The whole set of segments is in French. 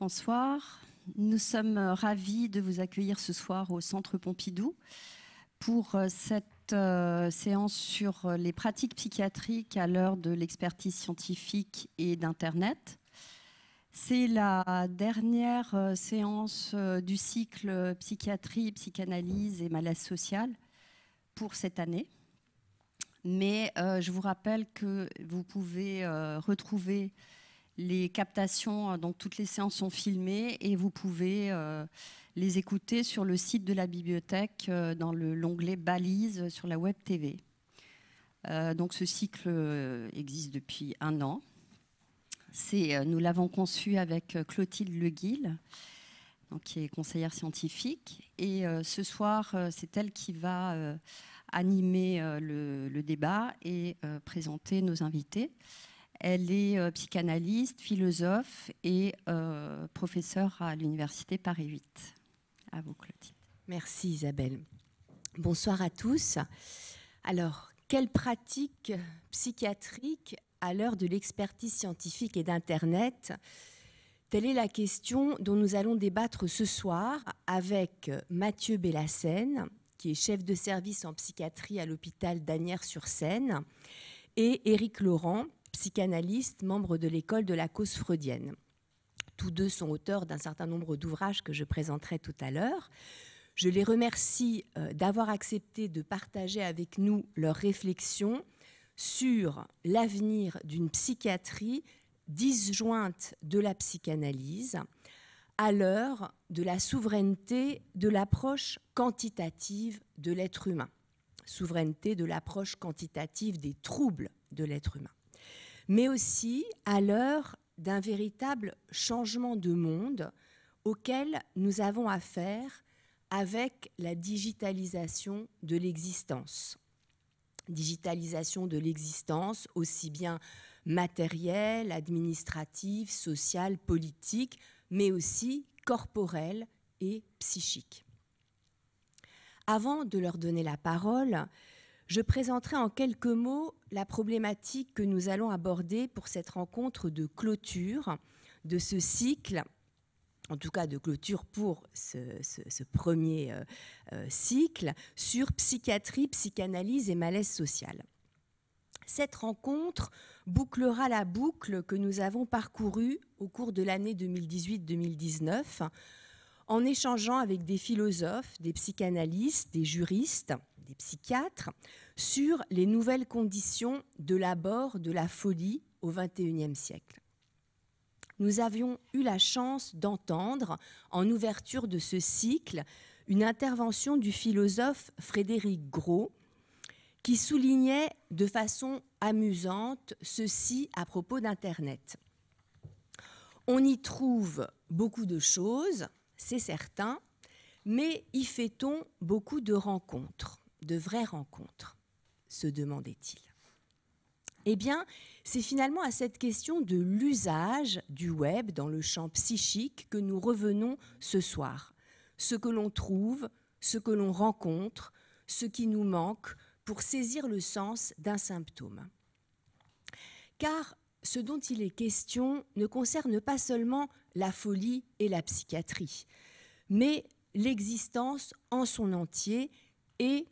Bonsoir. Nous sommes ravis de vous accueillir ce soir au Centre Pompidou pour euh, cette euh, séance sur les pratiques psychiatriques à l'heure de l'expertise scientifique et d'Internet. C'est la dernière euh, séance du cycle psychiatrie, psychanalyse et malaise social pour cette année. Mais je vous rappelle que vous pouvez retrouver les captations, euh, donc toutes les séances sont filmées et vous pouvez euh, les écouter sur le site de la bibliothèque euh, dans l'onglet Balise sur la web TV. donc ce cycle existe depuis un an. nous l'avons conçu avec Clotilde Leguil, qui est conseillère scientifique. Et ce soir, c'est elle qui va animer le, débat et présenter nos invités. Elle est euh, psychanalyste, philosophe et euh, professeure à l'Université Paris 8. À vous, Clotilde. Merci, Isabelle. Bonsoir à tous. Alors, quelle pratique psychiatrique à l'heure de l'expertise scientifique et d'Internet? Telle est la question dont nous allons débattre ce soir avec Mathieu Bellassène, qui est chef de service en psychiatrie à l'hôpital d'Anières-sur-Seine, et Éric Laurent, psychanalyste, membre de l'école de la cause freudienne. Tous deux sont auteurs d'un certain nombre d'ouvrages que je présenterai tout à l'heure. Je les remercie euh, d'avoir accepté de partager avec nous leurs réflexions sur l'avenir d'une psychiatrie disjointe de la psychanalyse à l'heure de la souveraineté de l'approche quantitative de l'être humain, souveraineté de l'approche quantitative des troubles de l'être humain mais aussi à l'heure d'un véritable changement de monde auquel nous avons affaire avec la digitalisation de l'existence. Digitalisation de l'existence aussi bien matérielle, administrative, sociale, politique, mais aussi corporelle et psychique. Avant de leur donner la parole, je présenterai en quelques mots la problématique que nous allons aborder pour cette rencontre de clôture de ce cycle, en tout cas de clôture pour ce, premier euh, euh, cycle, sur psychiatrie, psychanalyse et malaise social. Cette rencontre bouclera la boucle que nous avons parcourue au cours de l'année 2018-2019 en échangeant avec des philosophes, des psychanalystes, des juristes, des psychiatres sur les nouvelles conditions de l'abord de la folie au XXIe siècle. Nous avions eu la chance d'entendre, en ouverture de ce cycle, une intervention du philosophe Frédéric Gros, qui soulignait de façon amusante ceci à propos d'Internet. On y trouve beaucoup de choses, c'est certain, mais y fait-on beaucoup de rencontres de vraies rencontres se demandait-il. Eh bien, c'est finalement à cette question de l'usage du web dans le champ psychique que nous revenons ce soir. Ce que l'on trouve, ce que l'on rencontre, ce qui nous manque pour saisir le sens d'un symptôme. Car ce dont il est question ne concerne pas seulement la folie et la psychiatrie, mais l'existence en son entier et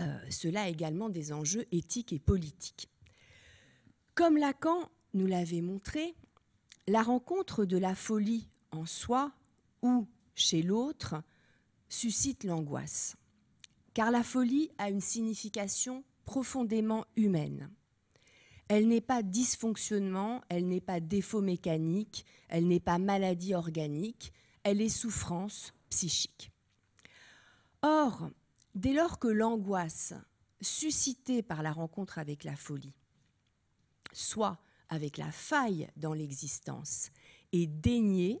euh, cela a également des enjeux éthiques et politiques. Comme Lacan nous l'avait montré, la rencontre de la folie en soi ou chez l'autre suscite l'angoisse, car la folie a une signification profondément humaine. Elle n'est pas dysfonctionnement, elle n'est pas défaut mécanique, elle n'est pas maladie organique, elle est souffrance psychique. Or, Dès lors que l'angoisse suscitée par la rencontre avec la folie, soit avec la faille dans l'existence, est déniée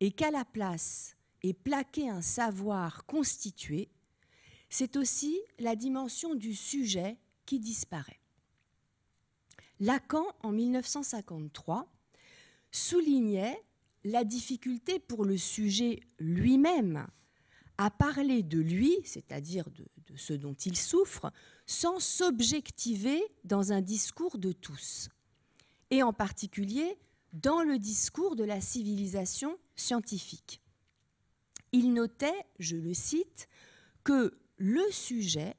et qu'à la place est plaqué un savoir constitué, c'est aussi la dimension du sujet qui disparaît. Lacan, en 1953, soulignait la difficulté pour le sujet lui-même à parler de lui, c'est-à-dire de, ce dont il souffre, sans s'objectiver dans un discours de tous, et en particulier dans le discours de la civilisation scientifique. Il notait, je le cite, que le sujet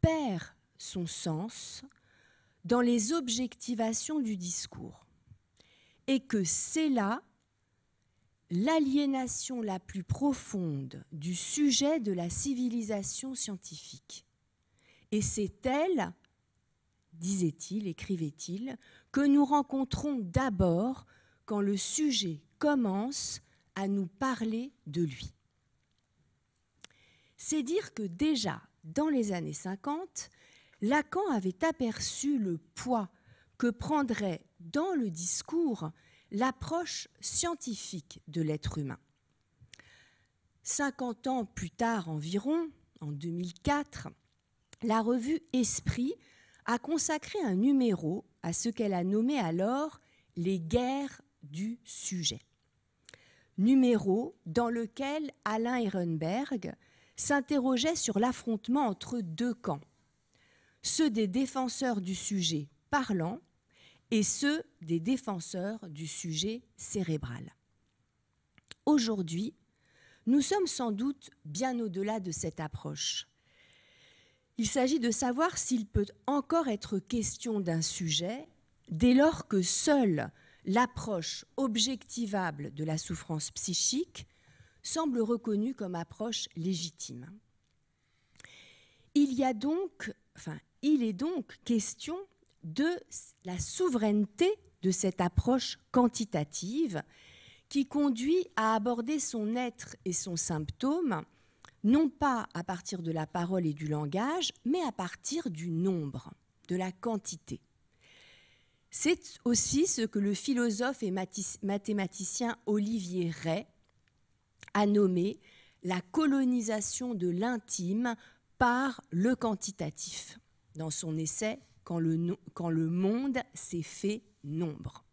perd son sens dans les objectivations du discours et que c'est là l'aliénation la plus profonde du sujet de la civilisation scientifique. Et c'est elle, disait-il, écrivait-il, que nous rencontrons d'abord quand le sujet commence à nous parler de lui. C'est dire que déjà dans les années 50, Lacan avait aperçu le poids que prendrait dans le discours l'approche scientifique de l'être humain. 50 ans plus tard environ, en 2004, la revue Esprit a consacré un numéro à ce qu'elle a nommé alors les guerres du sujet. Numéro dans lequel Alain Ehrenberg s'interrogeait sur l'affrontement entre deux camps, ceux des défenseurs du sujet parlant et ceux des défenseurs du sujet cérébral. Aujourd'hui, nous sommes sans doute bien au-delà de cette approche. Il s'agit de savoir s'il peut encore être question d'un sujet dès lors que seule l'approche objectivable de la souffrance psychique semble reconnue comme approche légitime. Il y a donc, enfin, il est donc question de la souveraineté de cette approche quantitative qui conduit à aborder son être et son symptôme non pas à partir de la parole et du langage, mais à partir du nombre, de la quantité. C'est aussi ce que le philosophe et mathématicien Olivier Ray a nommé la colonisation de l'intime par le quantitatif dans son essai quand le, monde s'est fait nombre.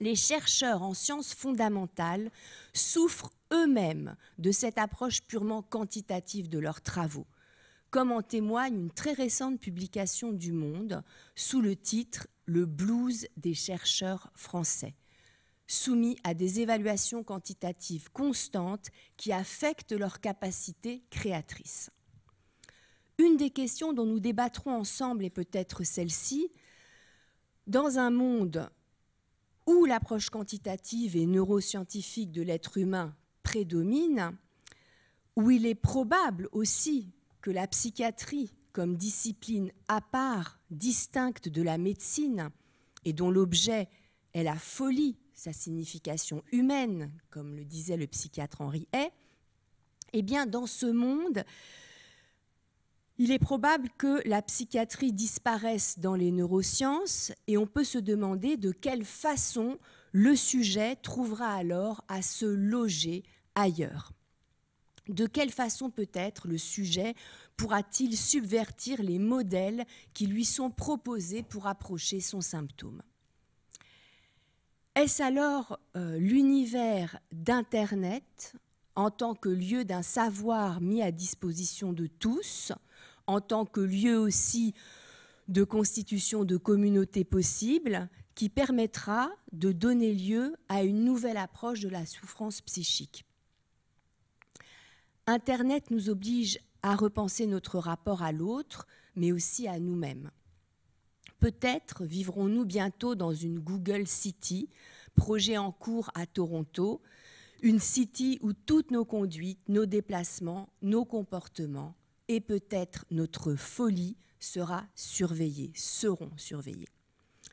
Les chercheurs en sciences fondamentales souffrent eux-mêmes de cette approche purement quantitative de leurs travaux, comme en témoigne une très récente publication du Monde sous le titre Le blues des chercheurs français soumis à des évaluations quantitatives constantes qui affectent leur capacité créatrice. Une des questions dont nous débattrons ensemble est peut-être celle-ci. Dans un monde où l'approche quantitative et neuroscientifique de l'être humain prédomine, où il est probable aussi que la psychiatrie, comme discipline à part, distincte de la médecine, et dont l'objet est la folie, sa signification humaine, comme le disait le psychiatre Henri Hay, eh bien, dans ce monde, il est probable que la psychiatrie disparaisse dans les neurosciences et on peut se demander de quelle façon le sujet trouvera alors à se loger ailleurs. De quelle façon peut-être le sujet pourra-t-il subvertir les modèles qui lui sont proposés pour approcher son symptôme? Est-ce alors euh, l'univers d'Internet en tant que lieu d'un savoir mis à disposition de tous en tant que lieu aussi de constitution de communautés possibles qui permettra de donner lieu à une nouvelle approche de la souffrance psychique. Internet nous oblige à repenser notre rapport à l'autre, mais aussi à nous-mêmes. Peut-être vivrons-nous bientôt dans une Google City, projet en cours à Toronto, une city où toutes nos conduites, nos déplacements, nos comportements et peut-être notre folie sera surveillée, seront surveillées,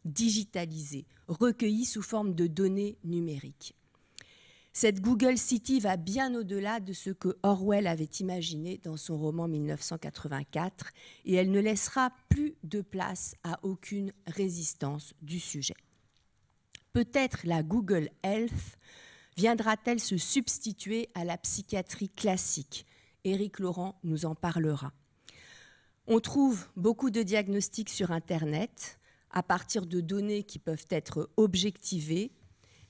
digitalisées, recueillies sous forme de données numériques. Cette Google City va bien au-delà de ce que Orwell avait imaginé dans son roman 1984 et elle ne laissera plus de place à aucune résistance du sujet. Peut-être la Google Health viendra-t-elle se substituer à la psychiatrie classique Éric Laurent nous en parlera. On trouve beaucoup de diagnostics sur Internet à partir de données qui peuvent être objectivées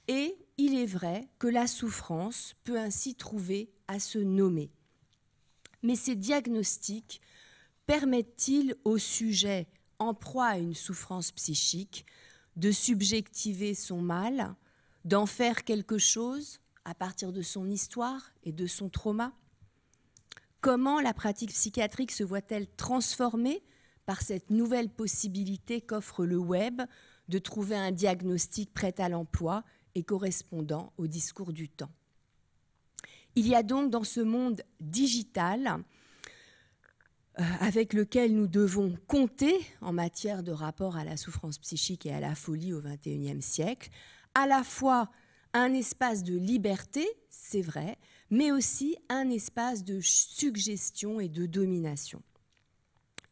et il est vrai que la souffrance peut ainsi trouver à se nommer. Mais ces diagnostics permettent-ils au sujet en proie à une souffrance psychique de subjectiver son mal, d'en faire quelque chose à partir de son histoire et de son trauma? Comment la pratique psychiatrique se voit-elle transformée par cette nouvelle possibilité qu'offre le web de trouver un diagnostic prêt à l'emploi et correspondant au discours du temps? Il y a donc dans ce monde digital euh, avec lequel nous devons compter en matière de rapport à la souffrance psychique et à la folie au XXIe siècle, à la fois un espace de liberté, c'est vrai, mais aussi un espace de suggestion et de domination.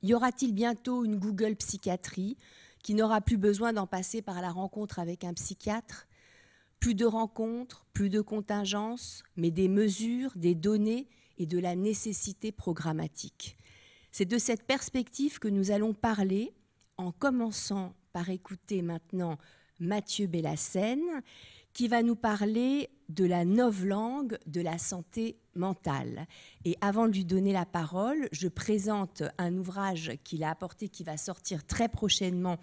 Y aura-t-il bientôt une Google psychiatrie qui n'aura plus besoin d'en passer par la rencontre avec un psychiatre? Plus de rencontres, plus de contingences, mais des mesures, des données et de la nécessité programmatique. C'est de cette perspective que nous allons parler en commençant par écouter maintenant Mathieu Bellassène qui va nous parler de la novlangue de la santé mentale. Et avant de lui donner la parole, je présente un ouvrage qu'il a apporté qui va sortir très prochainement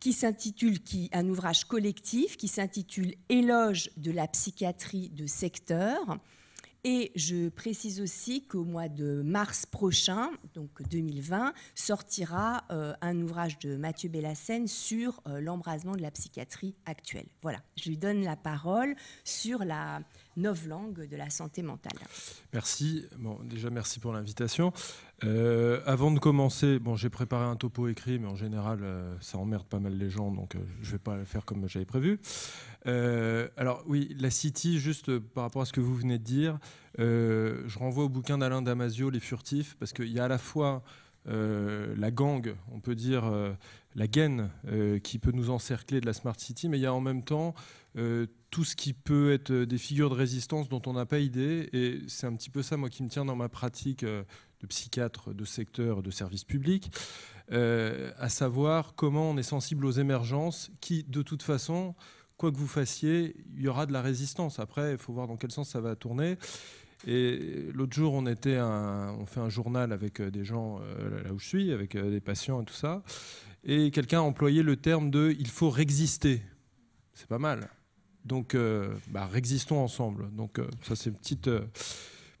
qui s'intitule un ouvrage collectif qui s'intitule Éloge de la psychiatrie de secteur et je précise aussi qu'au mois de mars prochain, donc 2020, sortira euh, un ouvrage de Mathieu Bellassène sur euh, l'embrasement de la psychiatrie actuelle. Voilà, je lui donne la parole sur la langue de la santé mentale. Merci. Bon, déjà, merci pour l'invitation. Euh, avant de commencer, bon, j'ai préparé un topo écrit, mais en général, ça emmerde pas mal les gens, donc je ne vais pas le faire comme j'avais prévu. Euh, alors oui, la City, juste par rapport à ce que vous venez de dire, euh, je renvoie au bouquin d'Alain Damasio, Les Furtifs, parce qu'il y a à la fois euh, la gang, on peut dire la gaine qui peut nous encercler de la Smart City, mais il y a en même temps tout ce qui peut être des figures de résistance dont on n'a pas idée. Et c'est un petit peu ça, moi, qui me tient dans ma pratique de psychiatre de secteur de service public, à savoir comment on est sensible aux émergences qui, de toute façon, quoi que vous fassiez, il y aura de la résistance. Après, il faut voir dans quel sens ça va tourner. Et l'autre jour, on, était on fait un journal avec euh, des gens euh, là où je suis, avec euh, des patients et tout ça. Et quelqu'un a employé le terme de il faut réexister. C'est pas mal. Donc, bah, résistons ensemble. Donc, ça, c'est une petite,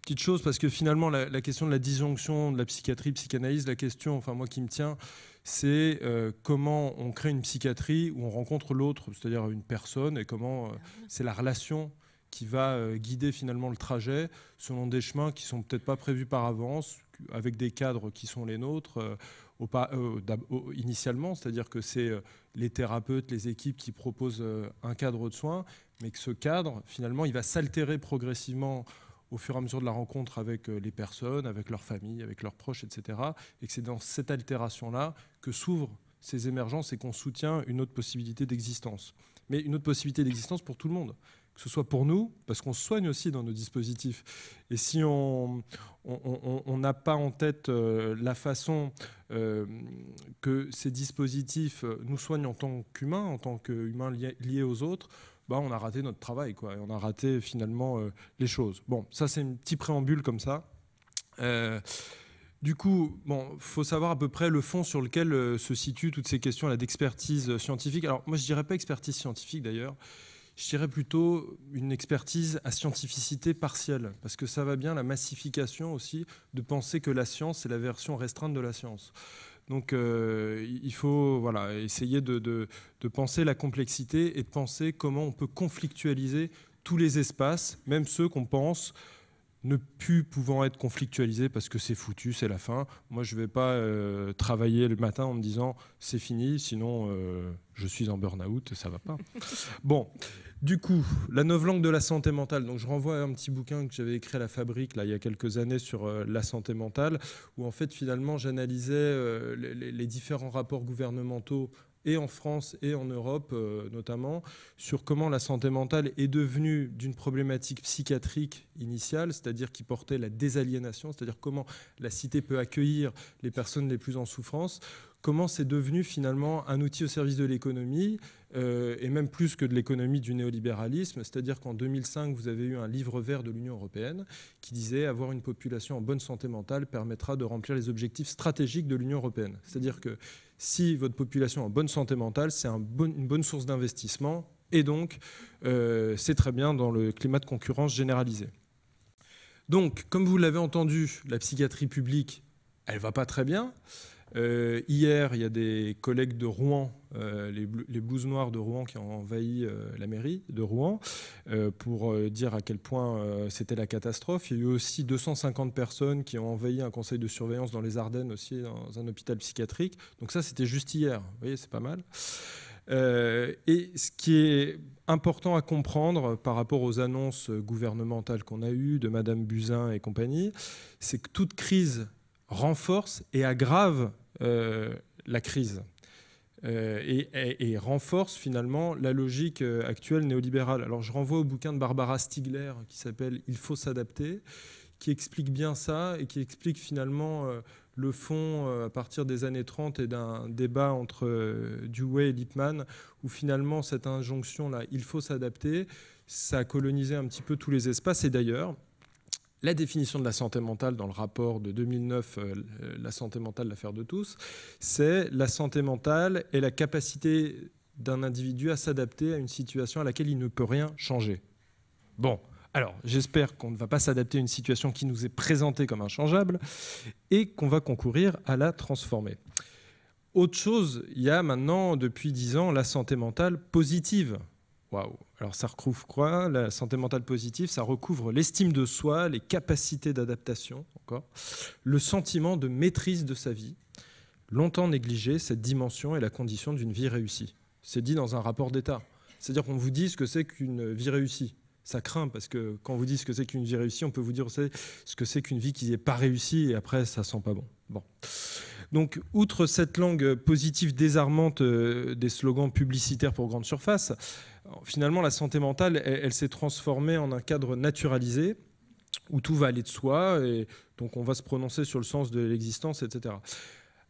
petite chose parce que finalement, la, question de la disjonction de la psychiatrie, psychanalyse, la question, enfin, moi qui me tient, c'est euh, comment on crée une psychiatrie où on rencontre l'autre, c'est-à-dire une personne, et comment euh, c'est la relation qui va euh, guider finalement le trajet selon des chemins qui sont peut-être pas prévus par avance, avec des cadres qui sont les nôtres initialement, c'est-à-dire que c'est les thérapeutes, les équipes qui proposent un cadre de soins, mais que ce cadre, finalement, il va s'altérer progressivement au fur et à mesure de la rencontre avec euh, les personnes, avec leurs familles, avec leurs proches, etc. Et que c'est dans cette altération-là que s'ouvrent ces émergences et qu'on soutient une autre possibilité d'existence. Mais une autre possibilité d'existence pour tout le monde, que ce soit pour nous, parce qu'on se soigne aussi dans nos dispositifs. Et si on n'a pas en tête euh, la façon euh, que ces dispositifs nous soignent en tant qu'humains, en tant qu'humains liés aux autres, bah, on a raté notre travail, quoi, et on a raté finalement euh, les choses. Bon, ça c'est un petit préambule comme ça. Euh, du coup, bon, faut savoir à peu près le fond sur lequel euh, se situent toutes ces questions d'expertise scientifique. Alors moi, je dirais pas expertise scientifique d'ailleurs. Je dirais plutôt une expertise à scientificité partielle, parce que ça va bien la massification aussi de penser que la science c'est la version restreinte de la science. Donc euh, il faut voilà, essayer de, penser la complexité et de penser comment on peut conflictualiser tous les espaces, même ceux qu'on pense ne plus pouvant être conflictualisés parce que c'est foutu, c'est la fin. Moi, je ne vais pas euh, travailler le matin en me disant c'est fini, sinon euh, je suis en burn-out, ça va pas. bon, du coup, la langue de la santé mentale. Donc, je renvoie à un petit bouquin que j'avais écrit à la Fabrique là, il y a quelques années sur euh, la santé mentale, où en fait, finalement, j'analysais les, différents rapports gouvernementaux et en France et en Europe euh, notamment, sur comment la santé mentale est devenue d'une problématique psychiatrique initiale, c'est-à-dire qui portait la désaliénation, c'est-à-dire comment la cité peut accueillir les personnes les plus en souffrance, comment c'est devenu finalement un outil au service de l'économie, euh, et même plus que de l'économie du néolibéralisme. C'est-à-dire qu'en 2005, vous avez eu un livre vert de l'Union européenne qui disait avoir une population en bonne santé mentale permettra de remplir les objectifs stratégiques de l'Union européenne. C'est-à-dire que si votre population est en bonne santé mentale, c'est un une bonne source d'investissement et donc euh, c'est très bien dans le climat de concurrence généralisé. Donc, comme vous l'avez entendu, la psychiatrie publique, elle va pas très bien. Euh, hier, il y a des collègues de Rouen, euh, les, les, blouses noires de Rouen, qui ont envahi euh, la mairie de Rouen pour dire à quel point c'était la catastrophe. Il y a eu aussi 250 personnes qui ont envahi un conseil de surveillance dans les Ardennes, aussi dans un hôpital psychiatrique. Donc ça, c'était juste hier. Vous voyez, c'est pas mal. et ce qui est important à comprendre par rapport aux annonces gouvernementales qu'on a eues de Madame Buzyn et compagnie, c'est que toute crise renforce et aggrave la crise euh, et, renforce finalement la logique euh, actuelle néolibérale. Alors je renvoie au bouquin de Barbara Stiegler qui s'appelle Il faut s'adapter, qui explique bien ça et qui explique finalement le fond à partir des années 30 et d'un débat entre Dewey et Lippmann, où finalement cette injonction-là, il faut s'adapter, ça a colonisé un petit peu tous les espaces. Et d'ailleurs, la définition de la santé mentale dans le rapport de 2009, euh, La santé mentale, l'affaire de tous, c'est la santé mentale et la capacité d'un individu à s'adapter à une situation à laquelle il ne peut rien changer. Bon, alors j'espère qu'on ne va pas s'adapter à une situation qui nous est présentée comme inchangeable et qu'on va concourir à la transformer. Autre chose, il y a maintenant depuis dix ans la santé mentale positive. Waouh Alors ça recouvre quoi La santé mentale positive, ça recouvre l'estime de soi, les capacités d'adaptation, encore, le sentiment de maîtrise de sa vie. Longtemps négligé, cette dimension est la condition d'une vie réussie. C'est dit dans un rapport d'État. C'est-à-dire qu'on vous dit ce que c'est qu'une vie réussie. Ça craint parce que quand on vous dit ce que c'est qu'une vie réussie, on peut vous dire ce que c'est qu'une vie qui n'est pas réussie et après ça sent pas bon. Bon. Donc, outre cette langue positive désarmante euh, des slogans publicitaires pour grande surface, finalement, la santé mentale, elle, s'est transformée en un cadre naturalisé où tout va aller de soi, et donc on va se prononcer sur le sens de l'existence, etc.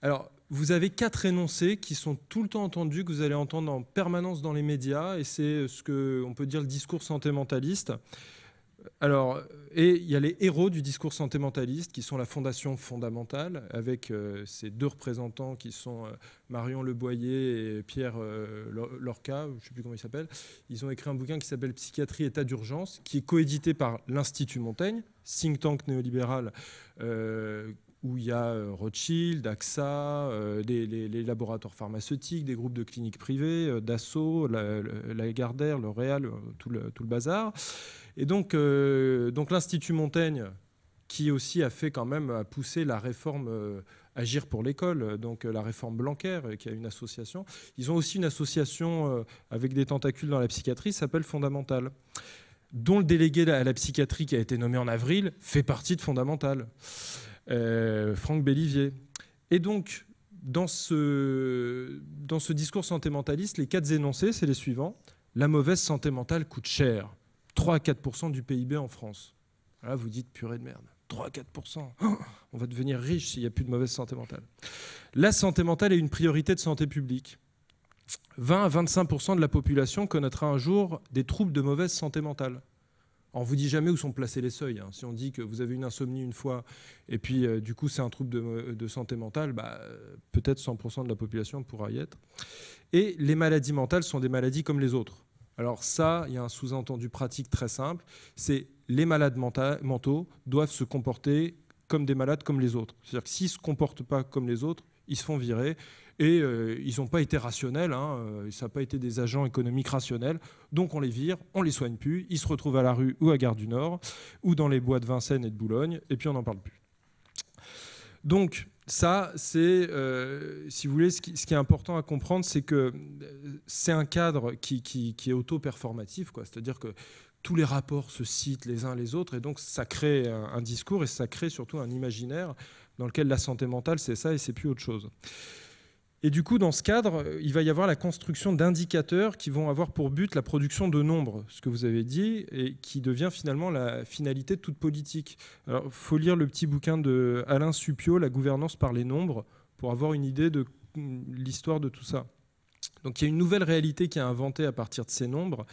Alors, vous avez quatre énoncés qui sont tout le temps entendus, que vous allez entendre en permanence dans les médias, et c'est ce qu'on peut dire le discours santé mentaliste. Alors, et il y a les héros du discours santé mentaliste qui sont la Fondation fondamentale, avec euh, ces deux représentants qui sont euh, Marion Leboyer et Pierre euh, Lorca, je ne sais plus comment ils s'appellent. Ils ont écrit un bouquin qui s'appelle Psychiatrie, état d'urgence, qui est coédité par l'Institut Montaigne, think tank néolibéral où il y a Rothschild, AXA, les, laboratoires pharmaceutiques, des groupes de cliniques privées, Dassault, la, Gardère, L'Oréal, tout le, tout le bazar. Et donc, euh, l'Institut Montaigne, qui aussi a fait quand même, a poussé la réforme euh, Agir pour l'école, donc euh, la réforme Blanquer, qui a une association. Ils ont aussi une association avec des tentacules dans la psychiatrie, s'appelle Fondamental, dont le délégué à la psychiatrie qui a été nommé en avril fait partie de Fondamental, Franck Bellivier. Et donc, dans ce, discours santé mentaliste, les quatre énoncés, c'est les suivants. La mauvaise santé mentale coûte cher. 3 à 4% du PIB en France. Là, vous dites purée de merde. 3 à 4% On va devenir riche s'il n'y a plus de mauvaise santé mentale. La santé mentale est une priorité de santé publique. 20 à 25% de la population connaîtra un jour des troubles de mauvaise santé mentale. On vous dit jamais où sont placés les seuils. Hein. Si on dit que vous avez une insomnie une fois et puis euh, du coup c'est un trouble de, de santé mentale, bah, peut-être 100% de la population pourra y être. Et les maladies mentales sont des maladies comme les autres. Alors ça, il y a un sous-entendu pratique très simple, c'est les malades mentaux doivent se comporter comme des malades comme les autres. C'est-à-dire que s'ils ne se comportent pas comme les autres, ils se font virer. Et euh, ils n'ont pas été rationnels, hein, euh, ça n'a pas été des agents économiques rationnels. Donc on les vire, on les soigne plus, ils se retrouvent à la rue ou à Gare du Nord, ou dans les bois de Vincennes et de Boulogne, et puis on n'en parle plus. Donc ça, c'est, euh, si vous voulez, ce qui, est important à comprendre, c'est que c'est un cadre qui, est auto-performatif, c'est-à-dire que tous les rapports se citent les uns les autres, et donc ça crée un discours et ça crée surtout un imaginaire dans lequel la santé mentale, c'est ça et c'est plus autre chose. Et du coup, dans ce cadre, il va y avoir la construction d'indicateurs qui vont avoir pour but la production de nombres, ce que vous avez dit, et qui devient finalement la finalité de toute politique. Alors, il faut lire le petit bouquin de Alain Supio, La gouvernance par les nombres, pour avoir une idée de l'histoire de tout ça. Donc il y a une nouvelle réalité qui est inventée à partir de ces nombres.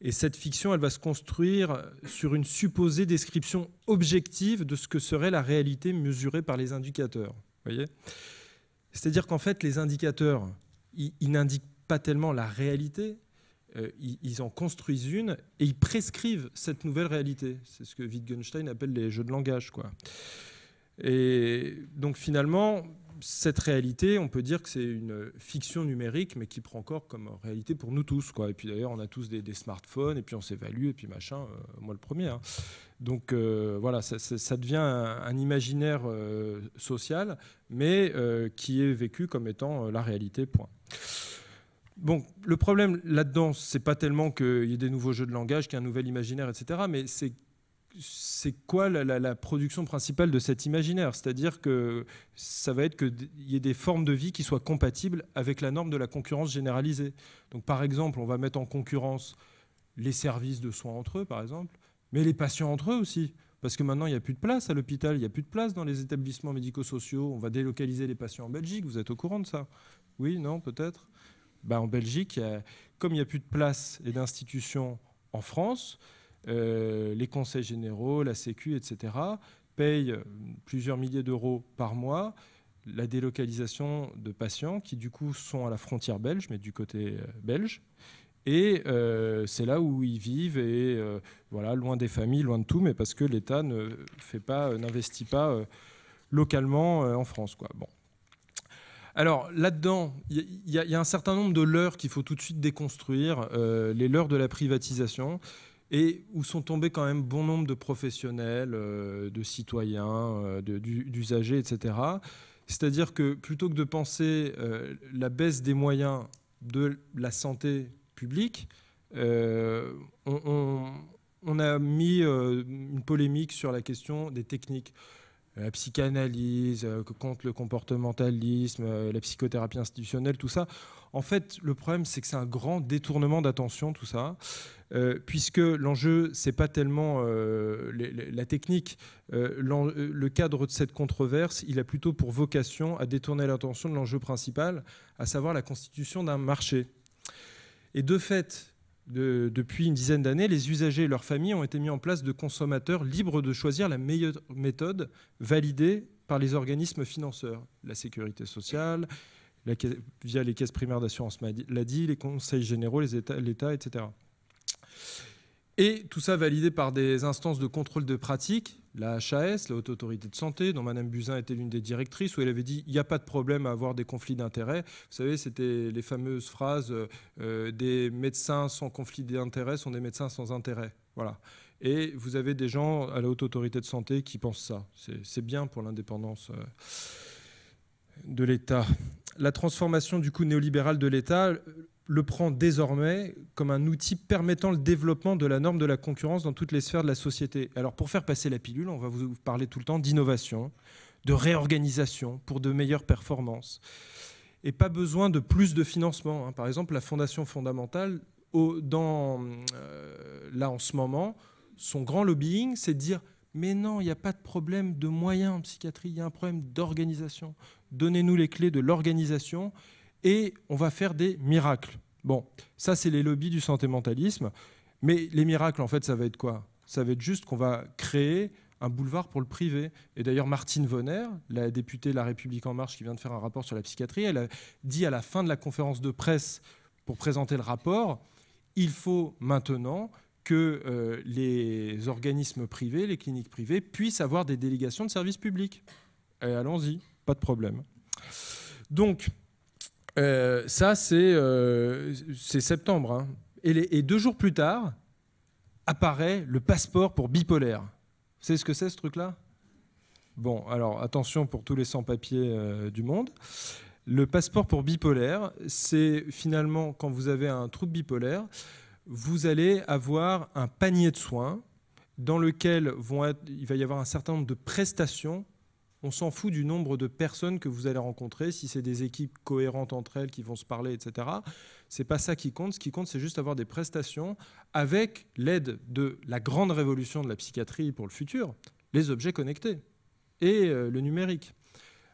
Et cette fiction, elle va se construire sur une supposée description objective de ce que serait la réalité mesurée par les indicateurs. Voyez? C'est-à-dire qu'en fait, les indicateurs, ils, n'indiquent pas tellement la réalité, euh, ils, en construisent une et ils prescrivent cette nouvelle réalité. C'est ce que Wittgenstein appelle les jeux de langage. Quoi. Et donc finalement, cette réalité, on peut dire que c'est une fiction numérique, mais qui prend encore comme réalité pour nous tous. Quoi. Et puis d'ailleurs, on a tous des, smartphones, et puis on s'évalue, et puis machin, euh, moi le premier. Hein. Donc euh, voilà, ça, devient un, imaginaire euh, social, mais qui est vécu comme étant la réalité, point. Bon, le problème là-dedans, c'est pas tellement qu'il y ait des nouveaux jeux de langage, qu'il y ait un nouvel imaginaire, etc., mais c'est c'est quoi la, production principale de cet imaginaire? C'est-à-dire que ça va être qu'il y ait des formes de vie qui soient compatibles avec la norme de la concurrence généralisée. Donc par exemple, on va mettre en concurrence les services de soins entre eux, par exemple, mais les patients entre eux aussi. Parce que maintenant, il n'y a plus de place à l'hôpital, il n'y a plus de place dans les établissements médico-sociaux. On va délocaliser les patients en Belgique. Vous êtes au courant de ça? Oui, non, peut-être? Ben, En Belgique, comme il n'y a plus de place et d'institutions en France, euh, les conseils généraux, la Sécu, etc., payent plusieurs milliers d'euros par mois la délocalisation de patients qui du coup sont à la frontière belge, mais du côté euh, belge. Et euh, c'est là où ils vivent, et voilà, loin des familles, loin de tout, mais parce que l'État ne fait pas, n'investit pas localement en France. Quoi. Bon. Alors là-dedans, il y, y, a un certain nombre de leurres qu'il faut tout de suite déconstruire, les leurres de la privatisation et où sont tombés quand même bon nombre de professionnels, euh, de citoyens, euh, d'usagers, etc. C'est-à-dire que plutôt que de penser euh, la baisse des moyens de la santé publique, on, on, a mis une polémique sur la question des techniques. La psychanalyse, contre le comportementalisme, la psychothérapie institutionnelle, tout ça. En fait, le problème, c'est que c'est un grand détournement d'attention, tout ça. Euh, puisque l'enjeu, c'est pas tellement euh, la technique. Euh, le cadre de cette controverse, il a plutôt pour vocation à détourner l'attention de l'enjeu principal, à savoir la constitution d'un marché. Et de fait, depuis une dizaine d'années, les usagers et leurs familles ont été mis en place de consommateurs libres de choisir la meilleure méthode validée par les organismes financeurs, la sécurité sociale, via les caisses primaires d'assurance maladie, les conseils généraux, l'État, etc. Et tout ça validé par des instances de contrôle de pratique, la HAS, la Haute Autorité de Santé, dont Mme Buzyn était l'une des directrices, où elle avait dit il n'y a pas de problème à avoir des conflits d'intérêts. Vous savez, c'était les fameuses phrases euh, des médecins sans conflit d'intérêts sont des médecins sans intérêt. Voilà. Et vous avez des gens à la Haute Autorité de Santé qui pensent ça. C'est bien pour l'indépendance euh, de l'État. La transformation du coup néolibéral de l'État, le prend désormais comme un outil permettant le développement de la norme de la concurrence dans toutes les sphères de la société. Alors pour faire passer la pilule, on va vous parler tout le temps d'innovation, de réorganisation pour de meilleures performances. Et pas besoin de plus de financement. Hein. Par exemple, la Fondation fondamentale, euh, là en ce moment, son grand lobbying, c'est de dire mais non, il n'y a pas de problème de moyens en psychiatrie, il y a un problème d'organisation. Donnez-nous les clés de l'organisation et on va faire des miracles. Bon, ça c'est les lobbies du santé mentalisme, mais les miracles en fait ça va être quoi? Ça va être juste qu'on va créer un boulevard pour le privé. Et d'ailleurs, Martine Vonner, la députée de La République En Marche qui vient de faire un rapport sur la psychiatrie, elle a dit à la fin de la conférence de presse pour présenter le rapport, il faut maintenant que euh, les organismes privés, les cliniques privées, puissent avoir des délégations de services publics. Allons-y, pas de problème. Donc, euh, ça, euh, c'est septembre. Hein. Et, deux jours plus tard, apparaît le passeport pour bipolaire. Vous savez ce que c'est ce truc-là? Bon, alors attention pour tous les sans-papiers euh, du monde. Le passeport pour bipolaire, c'est finalement quand vous avez un trouble bipolaire, vous allez avoir un panier de soins dans lequel il va y avoir un certain nombre de prestations on s'en fout du nombre de personnes que vous allez rencontrer, si c'est des équipes cohérentes entre elles qui vont se parler, etc. C'est pas ça qui compte. Ce qui compte, c'est juste avoir des prestations avec l'aide de la grande révolution de la psychiatrie pour le futur, les objets connectés et euh, le numérique.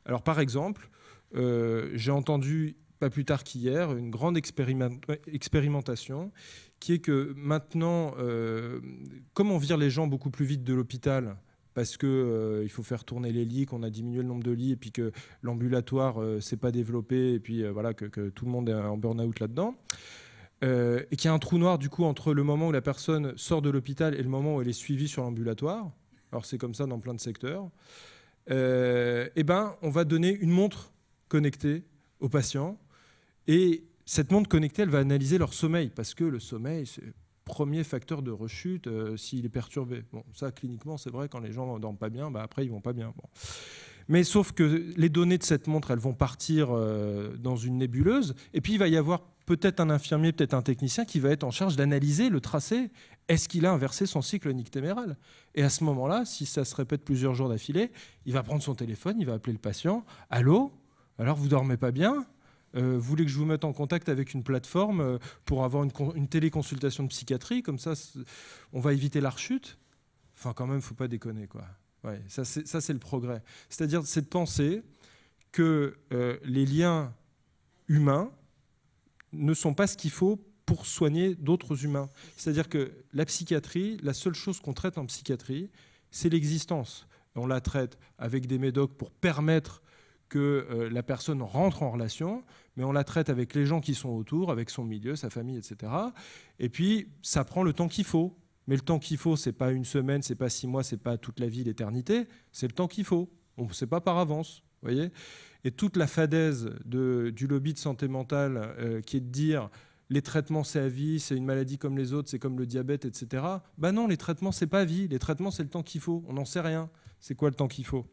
Alors, par exemple, j'ai entendu, pas plus tard qu'hier, une grande expérimentation qui est que maintenant, comme on vire les gens beaucoup plus vite de l'hôpital, parce qu'il euh, il faut faire tourner les lits, qu'on a diminué le nombre de lits, et puis que l'ambulatoire euh, s'est pas développé, et puis euh, voilà, que, tout le monde est en burn-out là-dedans. et qu'il y a un trou noir du coup entre le moment où la personne sort de l'hôpital et le moment où elle est suivie sur l'ambulatoire. Alors c'est comme ça dans plein de secteurs. et ben, on va donner une montre connectée aux patients. Et cette montre connectée, elle va analyser leur sommeil, parce que le sommeil, c'est premier facteur de rechute euh, s'il est perturbé. Bon, ça, cliniquement, c'est vrai, quand les gens ne dorment pas bien, bah, après, ils vont pas bien. Mais sauf que les données de cette montre, elles vont partir euh, dans une nébuleuse, et puis il va y avoir peut-être un infirmier, peut-être un technicien qui va être en charge d'analyser le tracé. Est-ce qu'il a inversé son cycle nictéméral Et à ce moment-là, si ça se répète plusieurs jours d'affilée, il va prendre son téléphone, il va appeler le patient. Allô? Alors vous dormez pas bien? Euh, voulez que je vous mette en contact avec une plateforme euh, pour avoir une, téléconsultation de psychiatrie Comme ça, on va éviter la rechute? Enfin, quand même, faut pas déconner. Quoi. Ouais, ça, c'est le progrès. C'est-à-dire, c'est de penser que euh, les liens humains ne sont pas ce qu'il faut pour soigner d'autres humains. C'est-à-dire que la psychiatrie, la seule chose qu'on traite en psychiatrie, c'est l'existence. On la traite avec des médocs pour permettre que euh, la personne rentre en relation, mais on la traite avec les gens qui sont autour, avec son milieu, sa famille, etc. Et puis, ça prend le temps qu'il faut. Mais le temps qu'il faut, c'est pas une semaine, c'est pas six mois, c'est pas toute la vie, l'éternité. C'est le temps qu'il faut. On ne sait pas par avance, voyez. Et toute la fadaise du lobby de santé mentale, euh, qui est de dire les traitements c'est à vie, c'est une maladie comme les autres, c'est comme le diabète, etc. Ben non, les traitements c'est pas à vie. Les traitements c'est le temps qu'il faut. On n'en sait rien. C'est quoi le temps qu'il faut?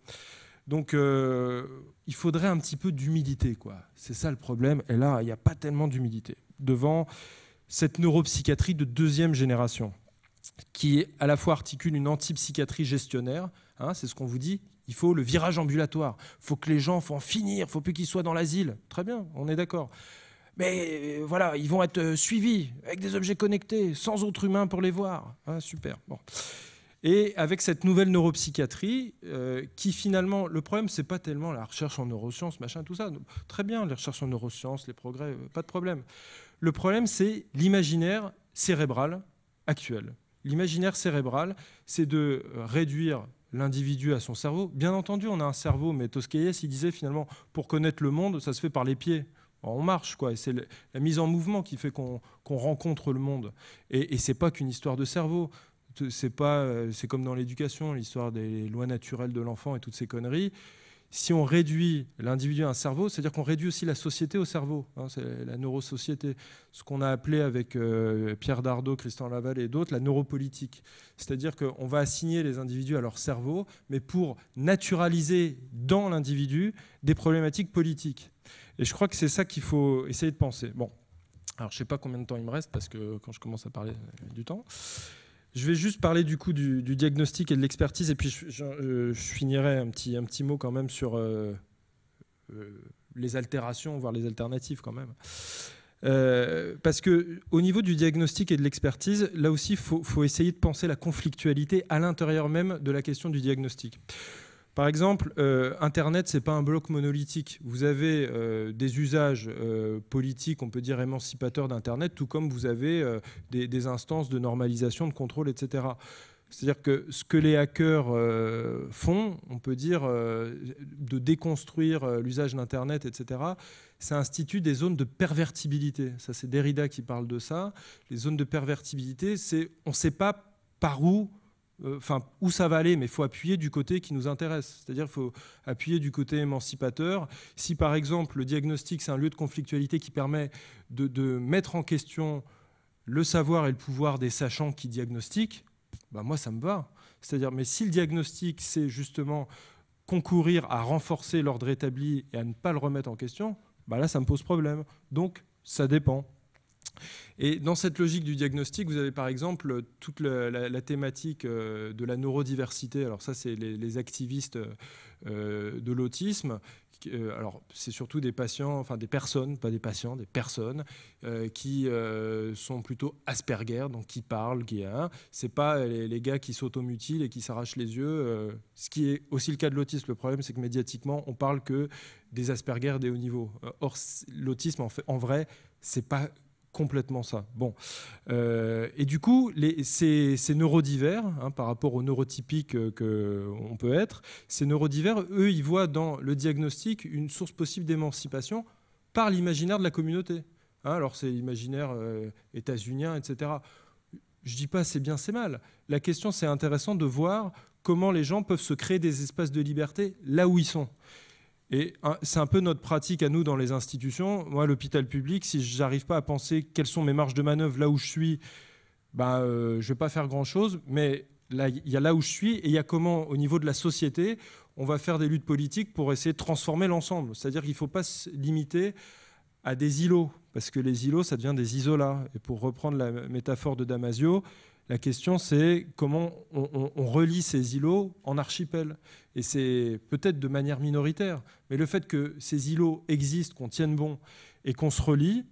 Donc, euh, il faudrait un petit peu d'humilité, quoi. C'est ça le problème. Et là, il n'y a pas tellement d'humilité devant cette neuropsychiatrie de deuxième génération, qui à la fois articule une antipsychiatrie gestionnaire. Hein, c'est ce qu'on vous dit. Il faut le virage ambulatoire. Il faut que les gens, faut en finir. Il faut plus qu'ils soient dans l'asile. Très bien, on est d'accord. Mais euh, voilà, ils vont être euh, suivis avec des objets connectés, sans autre humain pour les voir. Hein, super. Et avec cette nouvelle neuropsychiatrie, euh, qui finalement, le problème, c'est pas tellement la recherche en neurosciences, machin, tout ça. Très bien, les recherches en neurosciences, les progrès, euh, pas de problème. Le problème, c'est l'imaginaire cérébral actuel. L'imaginaire cérébral, c'est de euh, réduire l'individu à son cerveau. Bien entendu, on a un cerveau, mais Tosquelles, il disait finalement, pour connaître le monde, ça se fait par les pieds. On marche, quoi. Et c'est la mise en mouvement qui fait qu'on rencontre le monde. Et, et c'est pas qu'une histoire de cerveau c'est pas, euh, c'est comme dans l'éducation, l'histoire des lois naturelles de l'enfant et toutes ces conneries. Si on réduit l'individu à un cerveau, c'est-à-dire qu'on réduit aussi la société au cerveau. Hein, c'est la neurosociété, ce qu'on a appelé avec euh, Pierre Dardot, Christian Laval et d'autres la neuropolitique. C'est-à-dire qu'on va assigner les individus à leur cerveau, mais pour naturaliser dans l'individu des problématiques politiques. Et je crois que c'est ça qu'il faut essayer de penser. Bon, alors je ne sais pas combien de temps il me reste parce que quand je commence à parler du temps. Je vais juste parler du coup du, diagnostic et de l'expertise, et puis je, euh, finirai un petit, mot quand même sur euh, euh, les altérations, voire les alternatives quand même. parce que au niveau du diagnostic et de l'expertise, là aussi, il faut, essayer de penser la conflictualité à l'intérieur même de la question du diagnostic. Par exemple, euh, Internet, ce n'est pas un bloc monolithique. Vous avez euh, des usages euh, politiques, on peut dire émancipateurs d'Internet, tout comme vous avez des, instances de normalisation, de contrôle, etc. C'est-à-dire que ce que les hackers font, on peut dire, de déconstruire l'usage d'Internet, etc., ça institue des zones de pervertibilité. Ça, c'est Derrida qui parle de ça. Les zones de pervertibilité, c'est on ne sait pas par où enfin, où ça va aller, mais il faut appuyer du côté qui nous intéresse. C'est-à-dire qu'il faut appuyer du côté émancipateur. Si par exemple le diagnostic, c'est un lieu de conflictualité qui permet de, mettre en question le savoir et le pouvoir des sachants qui diagnostiquent, bah moi ça me va. C'est-à-dire, mais si le diagnostic, c'est justement concourir à renforcer l'ordre établi et à ne pas le remettre en question, bah là ça me pose problème. Donc ça dépend. Et dans cette logique du diagnostic, vous avez par exemple toute la, thématique euh, de la neurodiversité. Alors ça, c'est les, activistes euh, de l'autisme. Euh, alors c'est surtout des patients, enfin des personnes, pas des patients, des personnes qui sont plutôt Asperger, donc qui parlent, qui hein, c'est pas les, gars qui s'automutilent et qui s'arrachent les yeux. ce qui est aussi le cas de l'autisme. Le problème, c'est que médiatiquement, on parle que des Asperger des hauts niveaux. Or, l'autisme, en, fait, en vrai, c'est pas complètement ça. Bon. Euh, et du coup, les, ces, neurodivers, hein, par rapport aux neurotypiques euh, qu'on peut être, ces neurodivers, eux, ils voient dans le diagnostic une source possible d'émancipation par l'imaginaire de la communauté. Hein, alors, c'est l'imaginaire euh, états-unien, etc. Je dis pas c'est bien, c'est mal. La question, c'est intéressant de voir comment les gens peuvent se créer des espaces de liberté là où ils sont. Et c'est un peu notre pratique à nous dans les institutions. Moi, l'hôpital public, si je n'arrive pas à penser quelles sont mes marges de manœuvre là où je suis, bah, euh, je vais pas faire grand-chose. Mais il y a là où je suis et il y a comment, au niveau de la société, on va faire des luttes politiques pour essayer de transformer l'ensemble. C'est-à-dire qu'il ne faut pas se limiter à des îlots, parce que les îlots, ça devient des isolats. Et pour reprendre la métaphore de Damasio, la question, c'est comment on, relie ces îlots en archipels. Et c'est peut-être de manière minoritaire, mais le fait que ces îlots existent, qu'on tienne bon et qu'on se relie,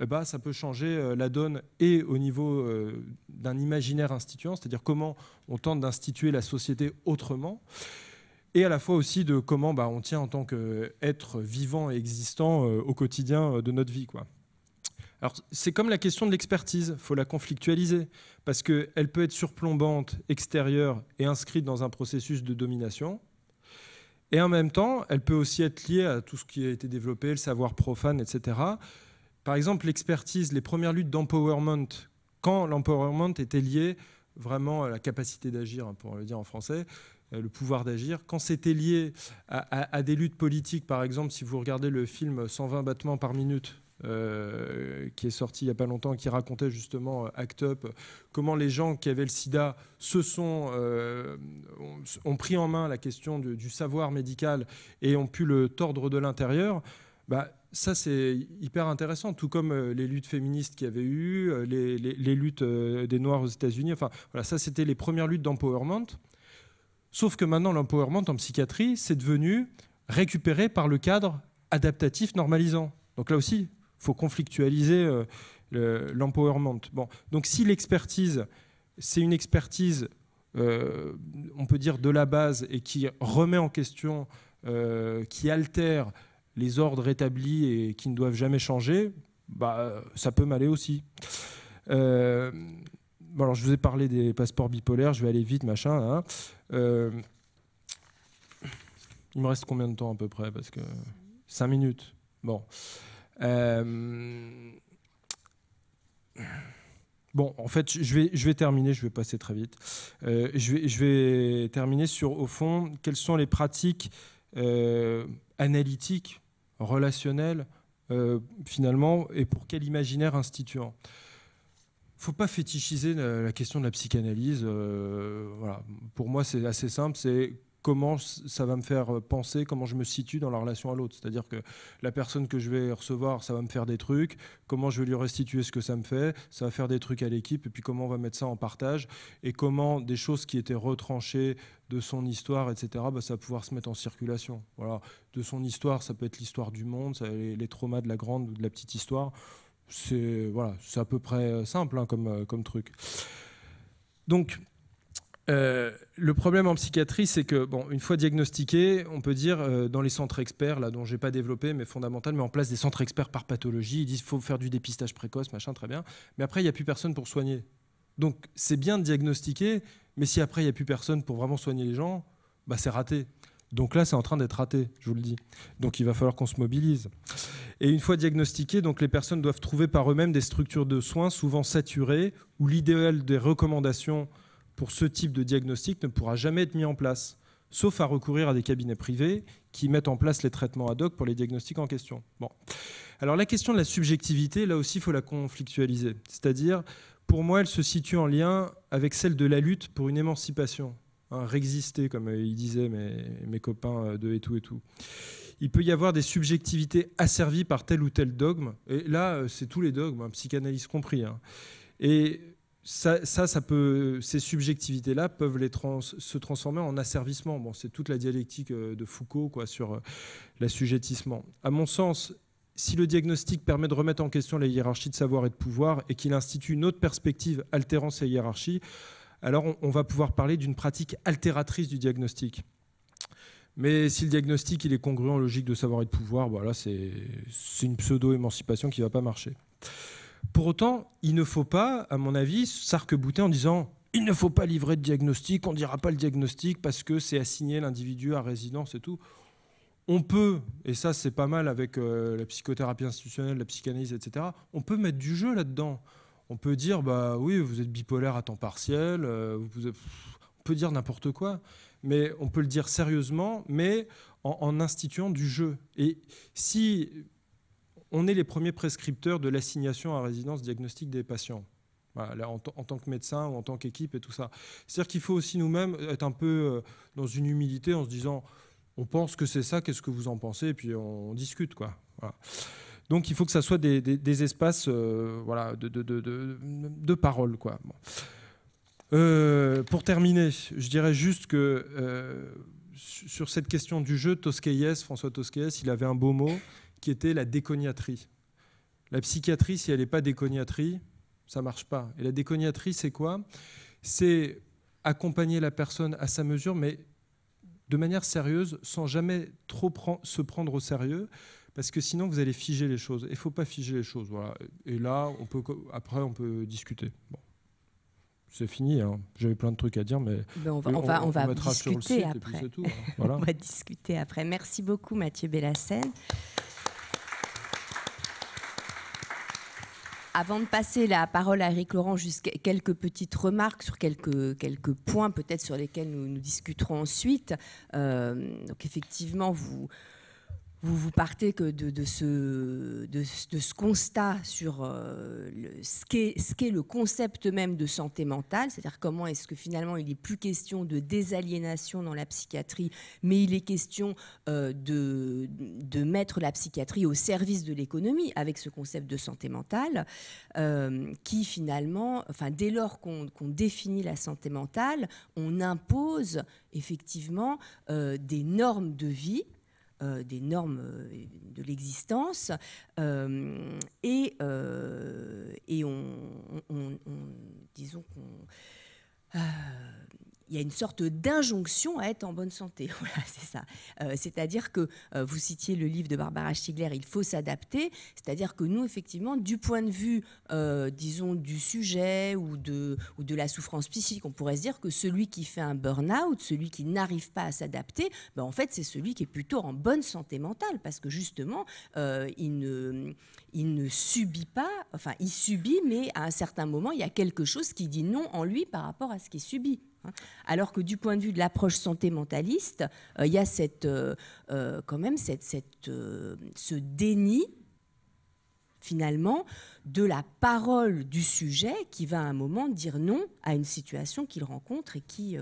eh ben, ça peut changer euh, la donne et au niveau euh, d'un imaginaire instituant, c'est-à-dire comment on tente d'instituer la société autrement, et à la fois aussi de comment bah, on tient en tant qu'être vivant et existant euh, au quotidien de notre vie. Alors, c'est comme la question de l'expertise, il faut la conflictualiser, parce qu'elle peut être surplombante, extérieure et inscrite dans un processus de domination. Et en même temps, elle peut aussi être liée à tout ce qui a été développé, le savoir profane, etc. Par exemple, l'expertise, les premières luttes d'empowerment, quand l'empowerment était lié vraiment à la capacité d'agir, hein, pour le dire en français, euh, le pouvoir d'agir, quand c'était lié à, à, des luttes politiques, par exemple, si vous regardez le film 120 battements par minute euh, qui est sorti il n'y a pas longtemps, qui racontait justement euh, Act Up, comment les gens qui avaient le sida se sont, euh, ont, pris en main la question du savoir médical et ont pu le tordre de l'intérieur. Bah, ça, c'est hyper intéressant, tout comme les luttes féministes qu'il y avait eu, les, luttes des Noirs aux États-Unis. Enfin, voilà, ça, c'était les premières luttes d'empowerment. Sauf que maintenant, l'empowerment en psychiatrie, c'est devenu récupéré par le cadre adaptatif normalisant. Donc là aussi, faut conflictualiser euh, l'empowerment. bon, donc si l'expertise, c'est une expertise, euh, on peut dire de la base, et qui remet en question, euh, qui altère les ordres établis et qui ne doivent jamais changer, bah, ça peut m'aller aussi. Bon, alors je vous ai parlé des passeports bipolaires, je vais aller vite, machin. Hein. il me reste combien de temps à peu près? Parce que 5 minutes. Bon. Euh, bon, en fait, je vais, je vais terminer, je vais passer très vite. Euh, je, vais, je vais terminer sur, au fond, quelles sont les pratiques euh, analytiques, relationnelles, finalement, et pour quel imaginaire instituant faut pas fétichiser la, question de la psychanalyse. voilà. Pour moi, c'est assez simple. C'est comment ça va me faire penser, comment je me situe dans la relation à l'autre. C'est-à-dire que la personne que je vais recevoir, ça va me faire des trucs, comment je vais lui restituer ce que ça me fait, ça va faire des trucs à l'équipe, et puis comment on va mettre ça en partage, et comment des choses qui étaient retranchées de son histoire, etc., bah, ça va pouvoir se mettre en circulation. Voilà. De son histoire, ça peut être l'histoire du monde, ça, les, les, traumas de la grande ou de la petite histoire. C'est voilà, à peu près simple hein, comme, euh, comme truc. Donc, euh, le problème en psychiatrie, c'est que, bon, une fois diagnostiqué, on peut dire euh, dans les centres experts, là dont j'ai pas développé, mais fondamental, mais en place des centres experts par pathologie. Ils disent qu'il faut faire du dépistage précoce, machin, très bien. Mais après, il n'y a plus personne pour soigner. Donc, c'est bien de diagnostiquer, mais si après il n'y a plus personne pour vraiment soigner les gens, bah, c'est raté. Donc là, c'est en train d'être raté, je vous le dis. Donc il va falloir qu'on se mobilise. Et une fois diagnostiqué, donc les personnes doivent trouver par eux-mêmes des structures de soins souvent saturées, où l'idéal des recommandations pour ce type de diagnostic ne pourra jamais être mis en place, sauf à recourir à des cabinets privés qui mettent en place les traitements ad hoc pour les diagnostics en question. Bon. Alors la question de la subjectivité, là aussi, il faut la conflictualiser. C'est-à-dire, pour moi, elle se situe en lien avec celle de la lutte pour une émancipation, hein, réexister, comme ils disaient mes, mes copains de et tout et tout. il peut y avoir des subjectivités asservies par tel ou tel dogme. Et là, euh, c'est tous les dogmes, hein, psychanalyse compris. Hein. Et ça, ça, peut, ces subjectivités-là peuvent les se transformer en asservissement. Bon, c'est toute la dialectique euh, de Foucault sur euh, l'assujettissement. À mon sens, si le diagnostic permet de remettre en question la hiérarchie de savoir et de pouvoir et qu'il institue une autre perspective altérant ces hiérarchies, alors on, va pouvoir parler d'une pratique altératrice du diagnostic. Mais si le diagnostic est congruent en logique de savoir et de pouvoir, voilà, c'est une pseudo-émancipation qui ne va pas marcher. Pour autant, il ne faut pas, à mon avis, s'arc-bouter en disant il ne faut pas livrer de diagnostic, on ne dira pas le diagnostic parce que c'est assigner l'individu à résidence et tout. On peut, et ça c'est pas mal avec euh, la psychothérapie institutionnelle, la psychanalyse, etc., on peut mettre du jeu là-dedans. On peut dire, bah oui, vous êtes bipolaire à temps partiel, euh, on peut dire n'importe quoi, mais on peut le dire sérieusement, mais en, instituant du jeu. Et si on est les premiers prescripteurs de l'assignation à résidence diagnostique des patients, en, tant que médecin ou en tant qu'équipe et tout ça. C'est-à-dire qu'il faut aussi nous-mêmes être un peu euh, dans une humilité en se disant, on pense que c'est ça, qu'est-ce que vous en pensez, et puis on, discute. quoi. Donc il faut que ça soit des, espaces euh, voilà, de, parole. Quoi. Euh, pour terminer, je dirais juste que sur cette question du jeu, Tosquelles, François Tosquelles, il avait un beau mot qui était la déconiatrie. La psychiatrie, si elle n'est pas déconiatrie, ça ne marche pas. Et la déconiatrie, c'est quoi? C'est accompagner la personne à sa mesure, mais de manière sérieuse, sans jamais trop se prendre au sérieux, parce que sinon vous allez figer les choses. Il ne faut pas figer les choses. Voilà. Et là, on peut, après, on peut discuter. Bon. C'est fini. Hein. J'avais plein de trucs à dire, mais ben, on, va, on, va, on va discuter après. Hein. on va discuter après. Merci beaucoup, Mathieu Bellassène. Avant de passer la parole à Eric Laurent, juste quelques petites remarques sur quelques, points peut-être sur lesquels nous, nous discuterons ensuite. Euh, donc effectivement, vous, vous, partez que de, ce, constat sur euh, ce qu'est le concept même de santé mentale, c'est-à-dire comment est-ce que finalement il n'est plus question de désaliénation dans la psychiatrie, mais il est question euh, de, mettre la psychiatrie au service de l'économie avec ce concept de santé mentale, euh, qui finalement, dès lors qu'on définit la santé mentale, on impose effectivement des normes de vie des normes euh, de l'existence euh, et, et on, disons qu'on il y a une sorte d'injonction à être en bonne santé. C'est ça. Euh, c'est-à-dire que euh, vous citiez le livre de Barbara Stiegler, il faut s'adapter. C'est-à-dire que nous, effectivement, du point de vue, euh, disons, du sujet ou de, ou de la souffrance psychique, on pourrait se dire que celui qui fait un burn-out, celui qui n'arrive pas à s'adapter, ben, en fait, c'est celui qui est plutôt en bonne santé mentale, parce que justement, il ne il ne subit pas, enfin il subit, mais à un certain moment, il y a quelque chose qui dit non en lui par rapport à ce qui est subi. Hein. Alors que du point de vue de l'approche santé mentaliste, euh, il y a cette, euh, euh, quand même cette, ce déni finalement de la parole du sujet qui va à un moment dire non à une situation qu'il rencontre et qui,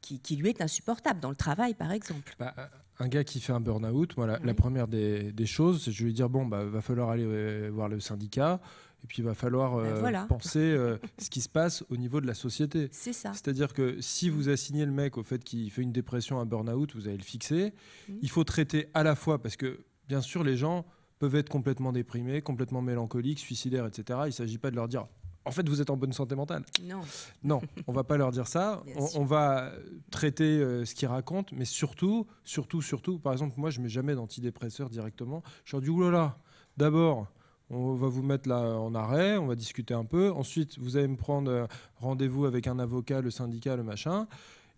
qui, lui est insupportable, dans le travail par exemple. Bah, un gars qui fait un burn-out, la, première des, choses, je lui dire bon, bah, va falloir aller voir le syndicat. Et puis il va falloir ben euh, penser euh, ce qui se passe au niveau de la société. C'est ça. C'est-à-dire que si vous assignez le mec au fait qu'il fait une dépression, un burn-out, vous allez le fixer. Mmh. Il faut traiter à la fois, parce que bien sûr les gens peuvent être complètement déprimés, complètement mélancoliques, suicidaires, etc. Il ne s'agit pas de leur dire en fait, vous êtes en bonne santé mentale. Non. Non, on va pas leur dire ça. On, va traiter euh, ce qu'ils racontent, mais surtout, surtout, surtout, par exemple, moi, je mets jamais d'antidépresseur directement. Je leur dis, oulala, d'abord, on va vous mettre là en arrêt, on va discuter un peu. Ensuite, vous allez me prendre euh, rendez-vous avec un avocat, le syndicat, le machin.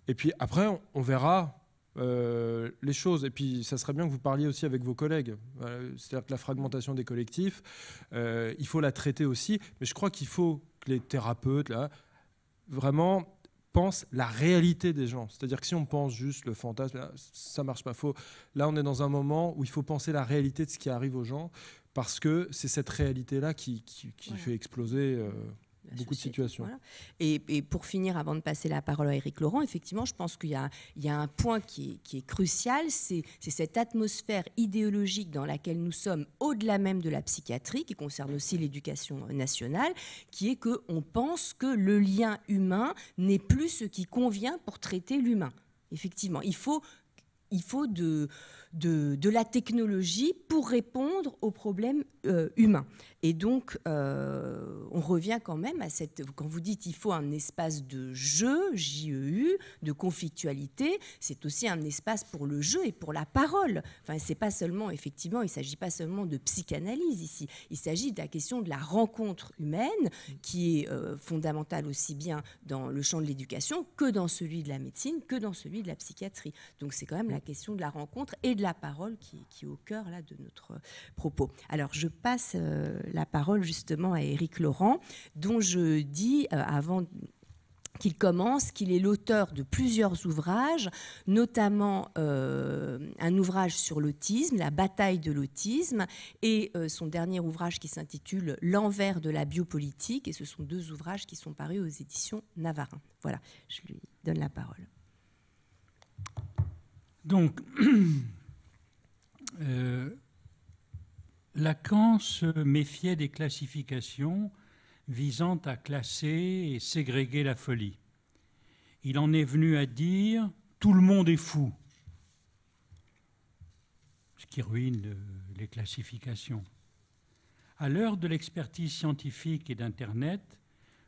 Et puis après, on, verra euh, les choses. Et puis, ça serait bien que vous parliez aussi avec vos collègues. C'est-à-dire que la fragmentation des collectifs, euh, il faut la traiter aussi. Mais je crois qu'il faut que les thérapeutes, là, vraiment pensent la réalité des gens. C'est-à-dire que si on pense juste le fantasme, ça marche pas. Faut, là, on est dans un moment où il faut penser la réalité de ce qui arrive aux gens parce que c'est cette réalité-là qui, fait exploser. Euh, beaucoup de situations. Et, pour finir, avant de passer la parole à Éric Laurent, effectivement, je pense qu'il y, y, a un point qui est, qui est crucial, c'est cette atmosphère idéologique dans laquelle nous sommes, au-delà même de la psychiatrie, qui concerne aussi l'éducation nationale, qui est qu'on pense que le lien humain n'est plus ce qui convient pour traiter l'humain. Effectivement, il faut, il faut de de, la technologie pour répondre aux problèmes euh, humains. Et donc, euh, on revient quand même à cette. Quand vous dites il faut un espace de jeu, JEU, de conflictualité, c'est aussi un espace pour le jeu et pour la parole. Enfin, c'est pas seulement, effectivement, il ne s'agit pas seulement de psychanalyse ici. Il s'agit de la question de la rencontre humaine, qui est euh, fondamentale aussi bien dans le champ de l'éducation que dans celui de la médecine, que dans celui de la psychiatrie. Donc, c'est quand même la question de la rencontre et de la parole qui, est au cœur là, de notre propos. Alors, je passe. Euh, la parole justement à Éric Laurent, dont je dis euh, avant qu'il commence, qu'il est l'auteur de plusieurs ouvrages, notamment euh, un ouvrage sur l'autisme, La bataille de l'autisme, et son dernier ouvrage qui s'intitule L'envers de la biopolitique, et ce sont deux ouvrages qui sont parus aux éditions Navarin. Voilà, je lui donne la parole. Donc, Lacan se méfiait des classifications visant à classer et ségréguer la folie. Il en est venu à dire tout le monde est fou, ce qui ruine les classifications. À l'heure de l'expertise scientifique et d'Internet,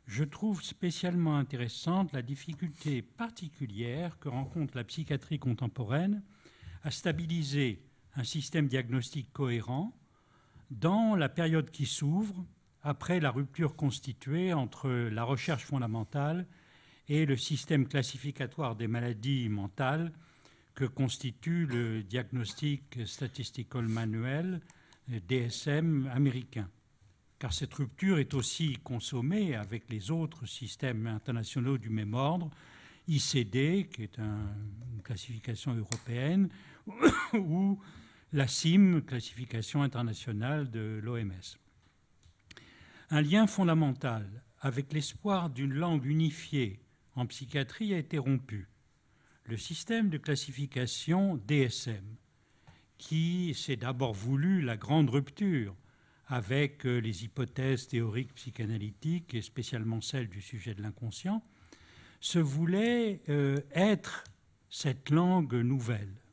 je trouve spécialement intéressante la difficulté particulière que rencontre la psychiatrie contemporaine à stabiliser un système diagnostique cohérent dans la période qui s'ouvre après la rupture constituée entre la recherche fondamentale et le système classificatoire des maladies mentales que constitue le Diagnostic Statistical Manual, DSM américain. Car cette rupture est aussi consommée avec les autres systèmes internationaux du même ordre, ICD, qui est une classification européenne, ou la CIM, classification internationale de l'OMS. Un lien fondamental avec l'espoir d'une langue unifiée en psychiatrie a été rompu. Le système de classification DSM, qui s'est d'abord voulu la grande rupture avec euh, les hypothèses théoriques psychanalytiques et spécialement celles du sujet de l'inconscient, se voulait euh, être cette langue nouvelle.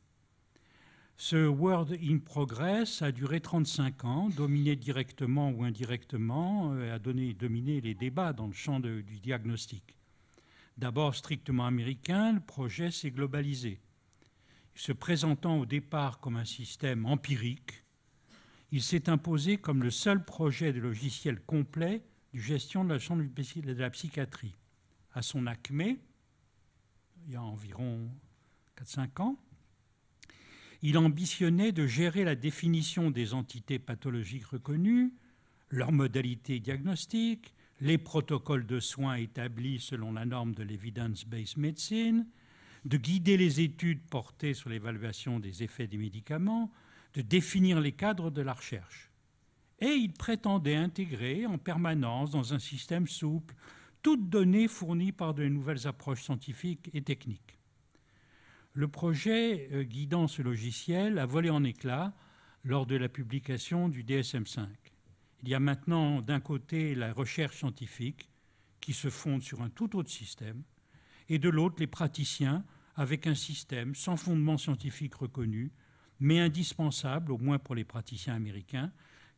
Ce Word in Progress a duré 35 ans, dominé directement ou indirectement, euh, a donné, dominé les débats dans le champ du diagnostic. D'abord strictement américain, le projet s'est globalisé. Se présentant au départ comme un système empirique, il s'est imposé comme le seul projet de logiciel complet de gestion de la chambre de la psychiatrie. À son acmé, il y a environ 4-5 ans, il ambitionnait de gérer la définition des entités pathologiques reconnues, leurs modalités diagnostiques, les protocoles de soins établis selon la norme de l'evidence-based medicine, de guider les études portées sur l'évaluation des effets des médicaments, de définir les cadres de la recherche. Et il prétendait intégrer en permanence dans un système souple toutes données fournies par de nouvelles approches scientifiques et techniques. Le projet euh, guidant ce logiciel a volé en éclats lors de la publication du DSM5. Il y a maintenant d'un côté la recherche scientifique qui se fonde sur un tout autre système, et de l'autre les praticiens avec un système sans fondement scientifique reconnu, mais indispensable, au moins pour les praticiens américains,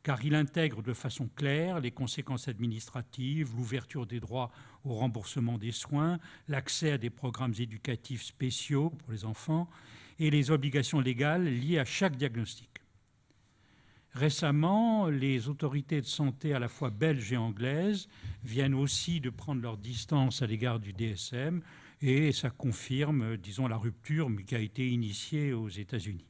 car il intègre de façon claire les conséquences administratives, l'ouverture des droits au remboursement des soins, l'accès à des programmes éducatifs spéciaux pour les enfants et les obligations légales liées à chaque diagnostic. Récemment, les autorités de santé à la fois belges et anglaises viennent aussi de prendre leur distance à l'égard du DSM et ça confirme, disons, la rupture qui a été initiée aux États-Unis.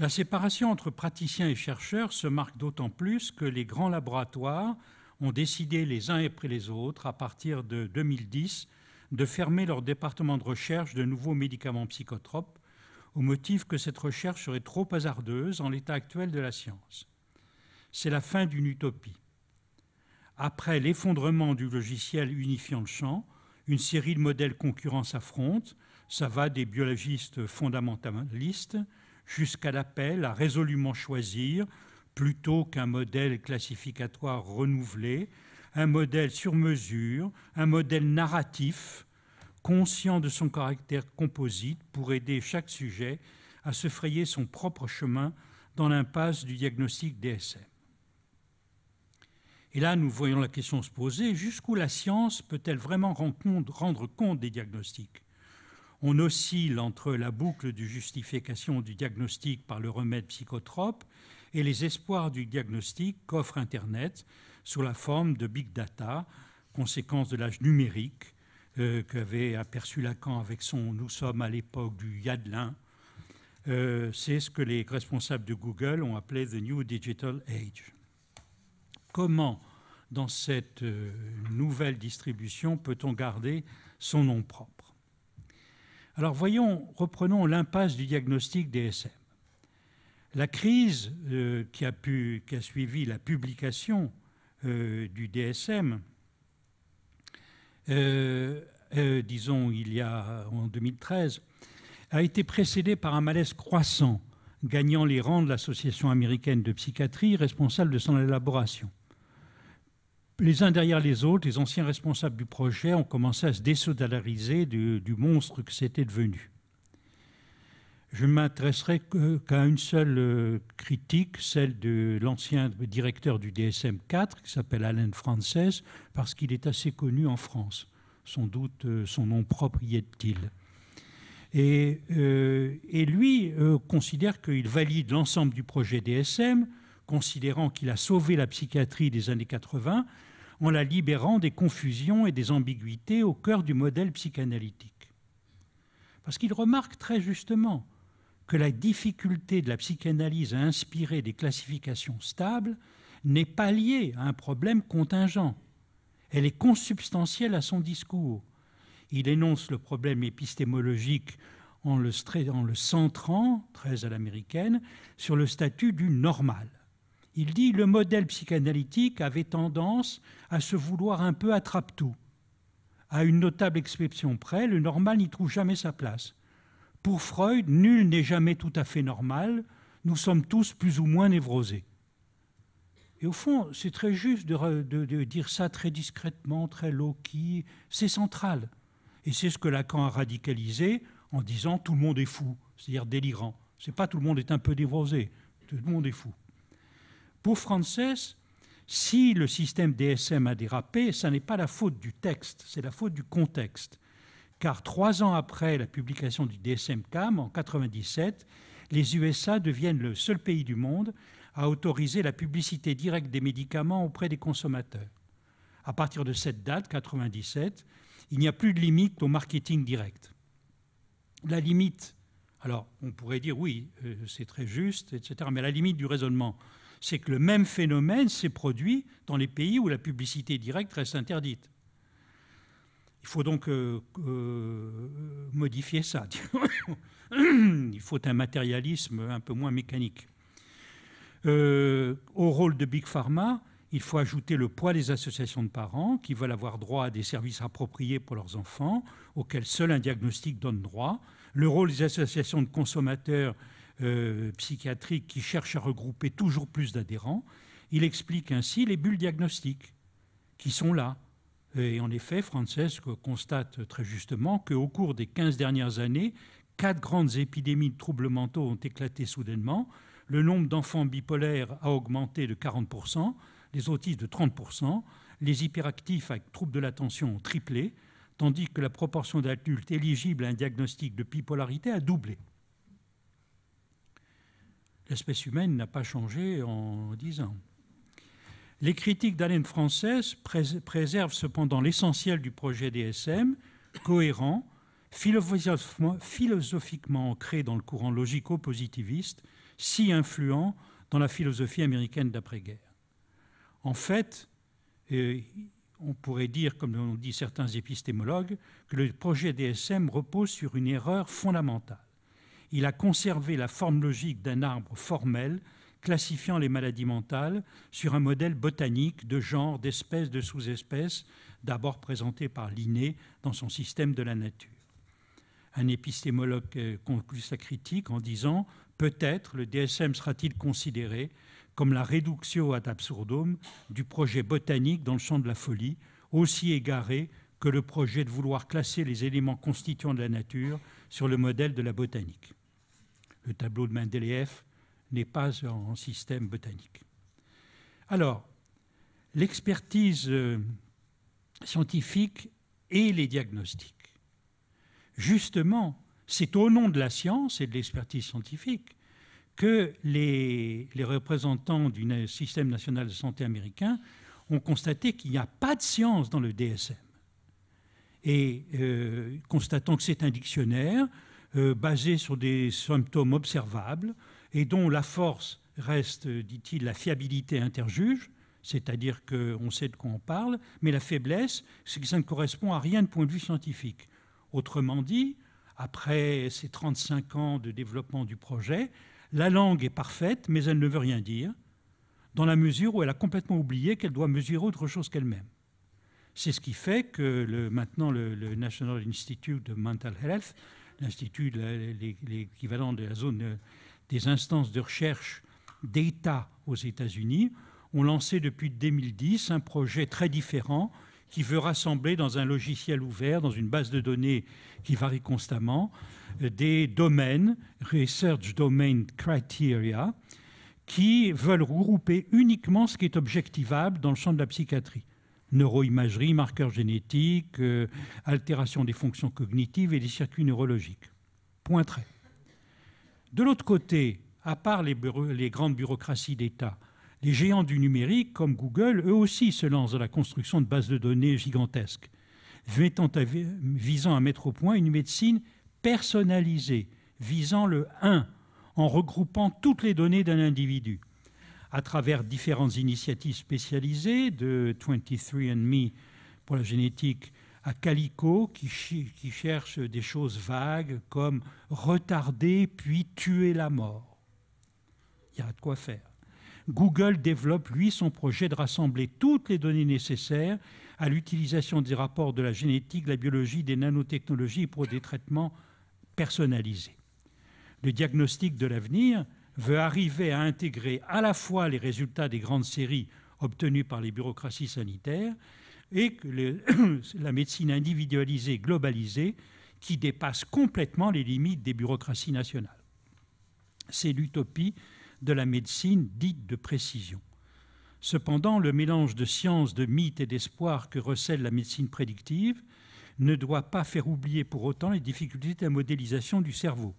La séparation entre praticiens et chercheurs se marque d'autant plus que les grands laboratoires ont décidé les uns après les autres, à partir de 2010, de fermer leur département de recherche de nouveaux médicaments psychotropes, au motif que cette recherche serait trop hasardeuse en l'état actuel de la science. C'est la fin d'une utopie. Après l'effondrement du logiciel unifiant le champ, une série de modèles concurrents s'affrontent. Ça va des biologistes fondamentalistes jusqu'à l'appel à résolument choisir, plutôt qu'un modèle classificatoire renouvelé, un modèle sur mesure, un modèle narratif, conscient de son caractère composite pour aider chaque sujet à se frayer son propre chemin dans l'impasse du diagnostic DSM. Et là, nous voyons la question se poser, jusqu'où la science peut-elle vraiment rendre compte des diagnostics? On oscille entre la boucle de justification du diagnostic par le remède psychotrope et les espoirs du diagnostic qu'offre Internet sous la forme de big data, conséquence de l'âge numérique euh, qu'avait aperçu Lacan avec son Nous sommes à l'époque du Yadelin. Euh, c'est ce que les responsables de Google ont appelé The New Digital Age. Comment, dans cette euh, nouvelle distribution, peut-on garder son nom propre? Alors voyons, reprenons l'impasse du diagnostic DSM. La crise euh, qui, a suivi la publication euh, du DSM, disons il y a en 2013, a été précédée par un malaise croissant, gagnant les rangs de l'Association américaine de psychiatrie responsable de son élaboration les uns derrière les autres, les anciens responsables du projet ont commencé à se désolidariser du, monstre que c'était devenu. Je ne m'intéresserai qu'à une seule euh, critique, celle de l'ancien directeur du DSM-4, qui s'appelle Alain Frances, parce qu'il est assez connu en France. Sans doute euh, son nom propre y est-il. Et, euh, et, lui considère qu'il valide l'ensemble du projet DSM, considérant qu'il a sauvé la psychiatrie des années 80 en la libérant des confusions et des ambiguïtés au cœur du modèle psychanalytique. Parce qu'il remarque très justement que la difficulté de la psychanalyse à inspirer des classifications stables n'est pas liée à un problème contingent. Elle est consubstantielle à son discours. Il énonce le problème épistémologique en le, en le centrant, très à l'américaine, sur le statut du normal. Il dit le modèle psychanalytique avait tendance à se vouloir un peu attrape-tout. À une notable exception près, le normal n'y trouve jamais sa place. Pour Freud, nul n'est jamais tout à fait normal, nous sommes tous plus ou moins névrosés. Et au fond, c'est très juste de, dire ça très discrètement, très low-key, c'est central. Et c'est ce que Lacan a radicalisé en disant tout le monde est fou, c'est-à-dire délirant. C'est pas tout le monde est un peu névrosé, tout le monde est fou. Pour Frances, si le système DSM a dérapé, ce n'est pas la faute du texte, c'est la faute du contexte. Car trois ans après la publication du DSM-CAM, en 1997, les USA deviennent le seul pays du monde à autoriser la publicité directe des médicaments auprès des consommateurs. À partir de cette date, 1997, il n'y a plus de limite au marketing direct. La limite, alors on pourrait dire oui, euh, c'est très juste, etc., mais la limite du raisonnement, c'est que le même phénomène s'est produit dans les pays où la publicité directe reste interdite. Il faut donc euh, euh, modifier ça. Il faut un matérialisme un peu moins mécanique. Euh, au rôle de Big Pharma, il faut ajouter le poids des associations de parents qui veulent avoir droit à des services appropriés pour leurs enfants, auxquels seul un diagnostic donne droit, le rôle des associations de consommateurs euh, psychiatrique qui cherche à regrouper toujours plus d'adhérents. Il explique ainsi les bulles diagnostiques qui sont là. Et en effet, Frances constate très justement qu'au cours des 15 dernières années, quatre grandes épidémies de troubles mentaux ont éclaté soudainement. Le nombre d'enfants bipolaires a augmenté de 40%, les autistes de 30%, les hyperactifs avec troubles de l'attention ont triplé, tandis que la proportion d'adultes éligibles à un diagnostic de bipolarité a doublé l'espèce humaine n'a pas changé en dix ans. Les critiques d'Alain Française préservent cependant l'essentiel du projet DSM, cohérent, philosophiquement ancré dans le courant logico-positiviste, si influent dans la philosophie américaine d'après-guerre. En fait, euh, on pourrait dire, comme l'ont dit certains épistémologues, que le projet DSM repose sur une erreur fondamentale il a conservé la forme logique d'un arbre formel classifiant les maladies mentales sur un modèle botanique de genre, d'espèces, de sous-espèces, d'abord présenté par Linné dans son système de la nature. Un épistémologue euh, conclut sa critique en disant Peut-être le DSM sera-t-il considéré comme la reductio ad absurdum du projet botanique dans le champ de la folie, aussi égaré que le projet de vouloir classer les éléments constituants de la nature sur le modèle de la botanique. Le tableau de Mendeleev n'est pas en système botanique. Alors, l'expertise euh, scientifique et les diagnostics. Justement, c'est au nom de la science et de l'expertise scientifique que les, représentants du système national de santé américain ont constaté qu'il n'y a pas de science dans le DSM. Et euh, constatant que c'est un dictionnaire euh, basé sur des symptômes observables et dont la force reste, dit-il, la fiabilité interjuge, c'est-à-dire qu'on sait de quoi on parle, mais la faiblesse, c'est que ça ne correspond à rien de point de vue scientifique. Autrement dit, après ces 35 ans de développement du projet, la langue est parfaite, mais elle ne veut rien dire, dans la mesure où elle a complètement oublié qu'elle doit mesurer autre chose qu'elle-même. C'est ce qui fait que maintenant le, National Institute of Mental Health, l'institut, l'équivalent de la zone des instances de recherche d'État aux États-Unis, ont lancé depuis 2010 un projet très différent qui veut rassembler dans un logiciel ouvert, dans une base de données qui varie constamment, des domaines, Research Domain Criteria, qui veulent regrouper uniquement ce qui est objectivable dans le champ de la psychiatrie. Neuroimagerie, marqueurs génétiques, euh, altération des fonctions cognitives et des circuits neurologiques. Point très. De l'autre côté, à part les, les grandes bureaucraties d'État, les géants du numérique, comme Google, eux aussi se lancent dans la construction de bases de données gigantesques, visant à mettre au point une médecine personnalisée, visant le 1, en regroupant toutes les données d'un individu. À travers différentes initiatives spécialisées, de 23andMe pour la génétique à Calico, qui, qui cherche des choses vagues comme retarder puis tuer la mort. Il y a de quoi faire. Google développe, lui, son projet de rassembler toutes les données nécessaires à l'utilisation des rapports de la génétique, de la biologie, des nanotechnologies pour des traitements personnalisés. Le diagnostic de l'avenir veut arriver à intégrer à la fois les résultats des grandes séries obtenues par les bureaucraties sanitaires et la médecine individualisée, globalisée, qui dépasse complètement les limites des bureaucraties nationales. C'est l'utopie de la médecine dite de précision. Cependant, le mélange de science, de mythes et d'espoir que recèle la médecine prédictive ne doit pas faire oublier pour autant les difficultés de la modélisation du cerveau.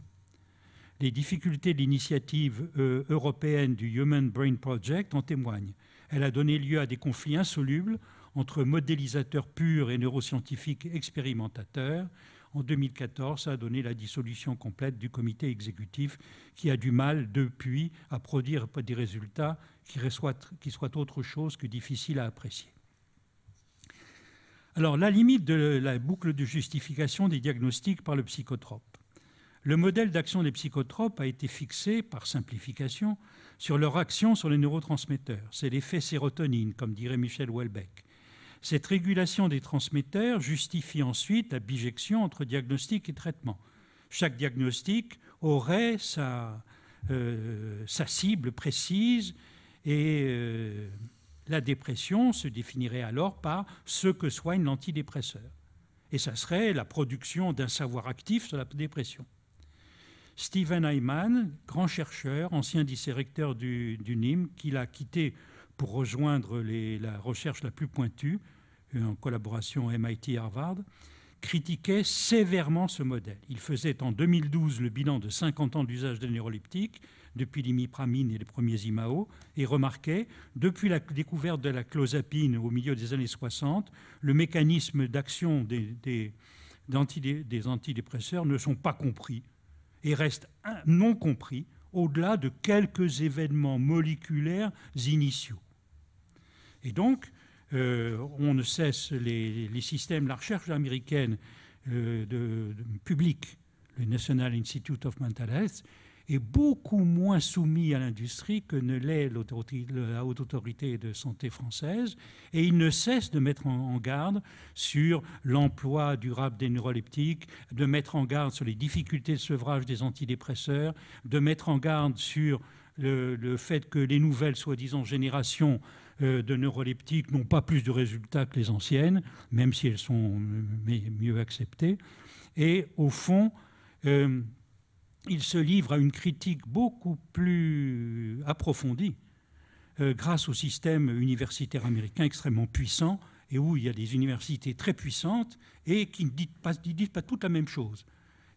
Les difficultés de l'initiative euh, européenne du Human Brain Project en témoignent. Elle a donné lieu à des conflits insolubles entre modélisateurs purs et neuroscientifiques expérimentateurs, en 2014, ça a donné la dissolution complète du comité exécutif qui a du mal depuis à produire des résultats qui soient, qui soient autre chose que difficiles à apprécier. Alors, la limite de la boucle de justification des diagnostics par le psychotrope. Le modèle d'action des psychotropes a été fixé, par simplification, sur leur action sur les neurotransmetteurs. C'est l'effet sérotonine, comme dirait Michel Houellebecq. Cette régulation des transmetteurs justifie ensuite la bijection entre diagnostic et traitement. Chaque diagnostic aurait sa, euh, cible précise et euh, la dépression se définirait alors par ce que soit une antidépresseur. Et ça serait la production d'un savoir actif sur la dépression. Stephen Hyman, grand chercheur, ancien vice-recteur du, NIM, qu'il a quitté pour rejoindre la recherche la plus pointue, en collaboration MIT-Harvard, critiquait sévèrement ce modèle. Il faisait en 2012 le bilan de 50 ans d'usage de neuroleptiques, depuis l'imipramine et les premiers IMAO, et remarquait, depuis la découverte de la clozapine au milieu des années 60, le mécanisme d'action des, des, des antidépresseurs ne sont pas compris et restent non compris au-delà de quelques événements moléculaires initiaux. Et donc, euh, on ne cesse les, systèmes, la recherche américaine euh, publique, le National Institute of Mental Health, est beaucoup moins soumis à l'industrie que ne l'est la haute autorité de santé française, et il ne cesse de mettre en garde sur l'emploi durable des neuroleptiques, de mettre en garde sur les difficultés de sevrage des antidépresseurs, de mettre en garde sur le, fait que les nouvelles soi-disant générations euh, de neuroleptiques n'ont pas plus de résultats que les anciennes, même si elles sont mieux acceptées. Et au fond, euh, il se livre à une critique beaucoup plus approfondie euh, grâce au système universitaire américain extrêmement puissant et où il y a des universités très puissantes et qui ne disent pas, disent pas toute la même chose,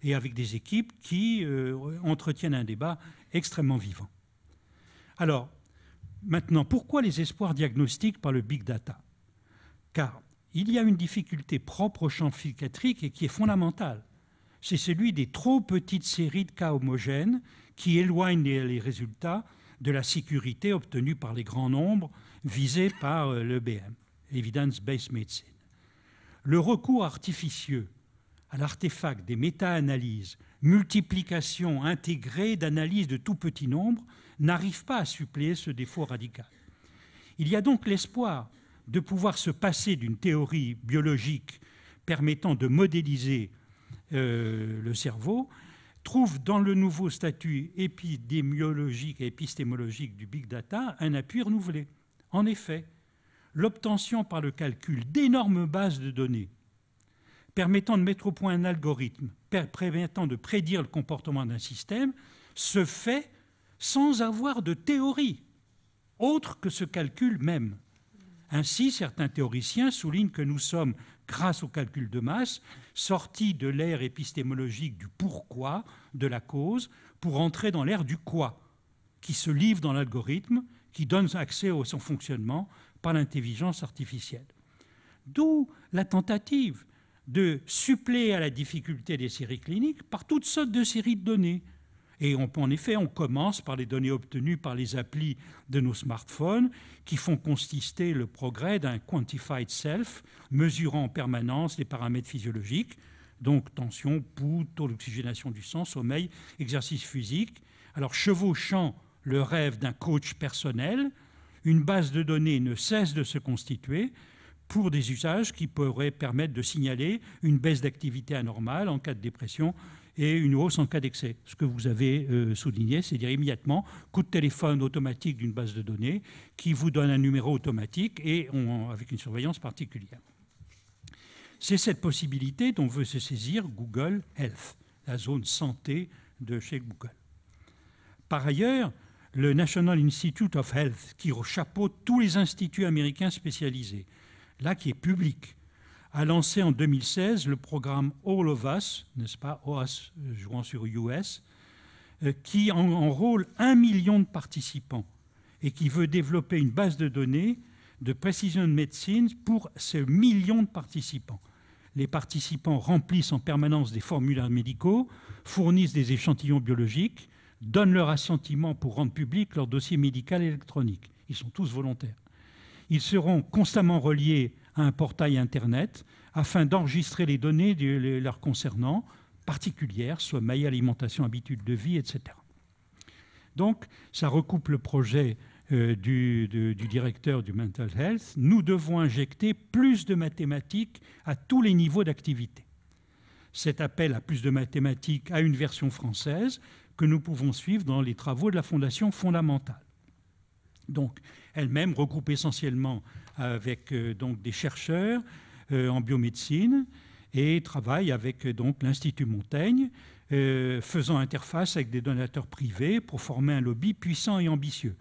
et avec des équipes qui entretiennent un débat extrêmement vivant. Alors, maintenant, pourquoi les espoirs diagnostiques par le big data? Car il y a une difficulté propre au champ psychiatrique et qui est fondamentale. C'est celui des trop petites séries de cas homogènes qui éloignent les résultats de la sécurité obtenue par les grands nombres visés par euh, l'EBM, Evidence-Based Medicine. Le recours artificieux à l'artefact des méta-analyses, multiplication intégrée d'analyses de tout petits nombres, n'arrive pas à suppléer ce défaut radical. Il y a donc l'espoir de pouvoir se passer d'une théorie biologique permettant de modéliser euh, le cerveau, trouve dans le nouveau statut épidémiologique et épistémologique du big data un appui renouvelé. En effet, l'obtention par le calcul d'énormes bases de données permettant de mettre au point un algorithme permettant de prédire le comportement d'un système se fait sans avoir de théorie autre que ce calcul même. Ainsi, certains théoriciens soulignent que nous sommes, grâce au calcul de masse, sortis de l'ère épistémologique du pourquoi, de la cause, pour entrer dans l'ère du quoi, qui se livre dans l'algorithme, qui donne accès à son fonctionnement par l'intelligence artificielle. D'où la tentative de suppléer à la difficulté des séries cliniques par toutes sortes de séries de données, et en effet, on commence par les données obtenues par les applis de nos smartphones qui font consister le progrès d'un quantified self, mesurant en permanence les paramètres physiologiques, donc tension, pouls, taux d'oxygénation du sang, sommeil, exercice physique. Alors chevauchant le rêve d'un coach personnel, une base de données ne cesse de se constituer pour des usages qui pourraient permettre de signaler une baisse d'activité anormale en cas de dépression et une hausse en cas d'excès. Ce que vous avez euh, souligné, c'est-à-dire immédiatement coup de téléphone automatique d'une base de données qui vous donne un numéro automatique et avec une surveillance particulière. C'est cette possibilité dont veut se saisir Google Health, la zone santé de chez Google. Par ailleurs, le National Institute of Health, qui chapeaute tous les instituts américains spécialisés, là qui est public, a lancé en 2016 le programme All of Us, n'est-ce pas, OAS jouant sur US, euh, qui enrôle un million de participants et qui veut développer une base de données de precision medicine pour ce million de participants. Les participants remplissent en permanence des formulaires médicaux, fournissent des échantillons biologiques, donnent leur assentiment pour rendre public leur dossier médical électronique. Ils sont tous volontaires. Ils seront constamment reliés à un portail Internet afin d'enregistrer les données leur concernant, particulières, sommeil, alimentation, habitudes de vie, etc. Donc, ça recoupe le projet euh, du, du, directeur du Mental Health. Nous devons injecter plus de mathématiques à tous les niveaux d'activité. Cet appel à plus de mathématiques a une version française que nous pouvons suivre dans les travaux de la Fondation fondamentale. Donc, elle-même regroupe essentiellement avec euh, donc des chercheurs euh, en biomédecine et travaille avec euh, donc l'Institut Montaigne, faisant interface avec des donateurs privés pour former un lobby puissant et ambitieux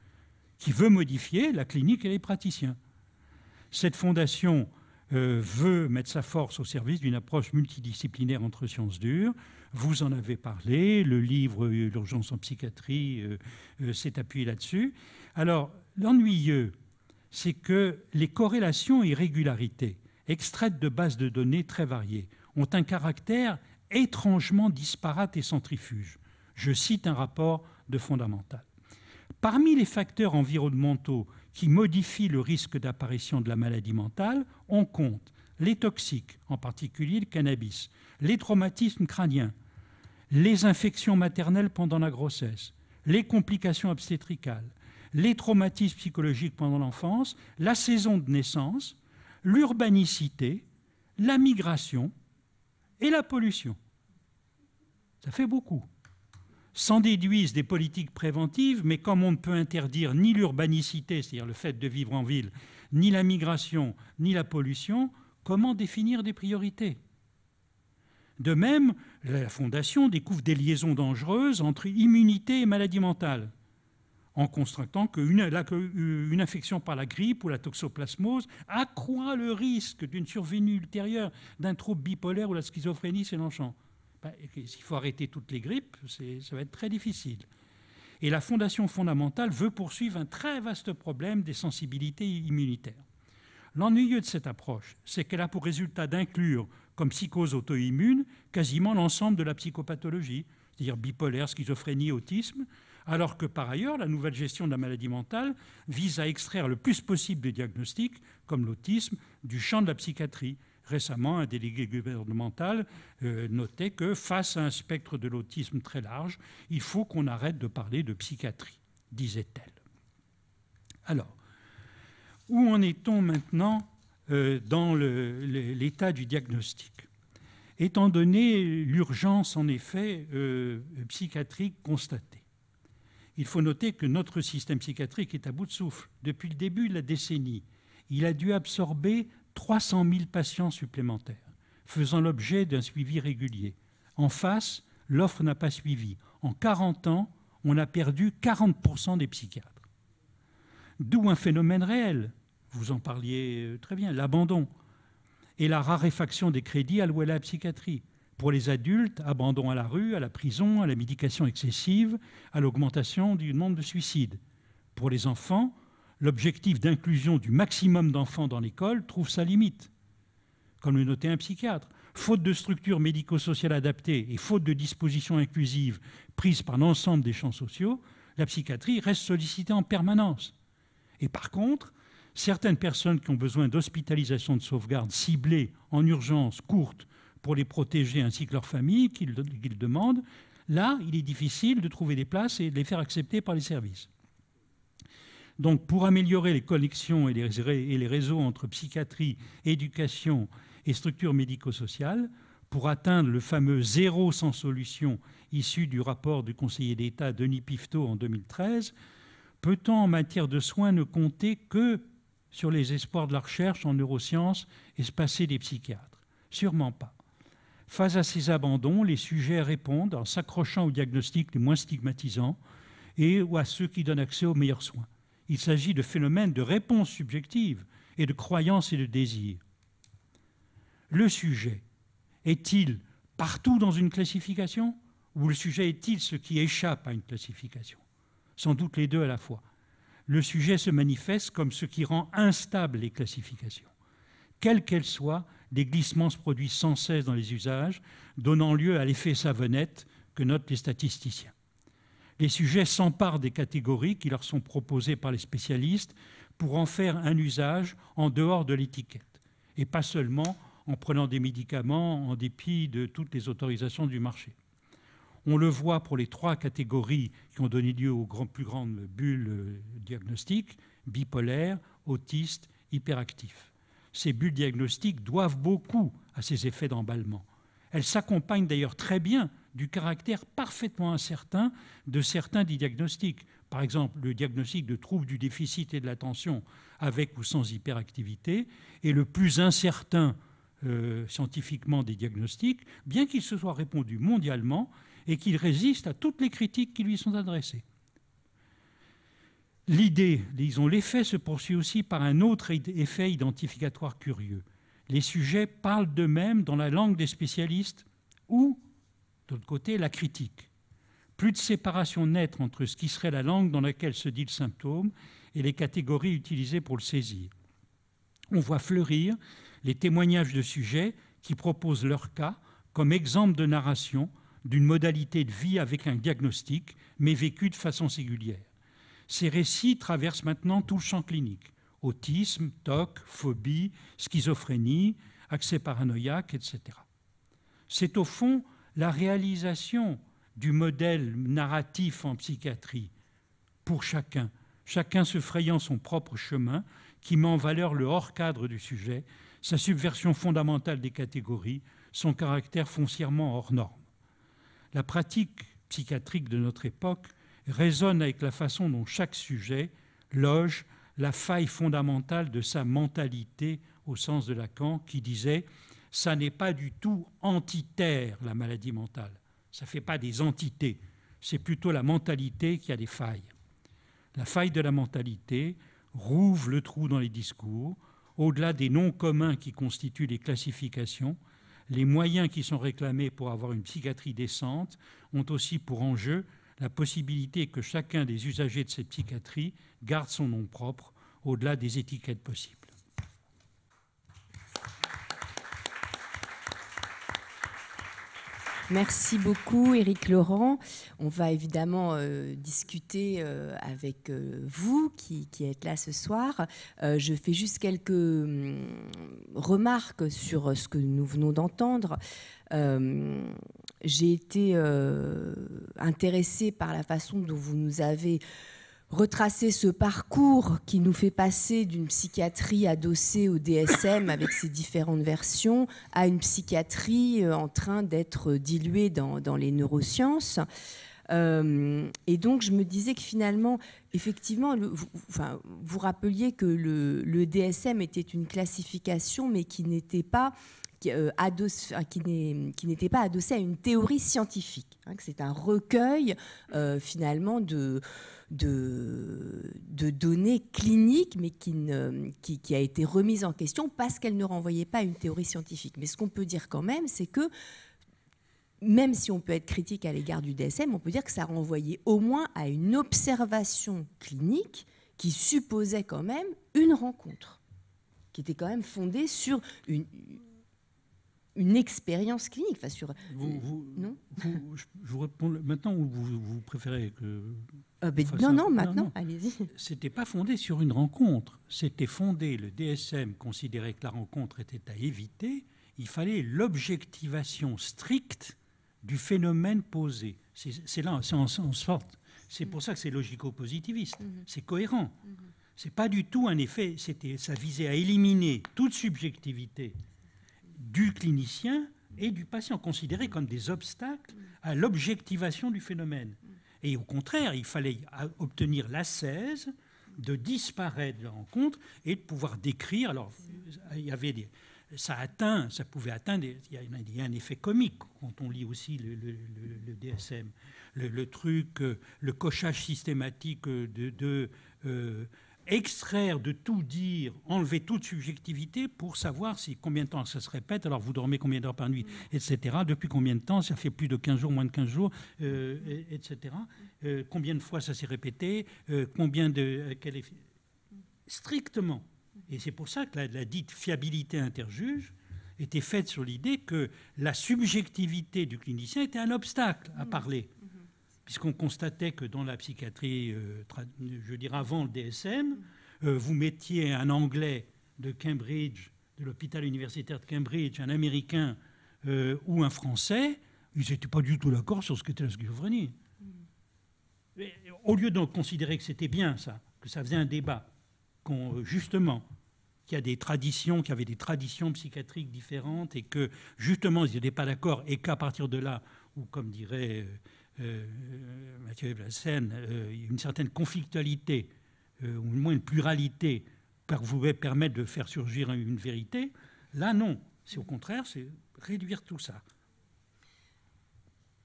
qui veut modifier la clinique et les praticiens. Cette fondation veut mettre sa force au service d'une approche multidisciplinaire entre sciences dures. Vous en avez parlé, le livre L'urgence en psychiatrie s'est appuyé là-dessus. Alors, l'ennuyeux, c'est que les corrélations et régularités extraites de bases de données très variées ont un caractère étrangement disparate et centrifuge. Je cite un rapport de fondamental. Parmi les facteurs environnementaux qui modifient le risque d'apparition de la maladie mentale, on compte les toxiques, en particulier le cannabis, les traumatismes crâniens, les infections maternelles pendant la grossesse, les complications obstétricales, les traumatismes psychologiques pendant l'enfance, la saison de naissance, l'urbanicité, la migration et la pollution. Ça fait beaucoup. S'en déduisent des politiques préventives, mais comme on ne peut interdire ni l'urbanicité, c'est-à-dire le fait de vivre en ville, ni la migration, ni la pollution, comment définir des priorités? De même, la Fondation découvre des liaisons dangereuses entre immunité et maladie mentale en constatant qu'une une infection par la grippe ou la toxoplasmose accroît le risque d'une survenue ultérieure d'un trouble bipolaire ou la schizophrénie chez l'enfant. Ben, S'il faut arrêter toutes les grippes, ça va être très difficile. Et la Fondation fondamentale veut poursuivre un très vaste problème des sensibilités immunitaires. L'ennuyeux de cette approche, c'est qu'elle a pour résultat d'inclure comme psychose auto-immune quasiment l'ensemble de la psychopathologie, c'est-à-dire bipolaire, schizophrénie, autisme, alors que par ailleurs, la nouvelle gestion de la maladie mentale vise à extraire le plus possible de diagnostics, comme l'autisme, du champ de la psychiatrie. Récemment, un délégué gouvernemental euh, notait que face à un spectre de l'autisme très large, il faut qu'on arrête de parler de psychiatrie, disait-elle. Alors, où en est-on maintenant euh, dans l'état du diagnostic? Étant donné l'urgence, en effet, euh, psychiatrique constatée, il faut noter que notre système psychiatrique est à bout de souffle. Depuis le début de la décennie, il a dû absorber 300 000 patients supplémentaires, faisant l'objet d'un suivi régulier. En face, l'offre n'a pas suivi. En 40 ans, on a perdu 40% des psychiatres. D'où un phénomène réel, vous en parliez euh, très bien, l'abandon et la raréfaction des crédits alloués à la psychiatrie. Pour les adultes, abandon à la rue, à la prison, à la médication excessive, à l'augmentation du nombre de suicides. Pour les enfants, l'objectif d'inclusion du maximum d'enfants dans l'école trouve sa limite. Comme le notait un psychiatre, faute de structures médico-sociales adaptées et faute de dispositions inclusives prises par l'ensemble des champs sociaux, la psychiatrie reste sollicitée en permanence. Et par contre, certaines personnes qui ont besoin d'hospitalisation de sauvegarde ciblée en urgence courte pour les protéger ainsi que leurs familles qu'ils demandent, là, il est difficile de trouver des places et de les faire accepter par les services. Donc, pour améliorer les connexions et les réseaux entre psychiatrie, éducation et structures médico-sociales, pour atteindre le fameux zéro sans solution issu du rapport du conseiller d'État Denis Pifteau en 2013, peut-on en matière de soins ne compter que sur les espoirs de la recherche en neurosciences et se passer des psychiatres? Sûrement pas. Face à ces abandons, les sujets répondent en s'accrochant aux diagnostics les moins stigmatisants et à ceux qui donnent accès aux meilleurs soins. Il s'agit de phénomènes de réponse subjective et de croyance et de désir. Le sujet est-il partout dans une classification ou le sujet est-il ce qui échappe à une classification? Sans doute les deux à la fois. Le sujet se manifeste comme ce qui rend instables les classifications. Quelles qu'elles soient, des glissements se produisent sans cesse dans les usages, donnant lieu à l'effet savonnette que notent les statisticiens. Les sujets s'emparent des catégories qui leur sont proposées par les spécialistes pour en faire un usage en dehors de l'étiquette, et pas seulement en prenant des médicaments en dépit de toutes les autorisations du marché. On le voit pour les trois catégories qui ont donné lieu aux plus grandes bulles diagnostiques, bipolaires, autistes, hyperactifs. Ces bulles diagnostiques doivent beaucoup à ces effets d'emballement. Elles s'accompagnent d'ailleurs très bien du caractère parfaitement incertain de certains des diagnostics. Par exemple, le diagnostic de troubles du déficit et de l'attention avec ou sans hyperactivité est le plus incertain euh, scientifiquement des diagnostics, bien qu'il se soit répondu mondialement et qu'il résiste à toutes les critiques qui lui sont adressées. L'idée, disons, l'effet se poursuit aussi par un autre effet identificatoire curieux. Les sujets parlent d'eux-mêmes dans la langue des spécialistes ou, de l'autre côté, la critique. Plus de séparation nette entre ce qui serait la langue dans laquelle se dit le symptôme et les catégories utilisées pour le saisir. On voit fleurir les témoignages de sujets qui proposent leur cas comme exemple de narration d'une modalité de vie avec un diagnostic, mais vécu de façon singulière. Ces récits traversent maintenant tout le champ clinique. Autisme, TOC, phobie, schizophrénie, accès paranoïaque, etc. C'est au fond la réalisation du modèle narratif en psychiatrie pour chacun, chacun se frayant son propre chemin, qui met en valeur le hors-cadre du sujet, sa subversion fondamentale des catégories, son caractère foncièrement hors norme. La pratique psychiatrique de notre époque résonne avec la façon dont chaque sujet loge la faille fondamentale de sa mentalité au sens de Lacan qui disait ça n'est pas du tout antitaire la maladie mentale, ça ne fait pas des entités, c'est plutôt la mentalité qui a des failles. La faille de la mentalité rouvre le trou dans les discours, au-delà des noms communs qui constituent les classifications, les moyens qui sont réclamés pour avoir une psychiatrie décente ont aussi pour enjeu la possibilité que chacun des usagers de cette psychiatrie garde son nom propre au-delà des étiquettes possibles. Merci beaucoup, Éric Laurent. On va évidemment euh, discuter euh, avec euh, vous qui, êtes là ce soir. je fais juste quelques hum, remarques sur ce que nous venons d'entendre. J'ai été intéressée par la façon dont vous nous avez retracer ce parcours qui nous fait passer d'une psychiatrie adossée au DSM avec ses différentes versions à une psychiatrie euh, en train d'être diluée dans, les neurosciences. Euh, et donc, je me disais que finalement, effectivement, vous, enfin, vous rappeliez que le, DSM était une classification, mais qui n'était pas euh, qui n'était pas adossé à une théorie scientifique. Hein, c'est un recueil finalement de, données cliniques, mais qui, a été remise en question parce qu'elle ne renvoyait pas à une théorie scientifique. Mais ce qu'on peut dire quand même, c'est que même si on peut être critique à l'égard du DSM, on peut dire que ça renvoyait au moins à une observation clinique qui supposait quand même une rencontre, qui était quand même fondée sur une, une expérience clinique. Enfin, sur, vous, non je, vous réponds maintenant ou vous, vous préférez que. Euh, ben, non, non, maintenant, allez-y. C'était pas fondé sur une rencontre. C'était fondé, le DSM considérait que la rencontre était à éviter. Il fallait l'objectivation stricte du phénomène posé. C'est là, c'est en, sorte. C'est pour ça que c'est logico-positiviste. Mhm. C'est cohérent. Ce mhm. C'est pas du tout un effet. C'était, ça visait à éliminer toute subjectivité du clinicien et du patient, considérés comme des obstacles à l'objectivation du phénomène. Et au contraire, il fallait obtenir l'assaise de disparaître de la rencontre et de pouvoir décrire. Alors, il y avait des, ça atteint, ça pouvait atteindre. Il y, a, un effet comique quand on lit aussi le, DSM, le, truc, euh, le cochage systématique de, de euh, extraire de tout dire, enlever toute subjectivité pour savoir si combien de temps ça se répète, alors vous dormez combien d'heures par nuit, etc. Depuis combien de temps, ça fait plus de 15 jours, moins de 15 jours, euh, etc. Euh, combien de fois ça s'est répété, euh, combien de... Quel Strictement. Et c'est pour ça que la, la dite fiabilité interjuge était faite sur l'idée que la subjectivité du clinicien était un obstacle à parler puisqu'on constatait que dans la psychiatrie, euh, je dirais avant le DSM, euh, vous mettiez un Anglais de Cambridge, de l'hôpital universitaire de Cambridge, un Américain euh, ou un Français, ils n'étaient pas du tout d'accord sur ce qu'était la schizophrénie. au lieu de considérer que c'était bien ça, que ça faisait un débat, qu'on, justement, qu'il y a des traditions, qu'il y avait des traditions psychiatriques différentes et que justement ils n'étaient pas d'accord et qu'à partir de là, ou comme dirait euh, Mathieu Blassen, euh, une certaine conflictualité, euh, ou au moins une pluralité, pouvait permettre de faire surgir une vérité. Là, non. C'est au contraire, c'est réduire tout ça.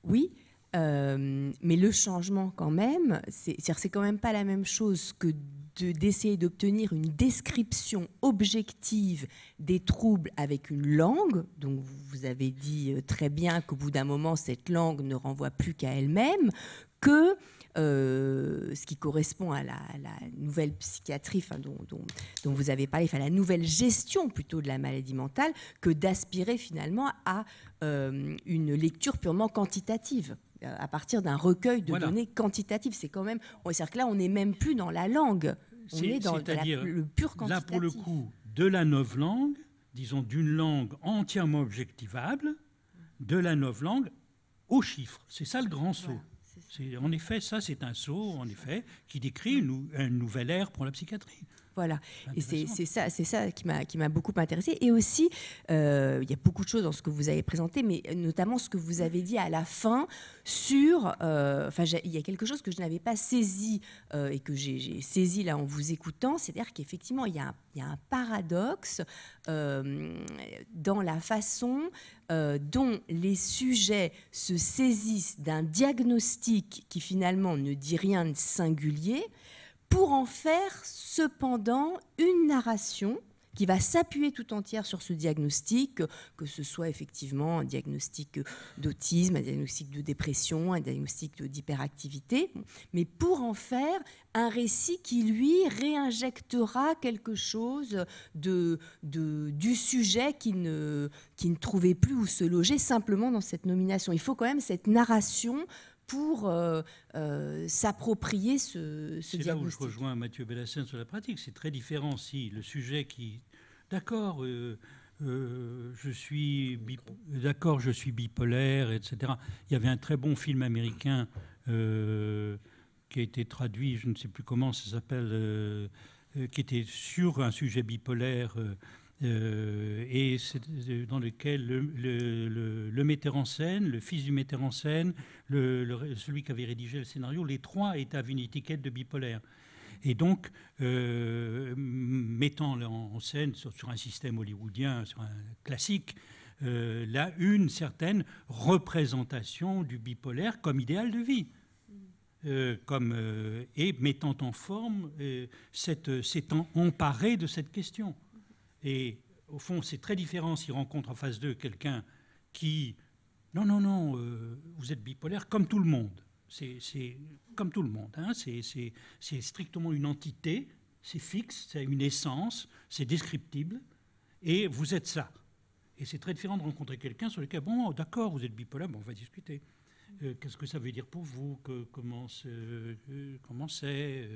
Oui, mais le changement quand même, c'est quand même pas la même chose que d'essayer d'obtenir une description objective des troubles avec une langue. Donc vous avez dit euh, très bien qu'au bout d'un moment, cette langue ne renvoie plus qu'à elle-même, que euh, ce qui correspond à la, nouvelle psychiatrie dont, vous avez parlé, enfin la nouvelle gestion plutôt de la maladie mentale, que d'aspirer finalement à euh, une lecture purement quantitative à partir d'un recueil de données quantitatives. C'est quand même, c'est-à-dire que là, on n'est même plus dans la langue, on est, dans le pur quantitatif. Là, pour le coup, de la langue, disons d'une langue entièrement objectivable, de la langue aux chiffres. C'est ça le grand saut. en effet, ça, c'est un saut, en effet, qui décrit une, une nouvelle ère pour la psychiatrie. Voilà. Et c'est ça, c'est ça qui m'a qui m'a beaucoup intéressé. Et aussi, euh, il y a beaucoup de choses dans ce que vous avez présenté, mais notamment ce que vous avez dit à la fin sur. Euh, enfin, il y a quelque chose que je n'avais pas saisi euh, et que j'ai saisi là en vous écoutant, c'est-à-dire qu'effectivement, il y a un paradoxe dans la façon dont les sujets se saisissent d'un diagnostic qui finalement ne dit rien de singulier pour en faire cependant une narration qui va s'appuyer tout entière sur ce diagnostic, que ce soit effectivement un diagnostic d'autisme, un diagnostic de dépression, un diagnostic d'hyperactivité, mais pour en faire un récit qui, lui, réinjectera quelque chose de, du sujet qui ne, qui ne trouvait plus où se loger simplement dans cette nomination. Il faut quand même cette narration pour euh, euh, s'approprier ce, ce C'est là où je rejoins Mathieu Bellassène sur la pratique. C'est très différent si le sujet qui... D'accord, euh, je suis d'accord, je suis bipolaire, etc. Il y avait un très bon film américain qui a été traduit, je ne sais plus comment ça s'appelle, qui était sur un sujet bipolaire et euh, dans lequel le, metteur en scène, le fils du metteur en scène, celui qui avait rédigé le scénario, les trois étaient avec une étiquette de bipolaire. Et donc, euh, mettant en scène sur, un système hollywoodien, sur un classique, là, une certaine représentation du bipolaire comme idéal de vie. comme, et mettant en forme, s'étant emparé de cette question. Et au fond, c'est très différent s'il rencontre en face d'eux quelqu'un qui... Non, non, non, euh, vous êtes bipolaire comme tout le monde. C'est comme tout le monde. Hein. C'est strictement une entité, c'est fixe, c'est une essence, c'est descriptible, et vous êtes ça. Et c'est très différent de rencontrer quelqu'un sur lequel, bon, d'accord, vous êtes bipolaire, bon, on va discuter. Euh, qu'est-ce que ça veut dire pour vous? Que, Comment c'est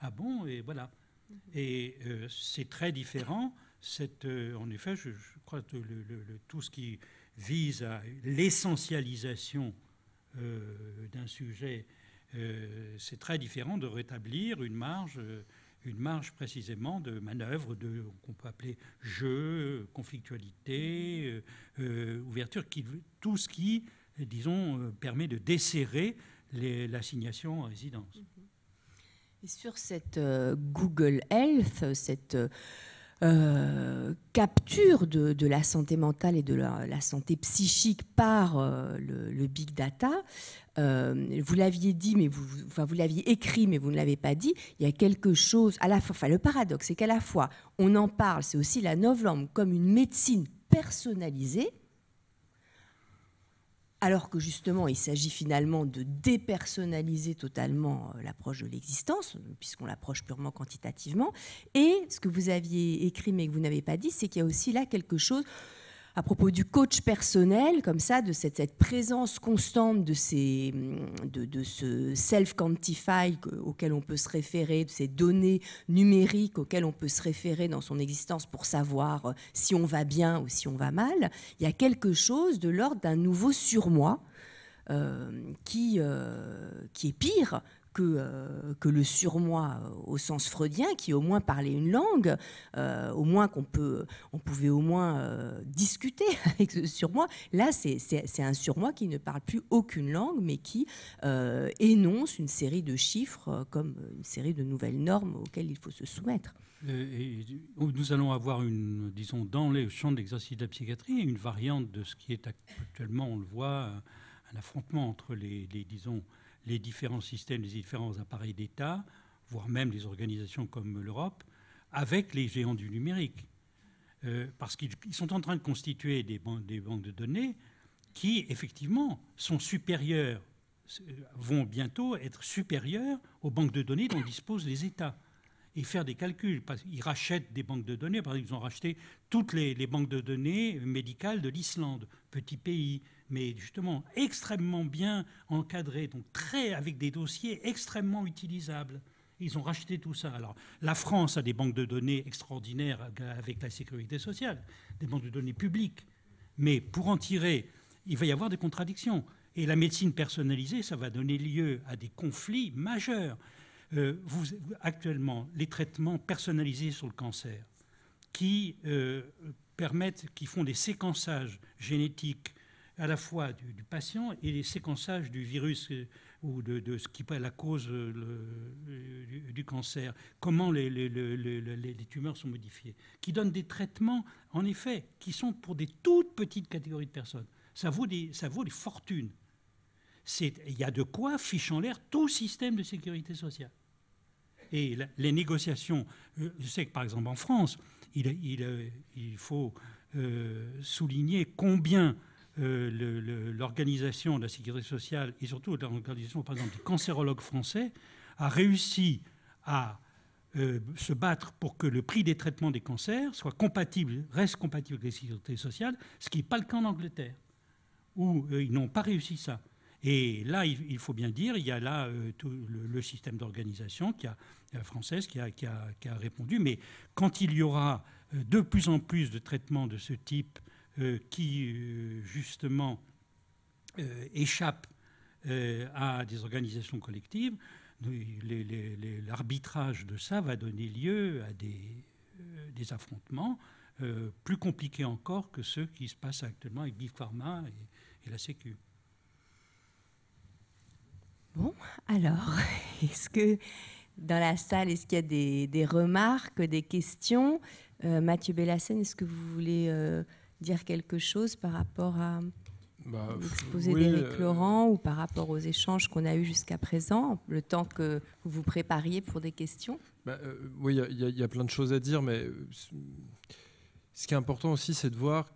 Ah bon Et voilà. Et euh, c'est très différent euh, en effet, je, crois que tout ce qui vise à l'essentialisation euh, d'un sujet, euh, c'est très différent de rétablir une marge, une marge précisément de manœuvre de qu'on peut appeler jeu, conflictualité, ouverture, qui, tout ce qui, disons, permet de desserrer l'assignation en résidence. Et sur cette Google Health, cette euh, capture de, la santé mentale et de la, santé psychique par euh, le, big data. Euh, vous l'aviez dit, mais vous, enfin, vous l'aviez écrit, mais vous ne l'avez pas dit. Il y a quelque chose à la fois. Enfin, le paradoxe, c'est qu'à la fois, on en parle, c'est aussi la novlangue comme une médecine personnalisée alors que justement il s'agit finalement de dépersonnaliser totalement euh, l'approche de l'existence, puisqu'on l'approche purement quantitativement. Et ce que vous aviez écrit mais que vous n'avez pas dit, c'est qu'il y a aussi là quelque chose à propos du coach personnel, comme ça, de cette, présence constante de, ces, de, de ce self-quantify auquel on peut se référer, de ces données numériques auxquelles on peut se référer dans son existence pour savoir euh, si on va bien ou si on va mal, il y a quelque chose de l'ordre d'un nouveau surmoi euh, qui, euh, qui est pire que, euh, que le surmoi euh, au sens freudien, qui au moins parlait une langue, euh, au moins qu'on peut, on pouvait au moins discuter avec ce surmoi. Là, c'est un surmoi qui ne parle plus aucune langue, mais qui énonce une série de chiffres comme une série de nouvelles normes auxquelles il faut se soumettre. nous allons avoir une, disons, dans les champs d'exercice de la psychiatrie, une variante de ce qui est actuellement, on le voit, un affrontement entre les, les disons, les différents systèmes, les différents appareils d'État, voire même les organisations comme l'Europe, avec les géants du numérique. Euh, parce qu'ils sont en train de constituer des, banques, de données qui, effectivement, sont supérieures, euh, vont bientôt être supérieures aux banques de données dont disposent les États et faire des calculs. Ils rachètent des banques de données. Par exemple, ils ont racheté toutes les banques de données médicales de l'Islande, petit pays mais justement extrêmement bien encadré, donc très avec des dossiers extrêmement utilisables. Ils ont racheté tout ça. Alors, la France a des banques de données extraordinaires avec la sécurité sociale, des banques de données publiques. Mais pour en tirer, il va y avoir des contradictions. Et la médecine personnalisée, ça va donner lieu à des conflits majeurs. Euh, actuellement, les traitements personnalisés sur le cancer, qui euh, permettent, qui font des séquençages génétiques à la fois du, patient et les séquençages du virus euh, ou de, ce qui est la cause du, cancer, comment les, tumeurs sont modifiées, qui donnent des traitements, en effet, qui sont pour des toutes petites catégories de personnes. Ça vaut des, ça vaut des fortunes il y a de quoi ficher en l'air tout système de sécurité sociale. Et les négociations, euh, je sais que par exemple en France, il, faut euh, souligner combien euh, l'organisation de la sécurité sociale et surtout l'organisation par exemple des cancérologues français a réussi à se battre pour que le prix des traitements des cancers soit compatible, reste compatible avec la sécurité sociale, ce qui n'est pas le cas en Angleterre, où ils n'ont pas réussi ça. Et là, il faut bien dire, il y a là euh, le, système d'organisation qui a, française qui a, qui, a, répondu. Mais quand il y aura euh, de plus en plus de traitements de ce type euh, qui, justement, échappent à des organisations collectives, l'arbitrage de ça va donner lieu à des, affrontements plus compliqués encore que ceux qui se passent actuellement avec Big Pharma et, la Sécu. Bon, alors, est-ce que dans la salle, est-ce qu'il y a des, remarques, des questions? Euh, Mathieu Bellassène, est-ce que vous voulez euh, dire quelque chose par rapport à bah, l'exposé d'Éric euh, Laurent ou par rapport aux échanges qu'on a eus jusqu'à présent, le temps que vous vous prépariez pour des questions? Bah, Oui, il y, a plein de choses à dire, mais ce qui est important aussi, c'est de voir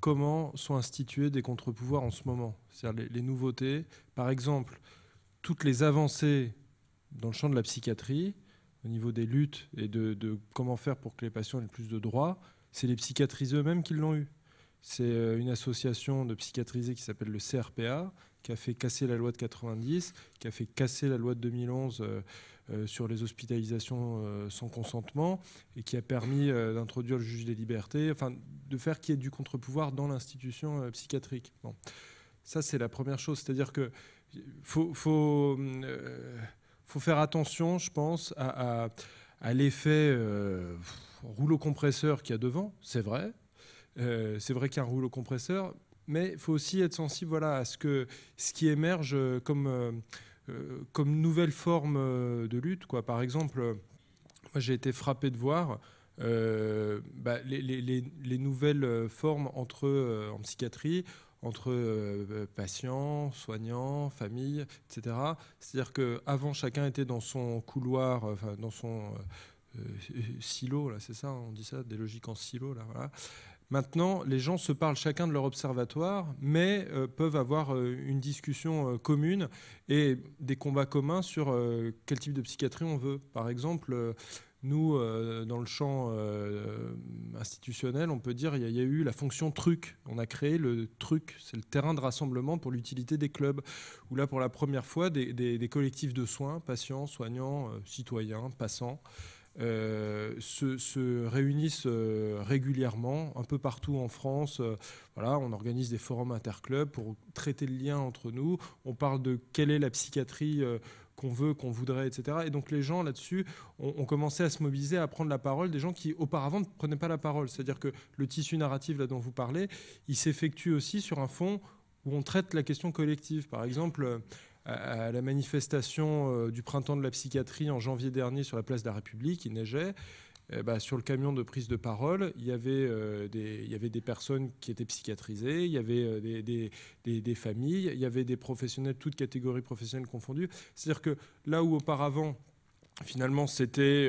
comment sont institués des contre-pouvoirs en ce moment. C'est-à-dire les nouveautés. Par exemple, toutes les avancées dans le champ de la psychiatrie, au niveau des luttes et de, comment faire pour que les patients aient le plus de droits, c'est les psychiatrisés eux-mêmes qui l'ont eu. C'est euh, une association de psychiatrisés qui s'appelle le CRPA, qui a fait casser la loi de 90, qui a fait casser la loi de 2011 euh, euh, sur les hospitalisations sans consentement, et qui a permis d'introduire le juge des libertés, enfin de faire qu'il y ait du contre-pouvoir dans l'institution psychiatrique. Bon. Ça, c'est la première chose. C'est-à-dire que faut, faut, faut, faire attention, je pense, à, l'effet euh, rouleau compresseur qu'il y a devant, c'est vrai. Euh, c'est vrai qu'il y a un rouleau compresseur, mais il faut aussi être sensible voilà, à ce, que, ce qui émerge comme, comme nouvelle forme de lutte. Quoi. Par exemple, j'ai été frappé de voir bah, les, les, les, nouvelles formes entre, en psychiatrie entre euh, patients, soignants, familles, etc. C'est-à-dire qu'avant, chacun était dans son couloir, euh, enfin, dans son euh, silo, c'est ça, on dit ça, des logiques en silo, là, voilà. Maintenant, les gens se parlent chacun de leur observatoire, mais peuvent avoir une discussion commune et des combats communs sur quel type de psychiatrie on veut. Par exemple, nous, euh, dans le champ euh, institutionnel, on peut dire qu'il y, a eu la fonction truc. On a créé le truc, c'est le terrain de rassemblement pour l'utilité des clubs, où là, pour la première fois, des, collectifs de soins, patients, soignants, euh, citoyens, passants, se, réunissent régulièrement un peu partout en France. voilà, on organise des forums interclubs pour traiter le lien entre nous. On parle de quelle est la psychiatrie qu'on veut, qu'on voudrait, etc. Et donc les gens là-dessus ont, commencé à se mobiliser, à prendre la parole, des gens qui auparavant ne prenaient pas la parole. C'est-à-dire que le tissu narratif là dont vous parlez, il s'effectue aussi sur un fond où on traite la question collective. Par exemple, à la manifestation euh, du printemps de la psychiatrie en janvier dernier sur la place de la République, il neigeait. Eh ben, sur le camion de prise de parole, il y, avait, euh, des, il y avait des personnes qui étaient psychiatrisées, il y avait euh, des, familles, il y avait des professionnels, toutes catégories professionnelles confondues. C'est-à-dire que là où auparavant, finalement, c'était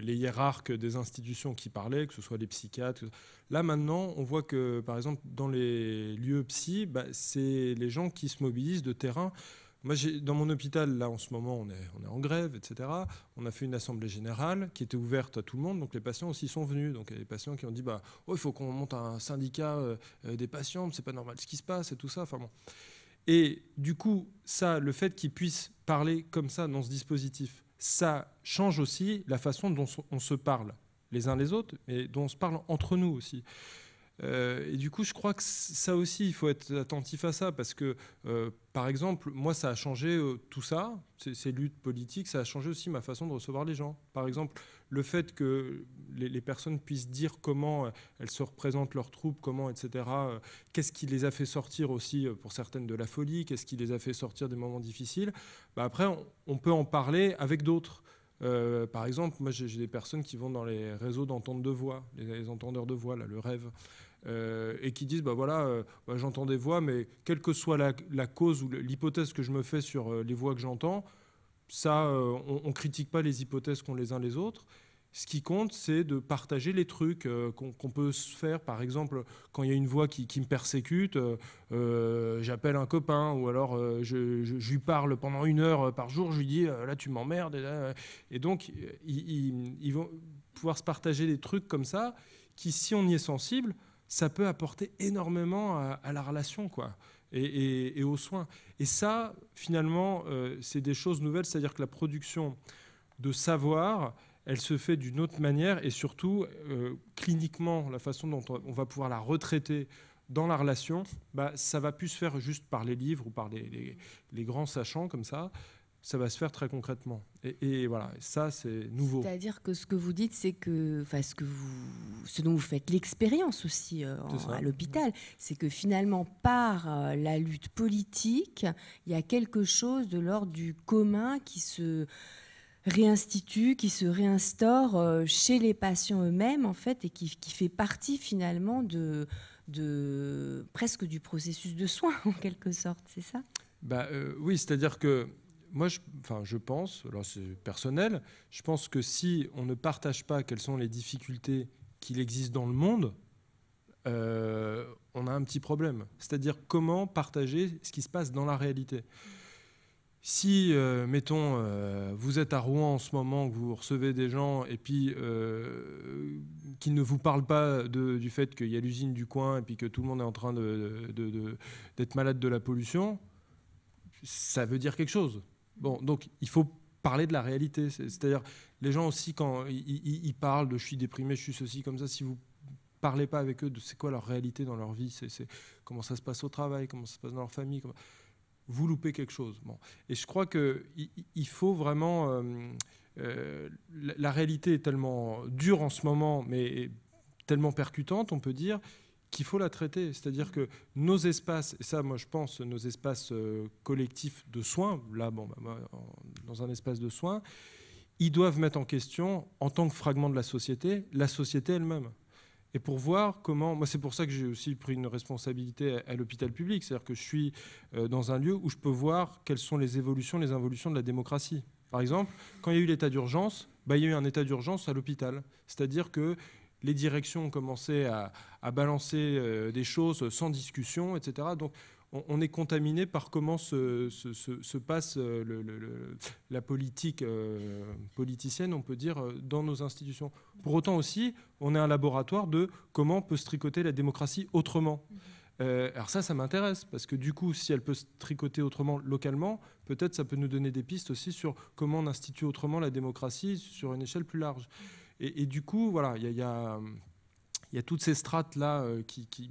les hiérarques des institutions qui parlaient, que ce soit les psychiatres. Là, maintenant, on voit que, par exemple, dans les lieux psy, bah, c'est les gens qui se mobilisent de terrain. Moi, dans mon hôpital, là, en ce moment, on est, on est en grève, etc. On a fait une assemblée générale qui était ouverte à tout le monde, donc les patients aussi sont venus. Donc il y a des patients qui ont dit, bah, oh, il faut qu'on monte un syndicat euh, euh, des patients, c'est pas normal ce qui se passe et tout ça. Enfin bon. Et du coup, ça, le fait qu'ils puissent parler comme ça dans ce dispositif, ça change aussi la façon dont on se parle les uns les autres, et dont on se parle entre nous aussi. Euh, et du coup, je crois que ça aussi, il faut être attentif à ça, parce que, euh, par exemple, moi, ça a changé euh, tout ça, ces, luttes politiques, ça a changé aussi ma façon de recevoir les gens. Par exemple, le fait que les, personnes puissent dire comment elles se représentent leurs troupes, comment, etc., qu'est-ce qui les a fait sortir aussi, pour certaines, de la folie, qu'est-ce qui les a fait sortir des moments difficiles, bah après, on, peut en parler avec d'autres. Par exemple, moi j'ai des personnes qui vont dans les réseaux d'entente de voix, les, entendeurs de voix, là, le rêve, euh, et qui disent bah voilà, euh, j'entends des voix, mais quelle que soit la, cause ou l'hypothèse que je me fais sur euh, les voix que j'entends, ça, on, ne critique pas les hypothèses qu'ont les uns les autres. Ce qui compte, c'est de partager les trucs qu'on peut se faire. Par exemple, quand il y a une voix qui, me persécute, j'appelle un copain ou alors je, lui parle pendant une heure par jour, je lui dis là tu m'emmerdes. Et, donc, ils, vont pouvoir se partager des trucs comme ça qui, si on y est sensible, ça peut apporter énormément à, la relation, quoi. Et, aux soins. Et ça, finalement, euh, c'est des choses nouvelles, c'est-à-dire que la production de savoir, elle se fait d'une autre manière et surtout, euh, cliniquement, la façon dont on va pouvoir la retraiter dans la relation, bah, ça va plus se faire juste par les livres ou par les grands sachants comme ça ça va se faire très concrètement. Et, voilà, ça c'est nouveau. C'est-à-dire que ce que vous dites, c'est que, enfin, ce que vous, ce dont vous faites l'expérience aussi euh, à l'hôpital, c'est que finalement, par euh, la lutte politique, il y a quelque chose de l'ordre du commun qui se réinstitue, qui se réinstaure euh, chez les patients eux-mêmes, en fait, et qui, fait partie finalement de, presque du processus de soins, en quelque sorte, c'est ça? Bah, Oui, c'est-à-dire que moi, je, enfin, je pense, alors c'est personnel, je pense que si on ne partage pas quelles sont les difficultés qu'il existe dans le monde, euh, on a un petit problème. C'est-à-dire comment partager ce qui se passe dans la réalité? Si, euh, mettons, euh, vous êtes à Rouen en ce moment, que vous recevez des gens et puis qu'ils ne vous parlent pas du fait qu'il y a l'usine du coin et puis que tout le monde est en train d'être de, malade de la pollution, ça veut dire quelque chose. Bon, donc il faut parler de la réalité. C'est-à-dire, les gens aussi, quand ils, parlent de je suis déprimé, je suis ceci, comme ça, si vous parlez pas avec eux de c'est quoi leur réalité dans leur vie, c'est comment ça se passe au travail, comment ça se passe dans leur famille, vous loupez quelque chose. Et je crois qu'il il faut vraiment... Euh, euh, la réalité est tellement dure en ce moment, mais tellement percutante, on peut dire, qu'il faut la traiter. C'est-à-dire que nos espaces, et ça, moi, je pense, nos espaces euh, collectifs de soins, là, bon, bah, dans un espace de soins, ils doivent mettre en question, en tant que fragment de la société, la société elle-même. Et pour voir comment, moi c'est pour ça que j'ai aussi pris une responsabilité à, l'hôpital public, c'est-à-dire que je suis euh, dans un lieu où je peux voir quelles sont les évolutions, les involutions de la démocratie. Par exemple, quand il y a eu l'état d'urgence, bah, il y a eu un état d'urgence à l'hôpital. C'est-à-dire que les directions ont commencé à, balancer euh, des choses sans discussion, etc. Donc on, est contaminé par comment se, passe euh, la politique euh, politicienne, on peut dire, dans nos institutions. Pour autant aussi, on est un laboratoire de comment peut se tricoter la démocratie autrement. alors ça, ça m'intéresse, parce que du coup, si elle peut se tricoter autrement localement, peut-être ça peut nous donner des pistes aussi sur comment on institue autrement la démocratie sur une échelle plus large. Et, du coup, voilà, il y a, toutes ces strates-là euh, qui,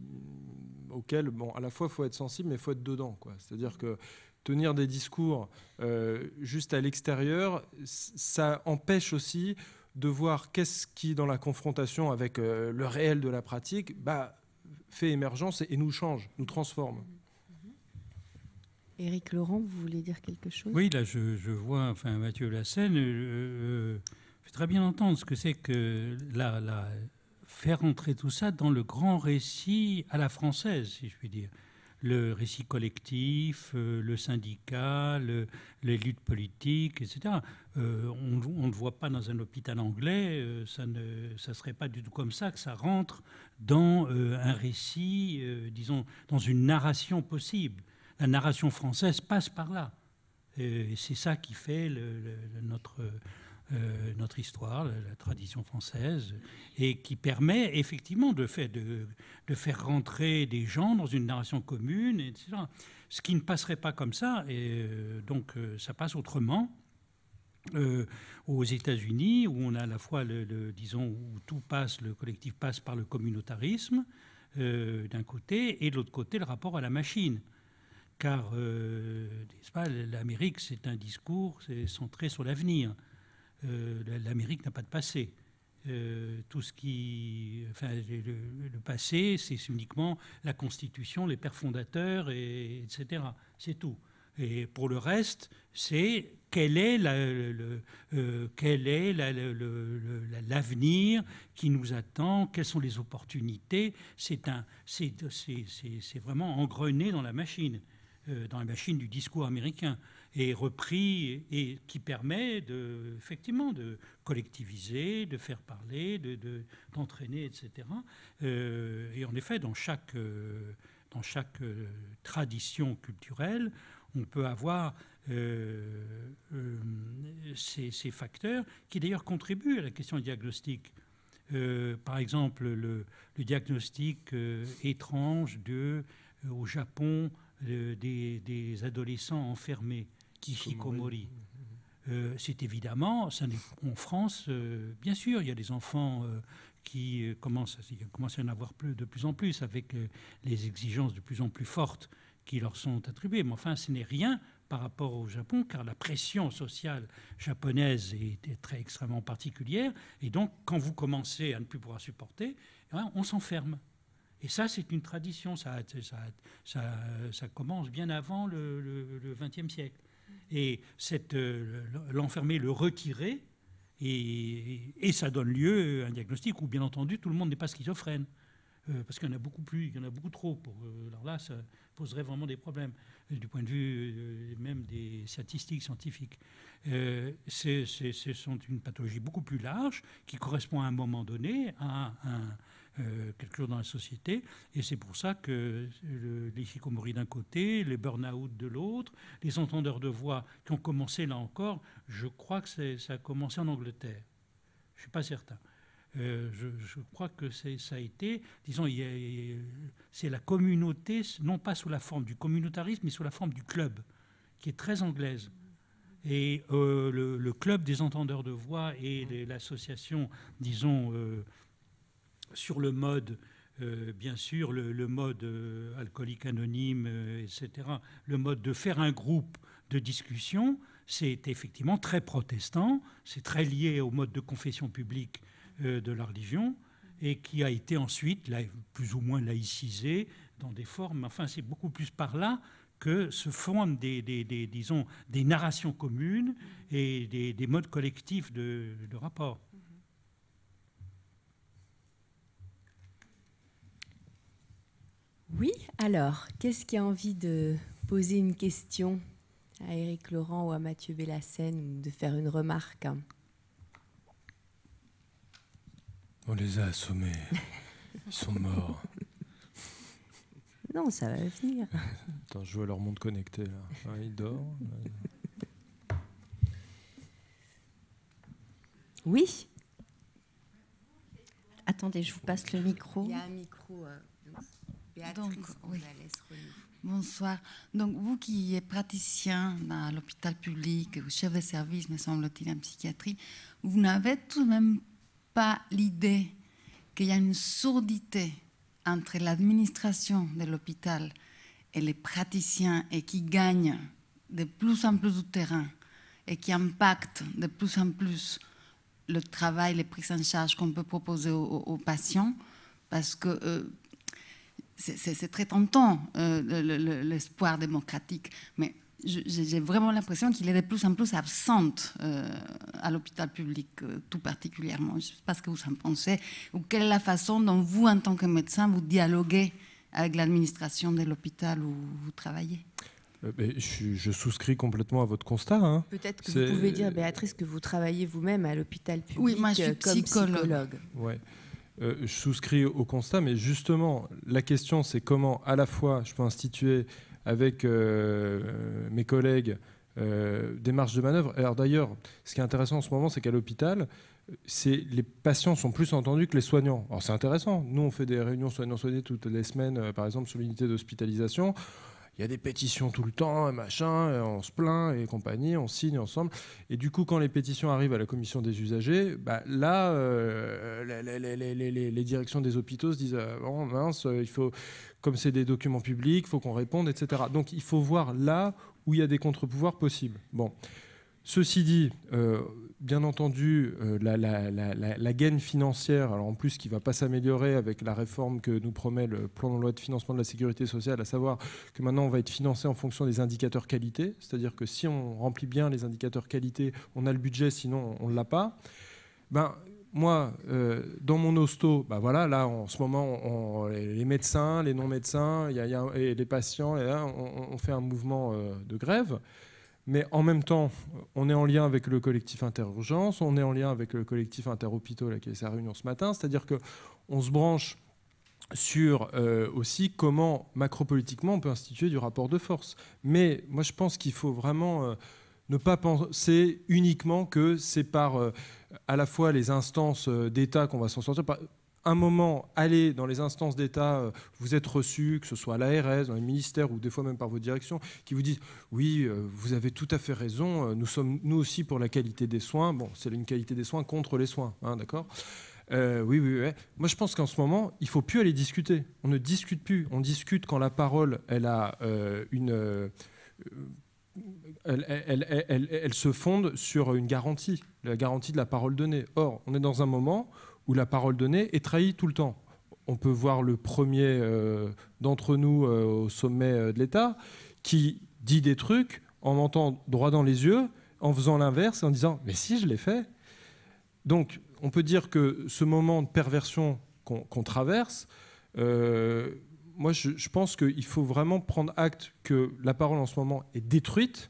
auxquelles, bon, à la fois, il faut être sensible, mais il faut être dedans. C'est-à-dire que tenir des discours euh, juste à l'extérieur, ça empêche aussi de voir qu'est-ce qui, dans la confrontation avec euh, le réel de la pratique, bah, fait émergence et, nous change, nous transforme. Éric Laurent, vous voulez dire quelque chose? Oui, là, je, vois, enfin, Mathieu Lassène très bien entendre ce que c'est que la, faire entrer tout ça dans le grand récit à la française, si je puis dire. Le récit collectif, euh, le syndicat, les luttes politiques, etc. Euh, on ne voit pas dans un hôpital anglais, euh, ça ne ça serait pas du tout comme ça que ça rentre dans un récit, disons, dans une narration possible. La narration française passe par là. Et c'est ça qui fait notre euh, notre histoire, la, tradition française, et qui permet effectivement de, faire rentrer des gens dans une narration commune, etc. Ce qui ne passerait pas comme ça, et euh, donc euh, ça passe autrement. aux États-Unis, où on a à la fois, le, disons, où tout passe, le collectif passe par le communautarisme, d'un côté, et de l'autre côté, le rapport à la machine. Car l'Amérique, c'est un discours centré sur l'avenir. L'Amérique n'a pas de passé. Euh, tout ce qui, enfin, le, passé, c'est uniquement la Constitution, les pères fondateurs, et, etc. C'est tout. Et pour le reste, c'est quel est euh, l'avenir qui nous attend, quelles sont les opportunités. C'est un, c'est vraiment engrené dans la machine, euh, dans la machine du discours américain et repris et qui permet de, effectivement de collectiviser, de faire parler, d'entraîner, de, etc. Euh, et en effet, dans chaque, euh, dans chaque euh, tradition culturelle, on peut avoir ces, ces, facteurs qui d'ailleurs contribuent à la question du diagnostic. par exemple, le, le diagnostic étrange de, au Japon des, des, adolescents enfermés. Kishikomori. Euh, c'est évidemment, en France, euh, bien sûr, il y a des enfants euh, qui commencent, commencent, à en avoir plus, de plus en plus avec les exigences de plus en plus fortes qui leur sont attribuées. Mais enfin, ce n'est rien par rapport au Japon, car la pression sociale japonaise est, très extrêmement particulière. Et donc, quand vous commencez à ne plus pouvoir supporter, eh ben, on s'enferme. Et ça, c'est une tradition. Ça, ça, commence bien avant le XXe siècle et euh, l'enfermer, le retirer, et, ça donne lieu à un diagnostic où, bien entendu, tout le monde n'est pas schizophrène. Euh, parce qu'il y en a beaucoup plus, il y en a beaucoup trop. Pour, euh, alors là, ça poserait vraiment des problèmes du point de vue même des statistiques scientifiques. ce sont une pathologie beaucoup plus large qui correspond à un moment donné à un, quelque chose dans la société. Et c'est pour ça que les hikikomori d'un côté, les burn-out de l'autre, les entendeurs de voix qui ont commencé là encore, je crois que ça a commencé en Angleterre. Je ne suis pas certain. Euh, je, crois que ça a été, disons, c'est la communauté, non pas sous la forme du communautarisme, mais sous la forme du club, qui est très anglaise. Et euh, le, club des entendeurs de voix et l'association, disons, sur le mode, euh, bien sûr, le, mode euh, alcoolique anonyme, euh, etc., le mode de faire un groupe de discussion, c'est effectivement très protestant, c'est très lié au mode de confession publique de la religion, et qui a été ensuite plus ou moins laïcisé dans des formes, enfin c'est beaucoup plus par là que se fondent des, disons, des narrations communes et des, modes collectifs de rapport. Oui, alors, qu'est-ce qui a envie de poser une question à Éric Laurent ou à Mathieu Bellassène ou de faire une remarque On les a assommés. Ils sont morts. Non, ça va venir. Attends, je vois leur monde connecté là. Ah, il dort. Oui? Attendez, je vous passe le micro. Il y a un micro. Donc, Bonsoir. Donc, vous qui êtes praticien à l'hôpital public, chef de service, me semble-t-il, en psychiatrie, vous n'avez tout de même pas l'idée qu'il y a une sourdité entre l'administration de l'hôpital et les praticiens et qui gagnent de plus en plus du terrain et qui impacte de plus en plus le travail, les prises en charge qu'on peut proposer aux, patients, parce que euh, c'est très tentant, euh, l'espoir démocratique, mais j'ai vraiment l'impression qu'il est de plus en plus absente euh, à l'hôpital public, euh, tout particulièrement. Je ne sais pas ce que vous en pensez, ou quelle est la façon dont vous, en tant que médecin, vous dialoguez avec l'administration de l'hôpital où vous travaillez? Je, souscris complètement à votre constat. Hein. Peut-être que vous pouvez dire, Béatrice, que vous travaillez vous-même à l'hôpital public oui, moi, je suis comme psychologue. psychologue. Ouais. Euh, je souscris au constat, mais justement, la question, c'est comment à la fois je peux instituer avec euh, mes collègues euh, des marges de manœuvre. Alors d'ailleurs, ce qui est intéressant en ce moment, c'est qu'à l'hôpital, les patients sont plus entendus que les soignants. Alors c'est intéressant. Nous, on fait des réunions soignants-soignés toutes les semaines, par exemple, sur l'unité d'hospitalisation. Il y a des pétitions tout le temps, machin, on se plaint et compagnie, on signe ensemble. Et du coup, quand les pétitions arrivent à la commission des usagers, bah, là, euh, les, directions des hôpitaux se disent oh, mince, il faut, comme c'est des documents publics, il faut qu'on réponde, etc. Donc il faut voir là où il y a des contre-pouvoirs possibles. Bon. Ceci dit, euh, bien entendu, euh, la, gaine financière, alors en plus qui ne va pas s'améliorer avec la réforme que nous promet le plan de loi de financement de la sécurité sociale, à savoir que maintenant on va être financé en fonction des indicateurs qualité, c'est-à-dire que si on remplit bien les indicateurs qualité, on a le budget, sinon on ne l'a pas. Ben, moi, euh, dans mon hosto, ben voilà, là en ce moment, les médecins, les non-médecins et les patients, on, fait un mouvement de grève. Mais en même temps, on est en lien avec le collectif Interurgence, on est en lien avec le collectif Interhôpitaux qui est sa réunion ce matin, c'est-à-dire qu'on se branche sur euh, aussi comment macropolitiquement on peut instituer du rapport de force. Mais moi je pense qu'il faut vraiment euh, ne pas penser uniquement que c'est par euh, à la fois les instances d'État qu'on va s'en sortir un moment aller dans les instances d'État, euh, vous êtes reçu, que ce soit à l'ARS, dans les ministères ou des fois même par vos directions, qui vous disent oui, euh, vous avez tout à fait raison, euh, nous sommes nous aussi pour la qualité des soins. Bon, c'est une qualité des soins contre les soins, hein, d'accord? Oui, oui, oui. Moi, je pense qu'en ce moment, il faut plus aller discuter. On ne discute plus. On discute quand la parole, elle a une, elle, elle, se fonde sur une garantie, la garantie de la parole donnée. Or, on est dans un moment où la parole donnée est trahie tout le temps. On peut voir le premier euh, d'entre nous euh, au sommet euh, de l'État qui dit des trucs en mentant droit dans les yeux, en faisant l'inverse en disant Mais si, je l'ai fait. Donc, on peut dire que ce moment de perversion qu'on traverse, moi, je, je pense qu'il faut vraiment prendre acte que la parole en ce moment est détruite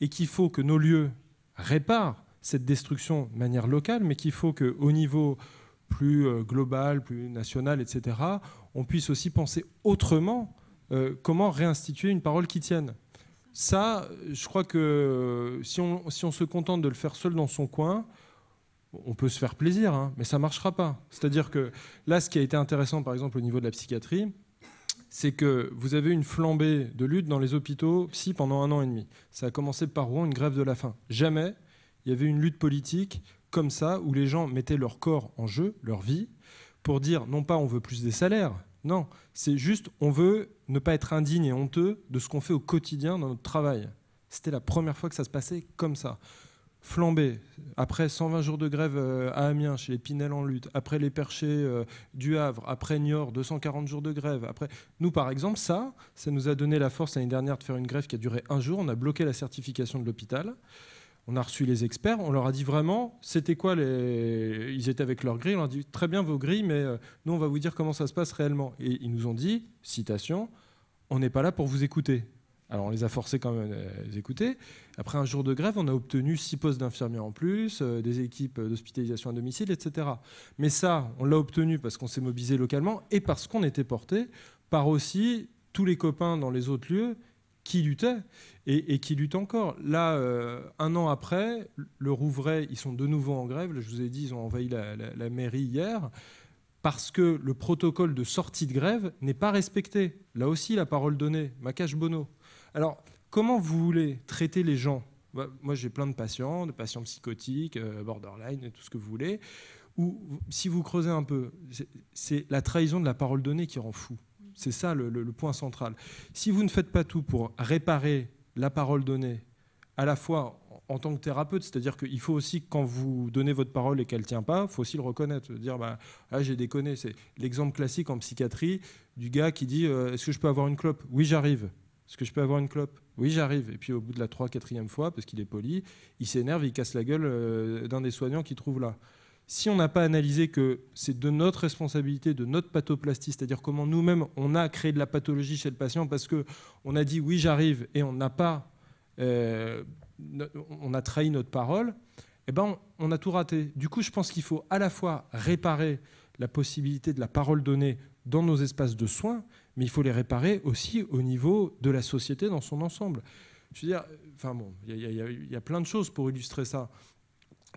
et qu'il faut que nos lieux réparent cette destruction de manière locale, mais qu'il faut qu'au niveau plus euh, global, plus national, etc., on puisse aussi penser autrement euh, comment réinstituer une parole qui tienne. Ça, je crois que euh, si on, si on se contente de le faire seul dans son coin, on peut se faire plaisir, hein, mais ça ne marchera pas. C'est-à-dire que là, ce qui a été intéressant, par exemple, au niveau de la psychiatrie, c'est que vous avez une flambée de lutte dans les hôpitaux psy pendant un an et demi. Ça a commencé par Rouen, une grève de la faim. Jamais il y avait une lutte politique comme ça, où les gens mettaient leur corps en jeu, leur vie, pour dire non pas on veut plus des salaires, non, c'est juste on veut ne pas être indigne et honteux de ce qu'on fait au quotidien dans notre travail. C'était la première fois que ça se passait comme ça. Flambé, après 120 jours de grève euh, à Amiens, chez les Pinel en lutte, après les Perchés euh, du Havre, après Niort, 240 jours de grève. Après, nous, par exemple, ça, ça nous a donné la force l'année dernière de faire une grève qui a duré un jour. On a bloqué la certification de l'hôpital on a reçu les experts, on leur a dit vraiment, c'était quoi les... Ils étaient avec leurs grilles, on leur a dit très bien vos grilles, mais euh, nous on va vous dire comment ça se passe réellement. Et ils nous ont dit, citation, on n'est pas là pour vous écouter. Alors on les a forcés quand même à les écouter. Après un jour de grève, on a obtenu six postes d'infirmiers en plus, euh, des équipes d'hospitalisation à domicile, etc. Mais ça, on l'a obtenu parce qu'on s'est mobilisé localement et parce qu'on était porté par aussi tous les copains dans les autres lieux qui luttaient et, qui luttent encore. Là, euh, un an après, le Rouvray, ils sont de nouveau en grève. je vous ai dit, ils ont envahi la, mairie hier parce que le protocole de sortie de grève n'est pas respecté. Là aussi, la parole donnée, Macache Bono. Alors, comment vous voulez traiter les gens? Bah, Moi, j'ai plein de patients, de patients psychotiques, euh, borderline, tout ce que vous voulez. Ou si vous creusez un peu, c'est la trahison de la parole donnée qui rend fou. C'est ça le, point central. Si vous ne faites pas tout pour réparer la parole donnée, à la fois en tant que thérapeute, c'est-à-dire qu'il faut aussi, quand vous donnez votre parole et qu'elle ne tient pas, il faut aussi le reconnaître, dire bah, ah, j'ai déconné. C'est l'exemple classique en psychiatrie du gars qui dit euh, Est-ce que je peux avoir une clope? Oui, j'arrive. Est-ce que je peux avoir une clope? Oui, j'arrive. Et puis au bout de la 3 quatrième fois, parce qu'il est poli, il s'énerve, il casse la gueule euh, d'un des soignants qu'il trouve là si on n'a pas analysé que c'est de notre responsabilité, de notre pathoplastie, c'est-à-dire comment nous-mêmes on a créé de la pathologie chez le patient parce que on a dit oui j'arrive et on n'a pas, euh, on a trahi notre parole, eh ben on, a tout raté. Du coup, je pense qu'il faut à la fois réparer la possibilité de la parole donnée dans nos espaces de soins, mais il faut les réparer aussi au niveau de la société dans son ensemble. Je veux dire, enfin bon, il y, a plein de choses pour illustrer ça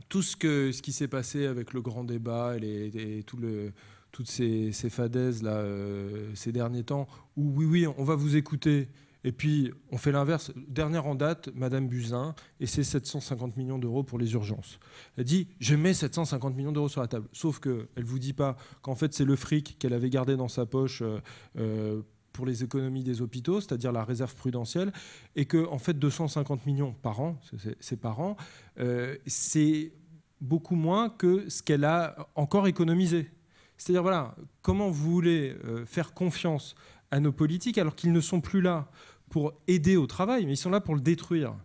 tout ce, que, ce qui s'est passé avec le grand débat et, tout le, toutes ces, fadaises là, euh, ces derniers temps, où oui, oui, on va vous écouter, Et puis, on fait l'inverse. Dernière en date, Madame Buzyn, et c'est 750 millions d'euros pour les urgences. Elle dit Je mets 750 millions d'euros sur la table. Sauf qu'elle ne vous dit pas qu'en fait, c'est le fric qu'elle avait gardé dans sa poche. Euh, euh, pour les économies des hôpitaux, c'est-à-dire la réserve prudentielle, et que en fait 250 millions par an, c'est par an, euh, c'est beaucoup moins que ce qu'elle a encore économisé. C'est-à-dire voilà, comment vous voulez faire confiance à nos politiques alors qu'ils ne sont plus là pour aider au travail, mais ils sont là pour le détruire?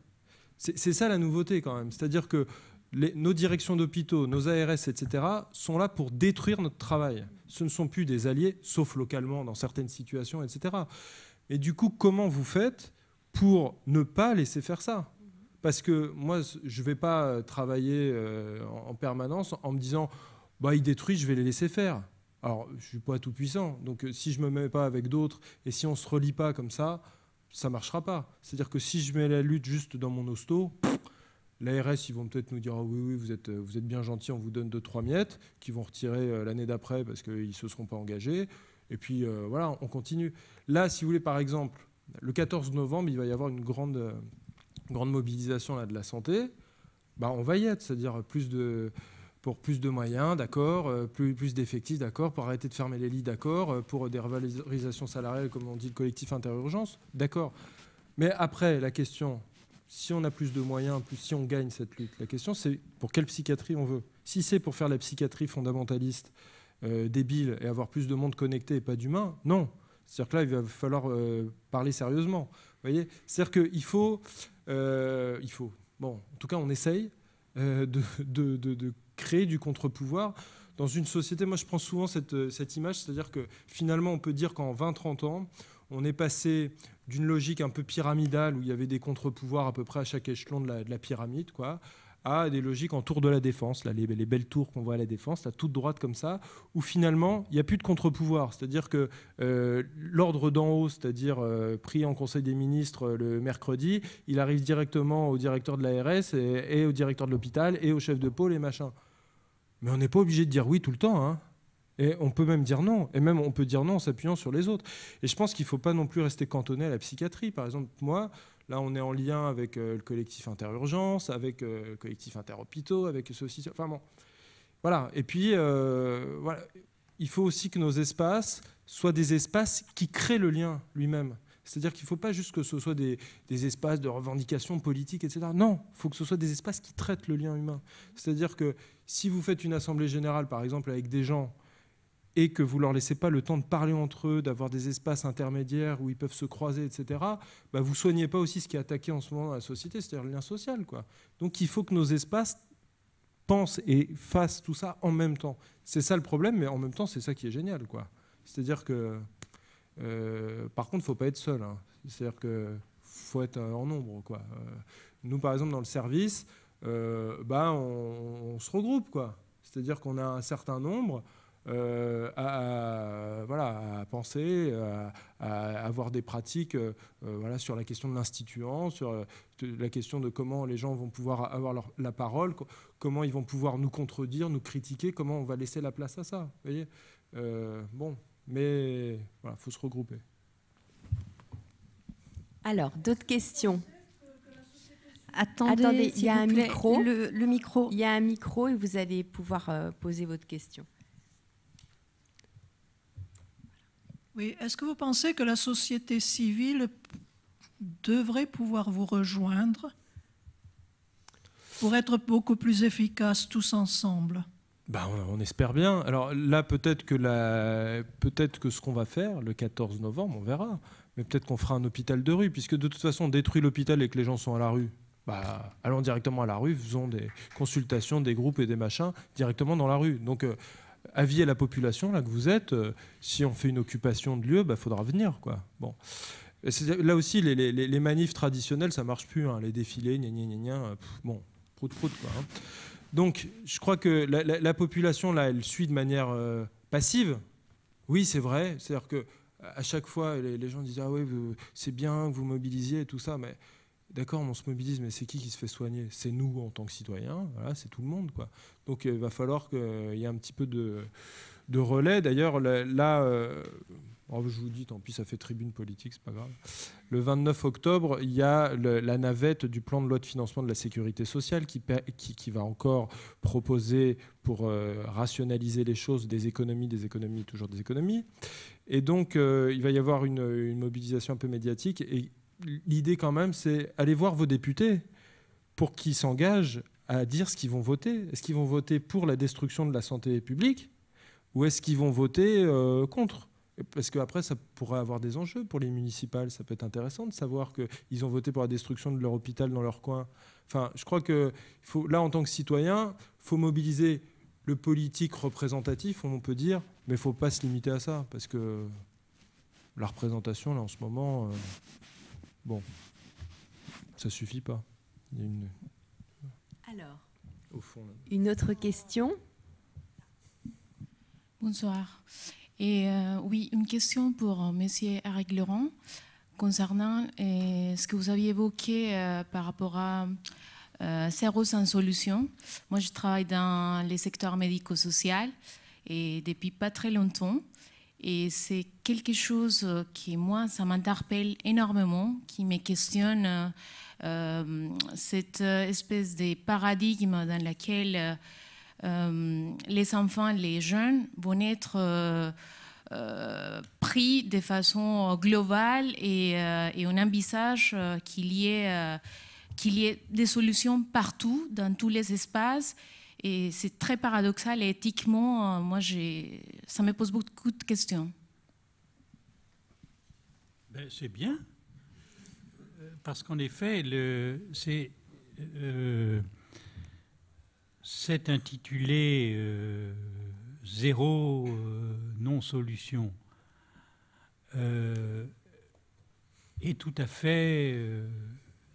C'est ça la nouveauté quand même. C'est-à-dire que nos directions d'hôpitaux, nos ARS, etc., sont là pour détruire notre travail. Ce ne sont plus des alliés, sauf localement dans certaines situations, etc. Mais du coup, comment vous faites pour ne pas laisser faire ça? Parce que moi, je ne vais pas travailler euh, en permanence en me disant, bah, ils détruisent, je vais les laisser faire. Alors, je ne suis pas tout puissant, donc euh, si je ne me mets pas avec d'autres et si on ne se relie pas comme ça, ça ne marchera pas. C'est-à-dire que si je mets la lutte juste dans mon hosto, l'ARS, ils vont peut-être nous dire ah oui, oui, vous êtes, bien gentil, on vous donne 2-3 miettes, qui vont retirer euh, l'année d'après parce qu'ils ne se seront pas engagés. Et puis euh, voilà, on continue. Là, si vous voulez, par exemple, le 14 novembre, il va y avoir une grande, euh, grande mobilisation là, de la santé. Bah, on va y être, c'est-à-dire plus de pour plus de moyens, d'accord, plus, plus d'effectifs, d'accord, pour arrêter de fermer les lits, d'accord, pour des revalorisations salariales, comme on dit, le collectif interurgence, d'accord. Mais après, la question, si on a plus de moyens, plus si on gagne cette lutte, la question c'est pour quelle psychiatrie on veut. Si c'est pour faire la psychiatrie fondamentaliste, euh, débile, et avoir plus de monde connecté et pas d'humains, non. C'est-à-dire que là, il va falloir parler sérieusement. Voyez? C'est-à-dire qu'il faut, il faut, bon, en tout cas, on essaye de, de, de créer du contre-pouvoir dans une société. Moi, je prends souvent cette, euh, cette image, c'est-à-dire que finalement, on peut dire qu'en 20-30 ans, on est passé d'une logique un peu pyramidale où il y avait des contre-pouvoirs à peu près à chaque échelon de la, de la pyramide, quoi, à des logiques en tour de la défense, là, les, belles tours qu'on voit à la défense, là, toute droite comme ça, où finalement, il n'y a plus de contre-pouvoir. C'est-à-dire que euh, l'ordre d'en haut, c'est-à-dire euh, pris en Conseil des ministres le mercredi, il arrive directement au directeur de l'ARS et, et, au directeur de l'hôpital et au chef de pôle et machin. Mais on n'est pas obligé de dire oui tout le temps. Hein. Et on peut même dire non. Et même on peut dire non en s'appuyant sur les autres. Et je pense qu'il ne faut pas non plus rester cantonné à la psychiatrie. Par exemple, moi, là, on est en lien avec euh, le collectif Interurgence, avec euh, le collectif Interhôpitaux, avec ceci. Enfin bon. Voilà. Et puis, euh, voilà. il faut aussi que nos espaces soient des espaces qui créent le lien lui-même. C'est-à-dire qu'il ne faut pas juste que ce soit des, espaces de revendication politique, etc. Non, il faut que ce soit des espaces qui traitent le lien humain. C'est-à-dire que si vous faites une assemblée générale, par exemple, avec des gens et que vous leur laissez pas le temps de parler entre eux, d'avoir des espaces intermédiaires où ils peuvent se croiser, etc., bah vous soignez pas aussi ce qui est attaqué en ce moment dans la société, c'est-à-dire le lien social. Quoi. Donc il faut que nos espaces pensent et fassent tout ça en même temps. C'est ça le problème, mais en même temps, c'est ça qui est génial. C'est-à-dire que euh, par contre, il ne faut pas être seul. Hein. C'est-à-dire qu'il faut être euh, en nombre. Quoi. Euh, nous, par exemple, dans le service, bah, on, se regroupe. C'est-à-dire qu'on a un certain nombre à, voilà, à penser, à, avoir des pratiques voilà, sur la question de l'instituant, sur la question de comment les gens vont pouvoir avoir la parole, comment ils vont pouvoir nous contredire, nous critiquer, comment on va laisser la place à ça. Vous voyez bon, mais voilà, il faut se regrouper. Alors, d'autres questions? Attendez, il y a un micro. Le, micro. Il y a un micro et vous allez pouvoir euh, poser votre question. Oui, est-ce que vous pensez que la société civile devrait pouvoir vous rejoindre pour être beaucoup plus efficace tous ensemble? Bah, on, espère bien. Alors là, peut-être que, que ce qu'on va faire le 14 novembre, on verra. Mais peut-être qu'on fera un hôpital de rue, puisque de toute façon, on détruit l'hôpital et que les gens sont à la rue. Bah, allons directement à la rue, faisons des consultations, des groupes et des machins directement dans la rue. Donc, euh, avis à la population, là que vous êtes, euh, si on fait une occupation de lieu, il bah, faudra venir. Quoi. Bon. Là aussi, les, manifs traditionnels, ça marche plus. Hein. Les défilés, gna gna gna gna, bon, prout prout quoi. Hein. Donc, je crois que la, population, là, elle suit de manière euh, passive. Oui, c'est vrai. C'est-à-dire que à chaque fois, les, gens disent Ah oui, c'est bien que vous mobilisiez et tout ça. Mais d'accord, on se mobilise, mais c'est qui qui se fait soigner? C'est nous en tant que citoyens. Voilà, c'est tout le monde. Quoi. Donc, il va falloir qu'il y ait un petit peu de, relais. D'ailleurs, là, euh, Oh, je vous dis, tant pis, ça fait tribune politique, c'est pas grave. Le 29 octobre, il y a la navette du plan de loi de financement de la sécurité sociale qui, va encore proposer, pour euh, rationaliser les choses, des économies, des économies, toujours des économies. Et donc, euh, il va y avoir une, une, mobilisation un peu médiatique. Et l'idée, quand même, c'est aller voir vos députés pour qu'ils s'engagent à dire ce qu'ils vont voter. Est-ce qu'ils vont voter pour la destruction de la santé publique ou est-ce qu'ils vont voter euh, contre? Parce qu'après, ça pourrait avoir des enjeux pour les municipales. Ça peut être intéressant de savoir qu'ils ont voté pour la destruction de leur hôpital dans leur coin. Enfin, je crois que là, en tant que citoyen, il faut mobiliser le politique représentatif, on peut dire, mais il ne faut pas se limiter à ça, parce que la représentation, là, en ce moment, euh, bon, ça suffit pas. Alors, une autre question? Bonsoir. Et euh, oui, une question pour euh, Monsieur Eric Laurent concernant euh, ce que vous aviez évoqué par rapport à zéro sans solution. Moi, je travaille dans le secteur médico-social et depuis pas très longtemps. Et c'est quelque chose qui, moi, ça m'interpelle énormément, qui me questionne cette espèce de paradigme dans lequel euh, les enfants, les jeunes vont être euh, euh, pris de façon globale et, et on envisage qu'il y ait des solutions partout, dans tous les espaces. Et c'est très paradoxal et éthiquement, moi, ça me pose beaucoup de questions. Ben, c'est bien, parce qu'en effet, c'est c'est intitulé euh, Zéro euh, non-solution euh, est tout à fait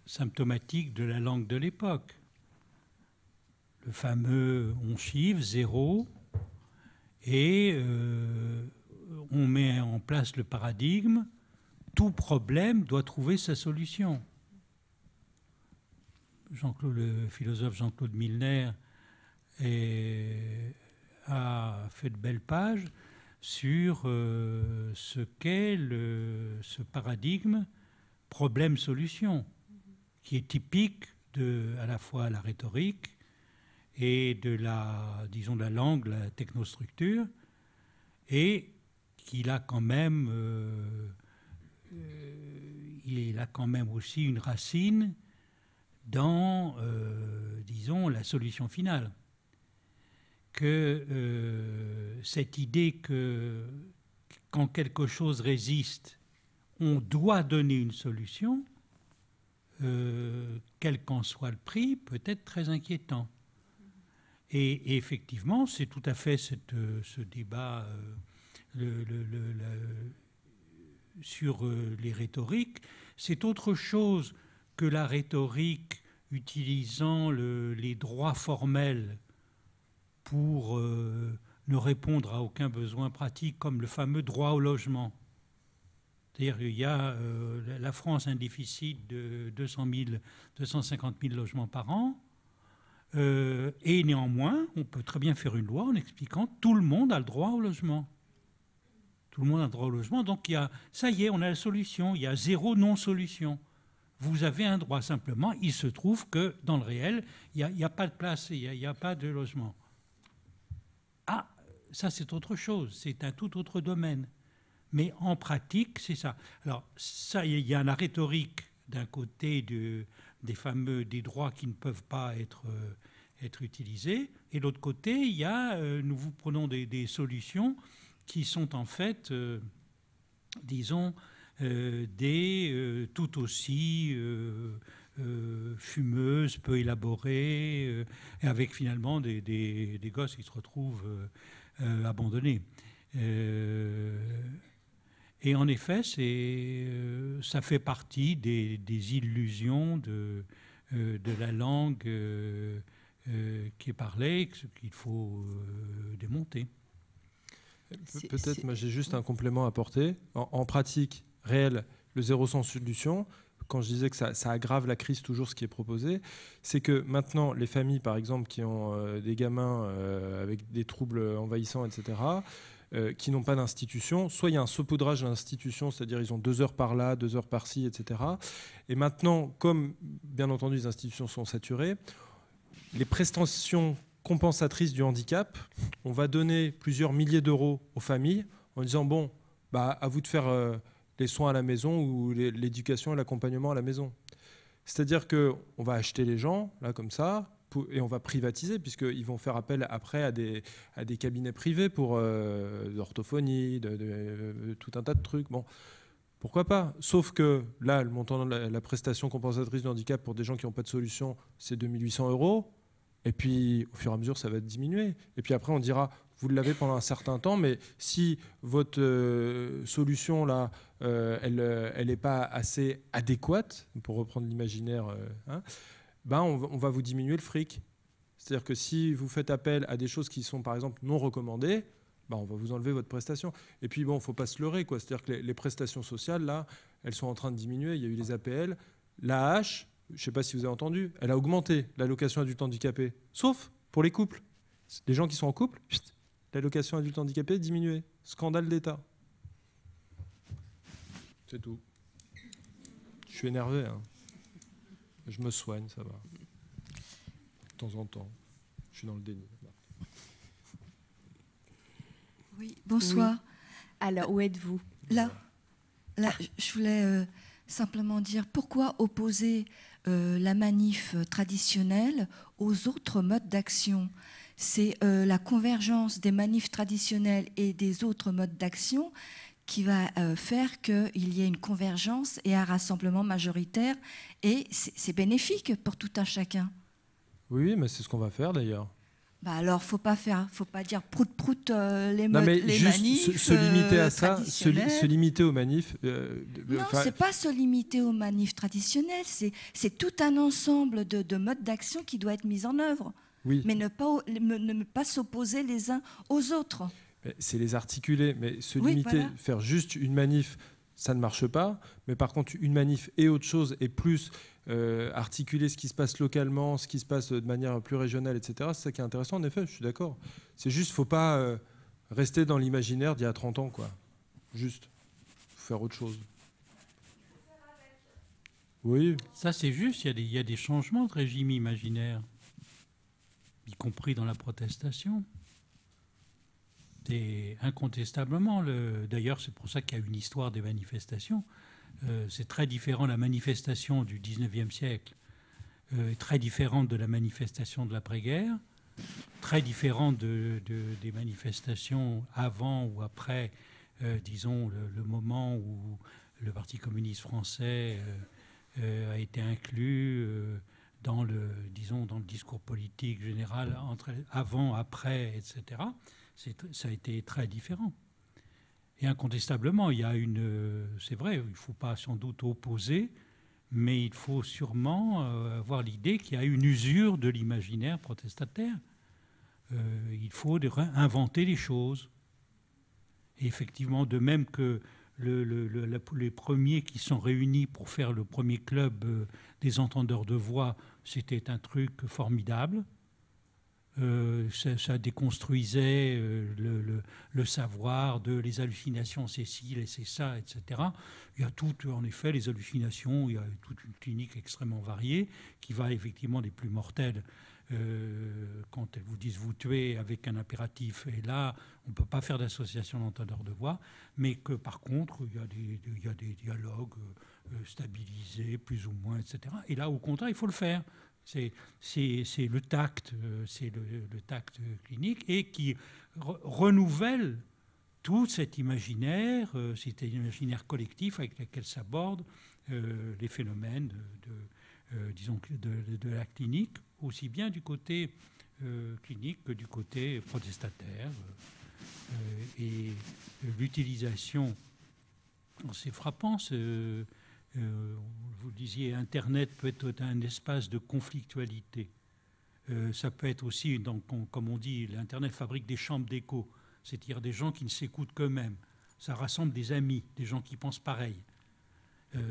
symptomatique de la langue de l'époque. Le fameux on chiffre, zéro, et on met en place le paradigme, tout problème doit trouver sa solution. Jean-Claude, le philosophe Jean-Claude Milner a fait de belles pages sur euh, ce qu'est ce paradigme problème-solution, qui est typique de à la fois la rhétorique et de la, disons, la langue, la technostructure, et qu'il a quand même, euh, euh, aussi une racine dans, disons, la solution finale que euh, cette idée que quand quelque chose résiste, on doit donner une solution, euh, quel qu'en soit le prix, peut être très inquiétant. Et, effectivement, c'est tout à fait ce débat euh, sur les rhétoriques. C'est autre chose que la rhétorique utilisant les droits formels pour euh, ne répondre à aucun besoin pratique, comme le fameux droit au logement. C'est-à-dire qu'il y a euh, la France un déficit de 200 000, 250 000 logements par an, euh, et néanmoins, on peut très bien faire une loi en expliquant tout le monde a le droit au logement. Tout le monde a le droit au logement, donc il y a, ça y est, on a la solution, il y a zéro non-solution. Vous avez un droit simplement, il se trouve que dans le réel, il n'y a, pas de place, il n'y a, pas de logement. Ah, ça c'est autre chose, c'est un tout autre domaine. Mais en pratique, c'est ça. Alors, ça, il y a la rhétorique d'un côté des fameux des droits qui ne peuvent pas être, euh, être utilisés, et de l'autre côté, il y a, euh, nous vous prenons des, solutions qui sont en fait, euh, disons, des tout aussi fumeuses, peu élaborées, et avec finalement des, des, gosses qui se retrouvent abandonnés. Euh, et en effet, euh, ça fait partie des, illusions de, de, la langue qui est parlée, qu'il faut démonter. Peut-être, moi j'ai juste un complément à apporter. En, pratique réelle, le zéro sans solution, quand je disais que ça, aggrave la crise toujours ce qui est proposé, c'est que maintenant les familles par exemple qui ont euh, des gamins euh, avec des troubles envahissants, etc., qui n'ont pas d'institution. Soit il y a un saupoudrage d'institutions, c'est-à-dire ils ont deux heures par là, deux heures par-ci, etc. Et maintenant, comme bien entendu les institutions sont saturées, les prestations compensatrices du handicap, on va donner plusieurs milliers d'euros aux familles en disant bon, bah, à vous de faire les soins à la maison ou l'éducation et l'accompagnement à la maison. C'est-à-dire qu'on va acheter les gens, là, comme ça, et on va privatiser, puisqu'ils vont faire appel après à des, à des cabinets privés pour euh, l'orthophonie, de, tout un tas de trucs. Bon, pourquoi pas? Sauf que là, le montant de la, la prestation compensatrice de handicap pour des gens qui n'ont pas de solution, c'est 2800 euros. Et puis, au fur et à mesure, ça va diminuer. Et puis après, on dira, vous l'avez pendant un certain temps, mais si votre euh, solution là, euh, elle n'est euh, pas assez adéquate, pour reprendre l'imaginaire, hein, ben on, va vous diminuer le fric. C'est-à-dire que si vous faites appel à des choses qui sont par exemple non recommandées, ben on va vous enlever votre prestation. Et puis bon, faut pas se leurrer, quoi. C'est-à-dire que les, prestations sociales là, elles sont en train de diminuer. Il y a eu les APL, l'AH, je ne sais pas si vous avez entendu, elle a augmenté l'allocation adulte handicapé, sauf pour les couples. Les gens qui sont en couple, l'allocation adulte handicapé diminuée. Scandale d'État. C'est tout. Je suis énervé. Hein. Je me soigne, ça va. De temps en temps. Je suis dans le déni. Oui, bonsoir. Alors, où êtes-vous? Là, là, je voulais euh, simplement dire pourquoi opposer euh, la manif traditionnelle aux autres modes d'action c'est euh, la convergence des manifs traditionnels et des autres modes d'action qui va euh, faire qu'il y ait une convergence et un rassemblement majoritaire. Et c'est bénéfique pour tout un chacun. Oui, mais c'est ce qu'on va faire d'ailleurs. Bah alors, faut pas faire, faut pas dire prout prout euh, les, non, mais les juste manifs. Se, limiter à ça, se, limiter aux manifs. non, c'est pas se limiter aux manifs traditionnels. C'est tout un ensemble de, de modes d'action qui doit être mis en œuvre mais ne pas, ne pas s'opposer les uns aux autres. C'est les articuler, mais se limiter, faire juste une manif, ça ne marche pas. Mais par contre, une manif et autre chose, et plus euh, articuler ce qui se passe localement, ce qui se passe de manière plus régionale, etc., c'est ça qui est intéressant, en effet, je suis d'accord. C'est juste, il ne faut pas euh, rester dans l'imaginaire d'il y a 30 ans, quoi. Juste, faire autre chose. Oui. Ça, c'est juste, il y, il y, a des changements de régime imaginaire y compris dans la protestation. Et incontestablement, d'ailleurs c'est pour ça qu'il y a une histoire des manifestations, euh, c'est très différent la manifestation du 19e siècle, euh, très différente de la manifestation de l'après-guerre, très différente de, des manifestations avant ou après, euh, disons, le, moment où le Parti communiste français a été inclus dans le, disons, dans le discours politique général, avant, après, etc., ça a été très différent. Et incontestablement, il y a une. C'est vrai, il ne faut pas sans doute opposer, mais il faut sûrement euh, avoir l'idée qu'il y a une usure de l'imaginaire protestataire. Euh, il faut inventer les choses. Et effectivement, de même que les premiers qui sont réunis pour faire le premier club euh, des entendeurs de voix, c'était un truc formidable. Euh, ça, déconstruisait euh, le, savoir de les hallucinations, c'est ci c'est ça, etc. Il y a toutes, en effet, les hallucinations, il y a toute une clinique extrêmement variée qui va effectivement des plus mortelles euh, quand elles vous disent vous tuer avec un impératif. Et là, on ne peut pas faire d'association d'entendeurs de voix, mais que par contre, il y a des, dialogues stabilisés, plus ou moins, etc. Et là, au contraire, il faut le faire. C'est le tact, euh, c'est le, tact clinique, et qui renouvelle tout cet imaginaire, cet imaginaire collectif avec lequel s'abordent les phénomènes de, disons, de, de, la clinique aussi bien du côté euh, clinique que du côté protestataire. Euh, et l'utilisation, c'est frappant, euh, vous disiez, Internet peut être un espace de conflictualité. ça peut être aussi, comme on dit, l'Internet fabrique des chambres d'écho, c'est-à-dire des gens qui ne s'écoutent qu'eux-mêmes. Ça rassemble des amis, des gens qui pensent pareil.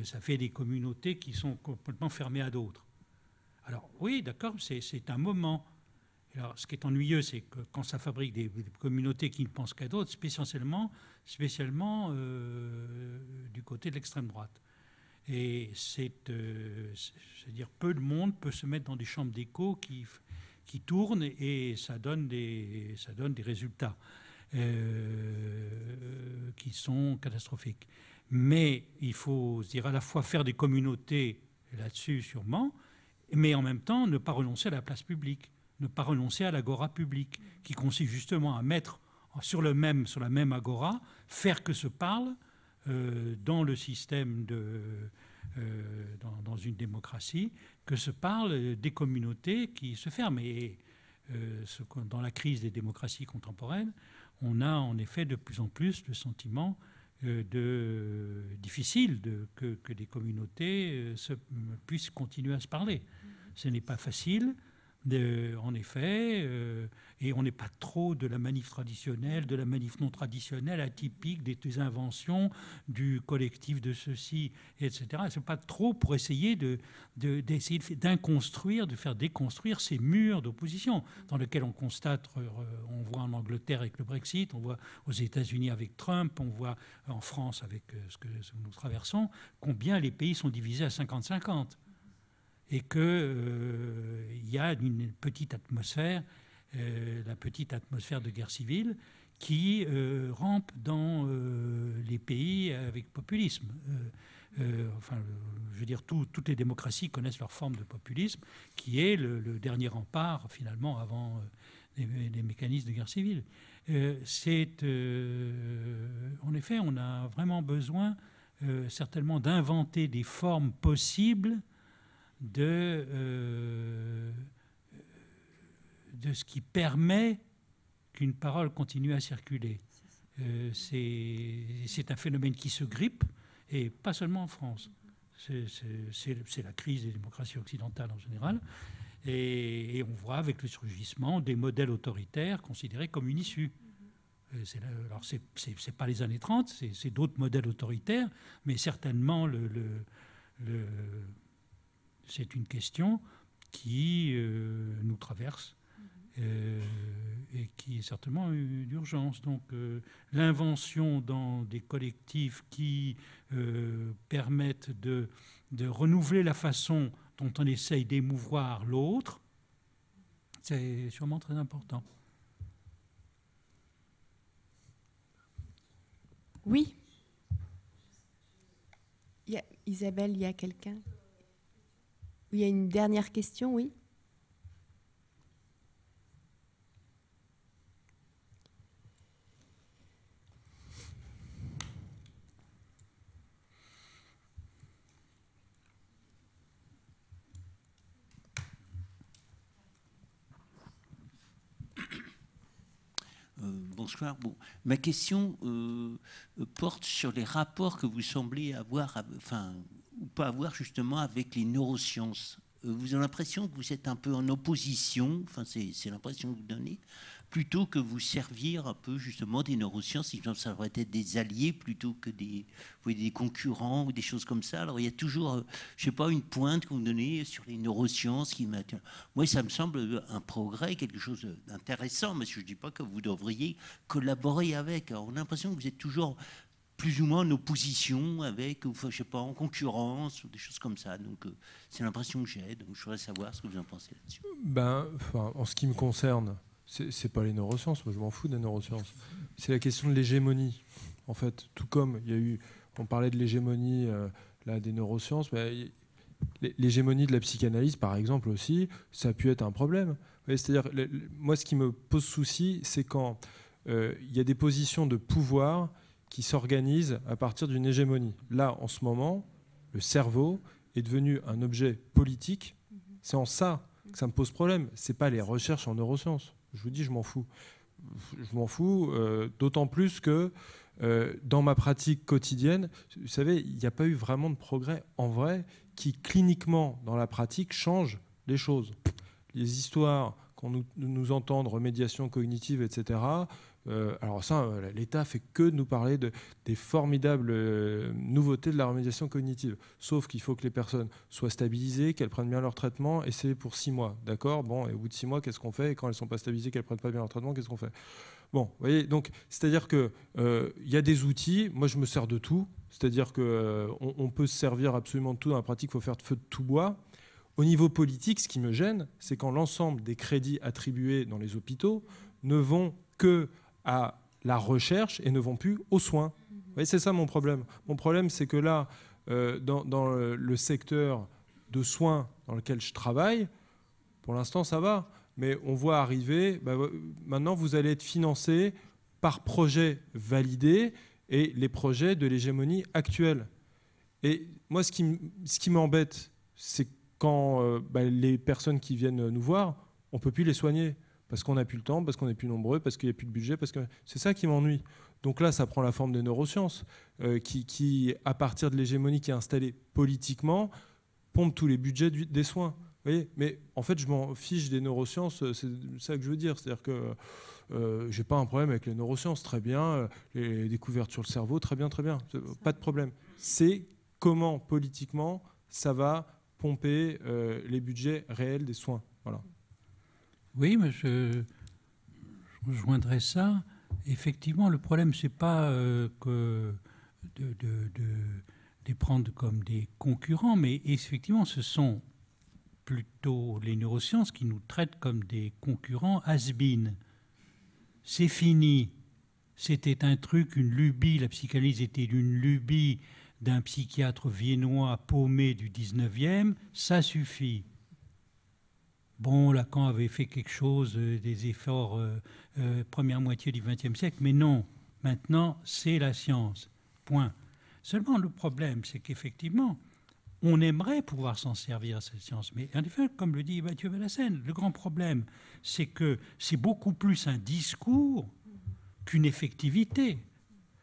ça fait des communautés qui sont complètement fermées à d'autres. Alors oui, d'accord, c'est un moment. Ce qui est ennuyeux, c'est que quand ça fabrique des, communautés qui ne pensent qu'à d'autres, spécialement, spécialement euh, du côté de l'extrême droite. Et euh, à dire peu de monde peut se mettre dans des chambres d'écho qui, qui tournent et ça donne des, ça donne des résultats euh, qui sont catastrophiques. Mais il faut dire à la fois faire des communautés là-dessus sûrement, mais en même temps ne pas renoncer à la place publique ne pas renoncer à l'agora publique, qui consiste justement à mettre sur, le même, sur la même agora, faire que se parle euh, dans le système euh, dans, une démocratie, que se parle des communautés qui se ferment. Et euh, dans la crise des démocraties contemporaines, on a en effet de plus en plus le sentiment de, difficile que, des communautés se, puissent continuer à se parler. Ce n'est pas facile en effet, euh, et on n'est pas trop de la manif traditionnelle, de la manif non traditionnelle, atypique, des, inventions du collectif de ceci, etc. C'est pas trop pour essayer d'inconstruire, de faire déconstruire ces murs d'opposition dans lesquels on constate, euh, on voit en Angleterre avec le Brexit, on voit aux États-Unis avec Trump, on voit en France avec euh, ce que nous traversons, combien les pays sont divisés à 50-50 et qu'il euh, y a une petite atmosphère, euh, la petite atmosphère de guerre civile, qui euh, rampe dans les pays avec populisme. enfin, je veux dire, toutes les démocraties connaissent leur forme de populisme, qui est le, dernier rempart, finalement, avant les, mécanismes de guerre civile. c'est, en effet, on a vraiment besoin, certainement, d'inventer des formes possibles de, euh, de ce qui permet qu'une parole continue à circuler. Euh, c'est un phénomène qui se grippe, et pas seulement en France. C'est la crise des démocraties occidentales en général. Et, on voit avec le surgissement des modèles autoritaires considérés comme une issue. Euh, alors, ce n'est pas les années 30, c'est d'autres modèles autoritaires, mais certainement le, le c'est une question qui euh, nous traverse euh, et qui est certainement d'urgence. Donc euh, l'invention dans des collectifs qui permettent de, de, renouveler la façon dont on essaye d'émouvoir l'autre, c'est sûrement très important. Oui. Isabelle, il y a quelqu'un? Il y a une dernière question, oui euh, bonsoir. Bon, ma question euh, porte sur les rapports que vous semblez avoir, enfin, pas avoir justement avec les neurosciences euh, Vous avez l'impression que vous êtes un peu en opposition, enfin c'est l'impression que vous donnez, plutôt que vous servir un peu justement des neurosciences, ça devrait être des alliés plutôt que des, des concurrents ou des choses comme ça. Alors il y a toujours, euh, je sais pas, une pointe que vous donnez sur les neurosciences qui Moi, ça me semble un progrès, quelque chose d'intéressant, mais je ne dis pas que vous devriez collaborer avec. On a l'impression que vous êtes toujours plus ou moins en opposition avec, ou, je sais pas, en concurrence, ou des choses comme ça. Donc, euh, c'est l'impression que j'ai. Donc, je voudrais savoir ce que vous en pensez là-dessus. Ben, en ce qui me concerne, c'est pas les neurosciences. Moi, je m'en fous des neurosciences. C'est la question de l'hégémonie. En fait, tout comme il y a eu, on parlait de l'hégémonie euh, là des neurosciences, mais l'hégémonie de la psychanalyse, par exemple aussi, ça a pu être un problème. C'est-à-dire, moi, ce qui me pose souci, c'est quand euh, il y a des positions de pouvoir qui s'organise à partir d'une hégémonie. Là, en ce moment, le cerveau est devenu un objet politique. C'est en ça que ça me pose problème. Ce n'est pas les recherches en neurosciences. Je vous dis, je m'en fous. Je m'en fous, euh, d'autant plus que euh, dans ma pratique quotidienne, vous savez, il n'y a pas eu vraiment de progrès en vrai qui, cliniquement, dans la pratique, change les choses. Les histoires qu'on nous, nous entend, remédiation cognitive, etc., Euh, alors ça, euh, l'État fait que nous parler de, des formidables euh, nouveautés de la remédiation cognitive. Sauf qu'il faut que les personnes soient stabilisées, qu'elles prennent bien leur traitement, et c'est pour six mois, d'accord? Bon, et au bout de six mois, qu'est-ce qu'on fait? Et quand elles ne sont pas stabilisées, qu'elles ne prennent pas bien leur traitement, qu'est-ce qu'on fait? Bon, vous voyez, donc c'est-à-dire qu'il il y a des outils, moi je me sers de tout, c'est-à-dire qu'on on peut se servir absolument de tout dans la pratique, il faut faire de feu de tout bois. Au niveau politique, ce qui me gêne, c'est quand l'ensemble des crédits attribués dans les hôpitaux ne vont que à la recherche et ne vont plus aux soins. c'est ça mon problème. Mon problème, c'est que là, euh, dans, le secteur de soins dans lequel je travaille, pour l'instant, ça va. Mais on voit arriver, bah, maintenant, vous allez être financé par projet validé et les projets de l'hégémonie actuelle. Et moi, ce qui, ce qui m'embête, c'est quand euh, bah, les personnes qui viennent nous voir, on ne peut plus les soigner parce qu'on n'a plus le temps, parce qu'on est plus nombreux, parce qu'il n'y a plus de budget, parce que c'est ça qui m'ennuie. Donc là, ça prend la forme des neurosciences, euh, qui, à partir de l'hégémonie qui est installée politiquement, pompe tous les budgets des soins. Vous voyez Mais en fait, je m'en fiche des neurosciences, euh, c'est ça que je veux dire. C'est-à-dire que euh, je n'ai pas un problème avec les neurosciences, très bien, les découvertes sur le cerveau, très bien, très bien, pas de problème. C'est comment politiquement ça va pomper les budgets réels des soins. Voilà. Oui, mais je, rejoindrai ça. Effectivement, le problème, c'est pas euh, que de, les prendre comme des concurrents, mais effectivement, ce sont plutôt les neurosciences qui nous traitent comme des concurrents has-been. C'est fini. C'était un truc, une lubie. La psychanalyse était une lubie d'un psychiatre viennois paumé du 19e. Ça suffit. Bon, Lacan avait fait quelque chose, euh, des efforts euh, euh, première moitié du XXe siècle, mais non, maintenant c'est la science. Point. Seulement le problème, c'est qu'effectivement, on aimerait pouvoir s'en servir à cette science, mais en effet, comme le dit Mathieu Bellassène, le grand problème, c'est que c'est beaucoup plus un discours qu'une effectivité.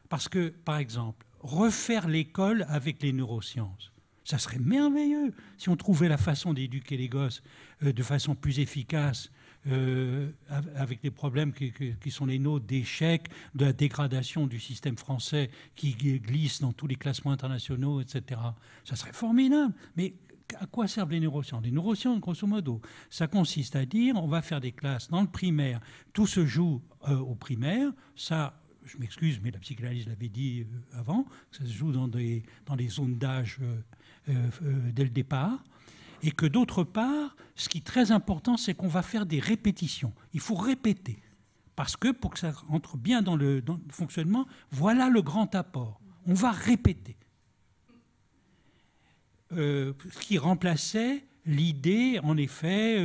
Parce que, par exemple, refaire l'école avec les neurosciences, ça serait merveilleux si on trouvait la façon d'éduquer les gosses euh, de façon plus efficace, euh, avec des problèmes qui, sont les nôtres d'échec, de la dégradation du système français qui glisse dans tous les classements internationaux, etc. Ça serait formidable. Mais à quoi servent les neurosciences? Les neurosciences, grosso modo, ça consiste à dire on va faire des classes dans le primaire, tout se joue euh, au primaire, ça je m'excuse, mais la psychanalyse l'avait dit avant, ça se joue dans des, dans des zones d'âge dès le départ. Et que d'autre part, ce qui est très important, c'est qu'on va faire des répétitions. Il faut répéter. Parce que pour que ça rentre bien dans le, fonctionnement, voilà le grand apport. On va répéter. Euh, ce qui remplaçait l'idée, en effet,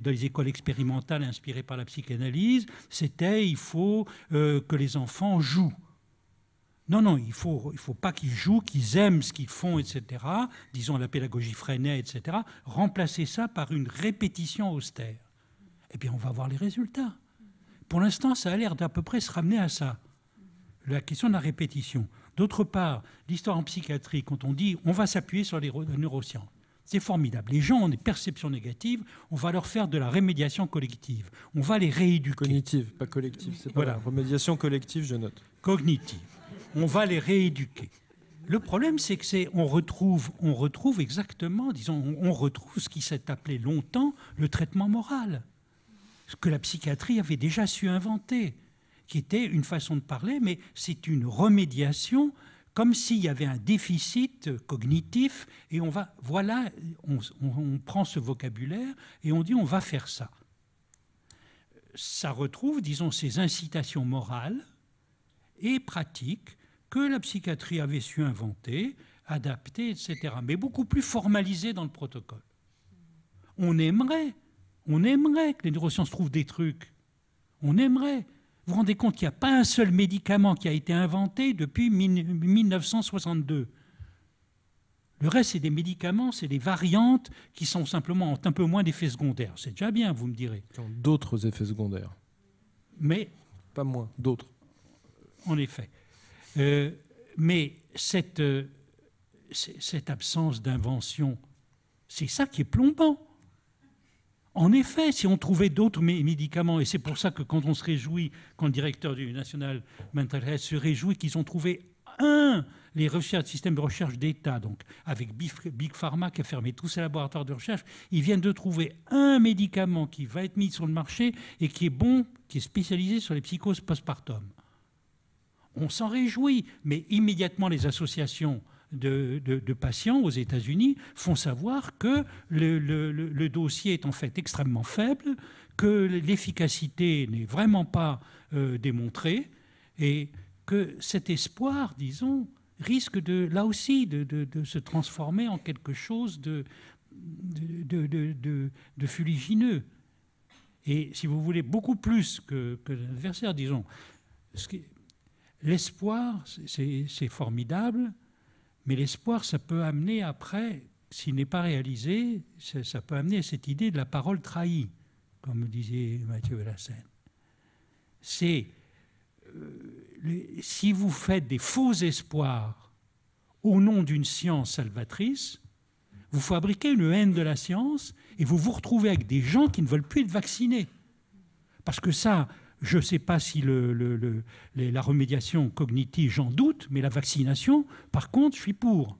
dans les écoles expérimentales inspirées par la psychanalyse, c'était il faut que les enfants jouent. Non, non, il ne faut, il faut pas qu'ils jouent, qu'ils aiment ce qu'ils font, etc. Disons la pédagogie freinée, etc. Remplacer ça par une répétition austère. Eh bien, on va voir les résultats. Pour l'instant, ça a l'air d'à peu près se ramener à ça. La question de la répétition. D'autre part, l'histoire en psychiatrie, quand on dit on va s'appuyer sur les neurosciences, c'est formidable. Les gens ont des perceptions négatives, on va leur faire de la rémédiation collective. On va les rééduquer. Cognitive, pas collective. C'est voilà. Remédiation collective, je note. Cognitive on va les rééduquer. Le problème, c'est que c'est, on retrouve, on retrouve exactement, disons, on, retrouve ce qui s'est appelé longtemps le traitement moral, ce que la psychiatrie avait déjà su inventer, qui était une façon de parler, mais c'est une remédiation, comme s'il y avait un déficit cognitif, et on va, voilà, on, on prend ce vocabulaire et on dit on va faire ça. Ça retrouve, disons, ces incitations morales et pratiques que la psychiatrie avait su inventer, adapter, etc., mais beaucoup plus formalisé dans le protocole. On aimerait, on aimerait que les neurosciences trouvent des trucs. On aimerait. Vous vous rendez compte qu'il n'y a pas un seul médicament qui a été inventé depuis 1962. Le reste, c'est des médicaments, c'est des variantes qui sont simplement ont un peu moins d'effets secondaires. C'est déjà bien, vous me direz. D'autres effets secondaires. Mais. Pas moins, d'autres. En effet. Euh, mais cette, euh, cette absence d'invention, c'est ça qui est plombant. En effet, si on trouvait d'autres médicaments, et c'est pour ça que quand on se réjouit, quand le directeur du National Mental Health se réjouit qu'ils ont trouvé un, les recherches, de recherche d'État, donc avec Big Pharma qui a fermé tous ses laboratoires de recherche, ils viennent de trouver un médicament qui va être mis sur le marché et qui est bon, qui est spécialisé sur les psychoses postpartum. On s'en réjouit, mais immédiatement les associations de, patients aux États-Unis font savoir que le, dossier est en fait extrêmement faible, que l'efficacité n'est vraiment pas euh, démontrée et que cet espoir, disons, risque de, là aussi de, se transformer en quelque chose de, fuligineux. Et si vous voulez, beaucoup plus que l'adversaire, disons. L'espoir, c'est formidable, mais l'espoir, ça peut amener après, s'il n'est pas réalisé, ça, peut amener à cette idée de la parole trahie, comme disait Mathieu Lassen. C'est euh, si vous faites des faux espoirs au nom d'une science salvatrice, vous fabriquez une haine de la science et vous vous retrouvez avec des gens qui ne veulent plus être vaccinés. Parce que ça, je ne sais pas si la remédiation cognitive, j'en doute, mais la vaccination, par contre, je suis pour.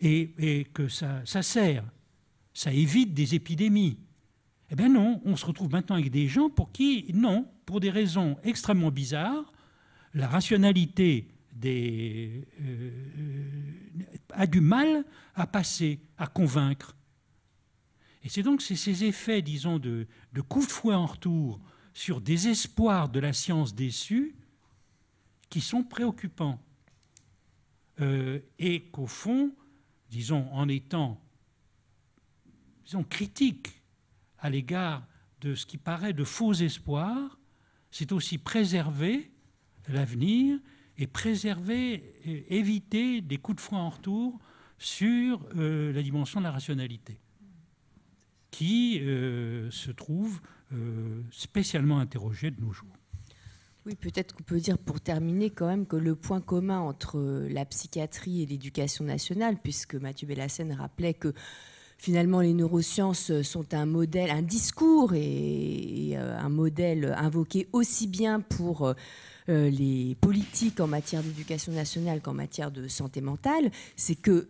Et, que ça, sert, ça évite des épidémies. Eh bien non, on se retrouve maintenant avec des gens pour qui, non, pour des raisons extrêmement bizarres, la rationalité des, euh, a du mal à passer, à convaincre. Et c'est donc ces effets, disons, de, de coups de fouet en retour sur des espoirs de la science déçue qui sont préoccupants. Euh, et qu'au fond, disons, en étant disons, critique à l'égard de ce qui paraît de faux espoirs, c'est aussi préserver l'avenir et préserver, éviter des coups de frein en retour sur euh, la dimension de la rationalité, qui euh, se trouve euh, spécialement interrogé de nos jours. Oui, peut-être qu'on peut dire pour terminer quand même que le point commun entre la psychiatrie et l'éducation nationale, puisque Mathieu Bellassène rappelait que finalement les neurosciences sont un modèle, un discours et, euh, un modèle invoqué aussi bien pour euh, les politiques en matière d'éducation nationale qu'en matière de santé mentale, c'est que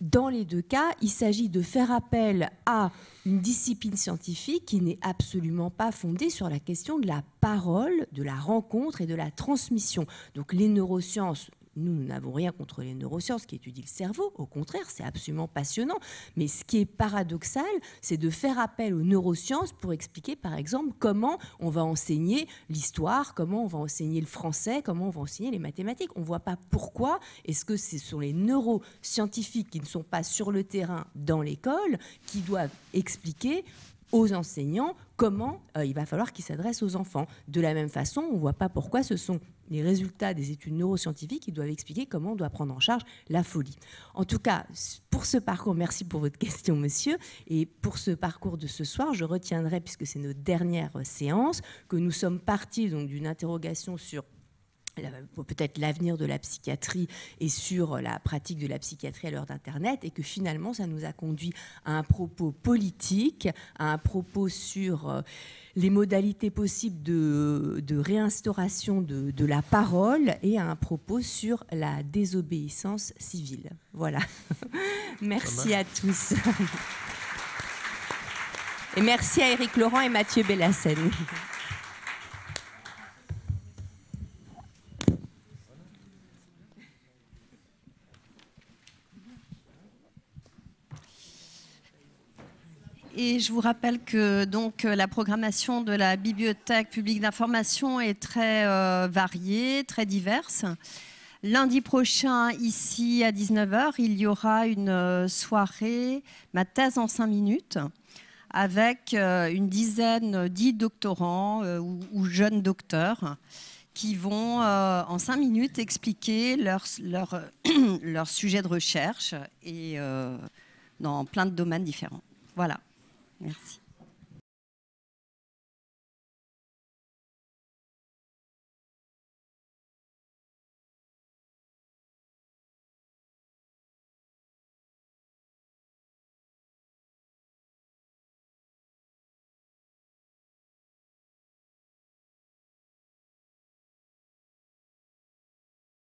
dans les deux cas, il s'agit de faire appel à une discipline scientifique qui n'est absolument pas fondée sur la question de la parole, de la rencontre et de la transmission. Donc les neurosciences nous, n'avons rien contre les neurosciences qui étudient le cerveau. Au contraire, c'est absolument passionnant. Mais ce qui est paradoxal, c'est de faire appel aux neurosciences pour expliquer, par exemple, comment on va enseigner l'histoire, comment on va enseigner le français, comment on va enseigner les mathématiques. On ne voit pas pourquoi est-ce que ce sont les neuroscientifiques qui ne sont pas sur le terrain dans l'école qui doivent expliquer aux enseignants comment euh, il va falloir qu'ils s'adressent aux enfants. De la même façon, on ne voit pas pourquoi ce sont les résultats des études neuroscientifiques qui doivent expliquer comment on doit prendre en charge la folie. En tout cas, pour ce parcours, merci pour votre question, monsieur. Et pour ce parcours de ce soir, je retiendrai, puisque c'est notre dernière séance, que nous sommes partis d'une interrogation sur peut-être l'avenir de la psychiatrie et sur la pratique de la psychiatrie à l'heure d'Internet, et que finalement, ça nous a conduit à un propos politique, à un propos sur euh, les modalités possibles de, réinstauration de, de, la parole et un propos sur la désobéissance civile. Voilà. merci à tous. Et merci à Éric Laurent et Mathieu Bellassène. Et je vous rappelle que donc la programmation de la bibliothèque publique d'information est très euh, variée, très diverse. Lundi prochain, ici à 19h, il y aura une euh, soirée, ma thèse en 5 minutes, avec euh, une dizaine dix doctorants ou, jeunes docteurs qui vont en 5 minutes expliquer leur, sujet de recherche et dans plein de domaines différents. Voilà. Merci.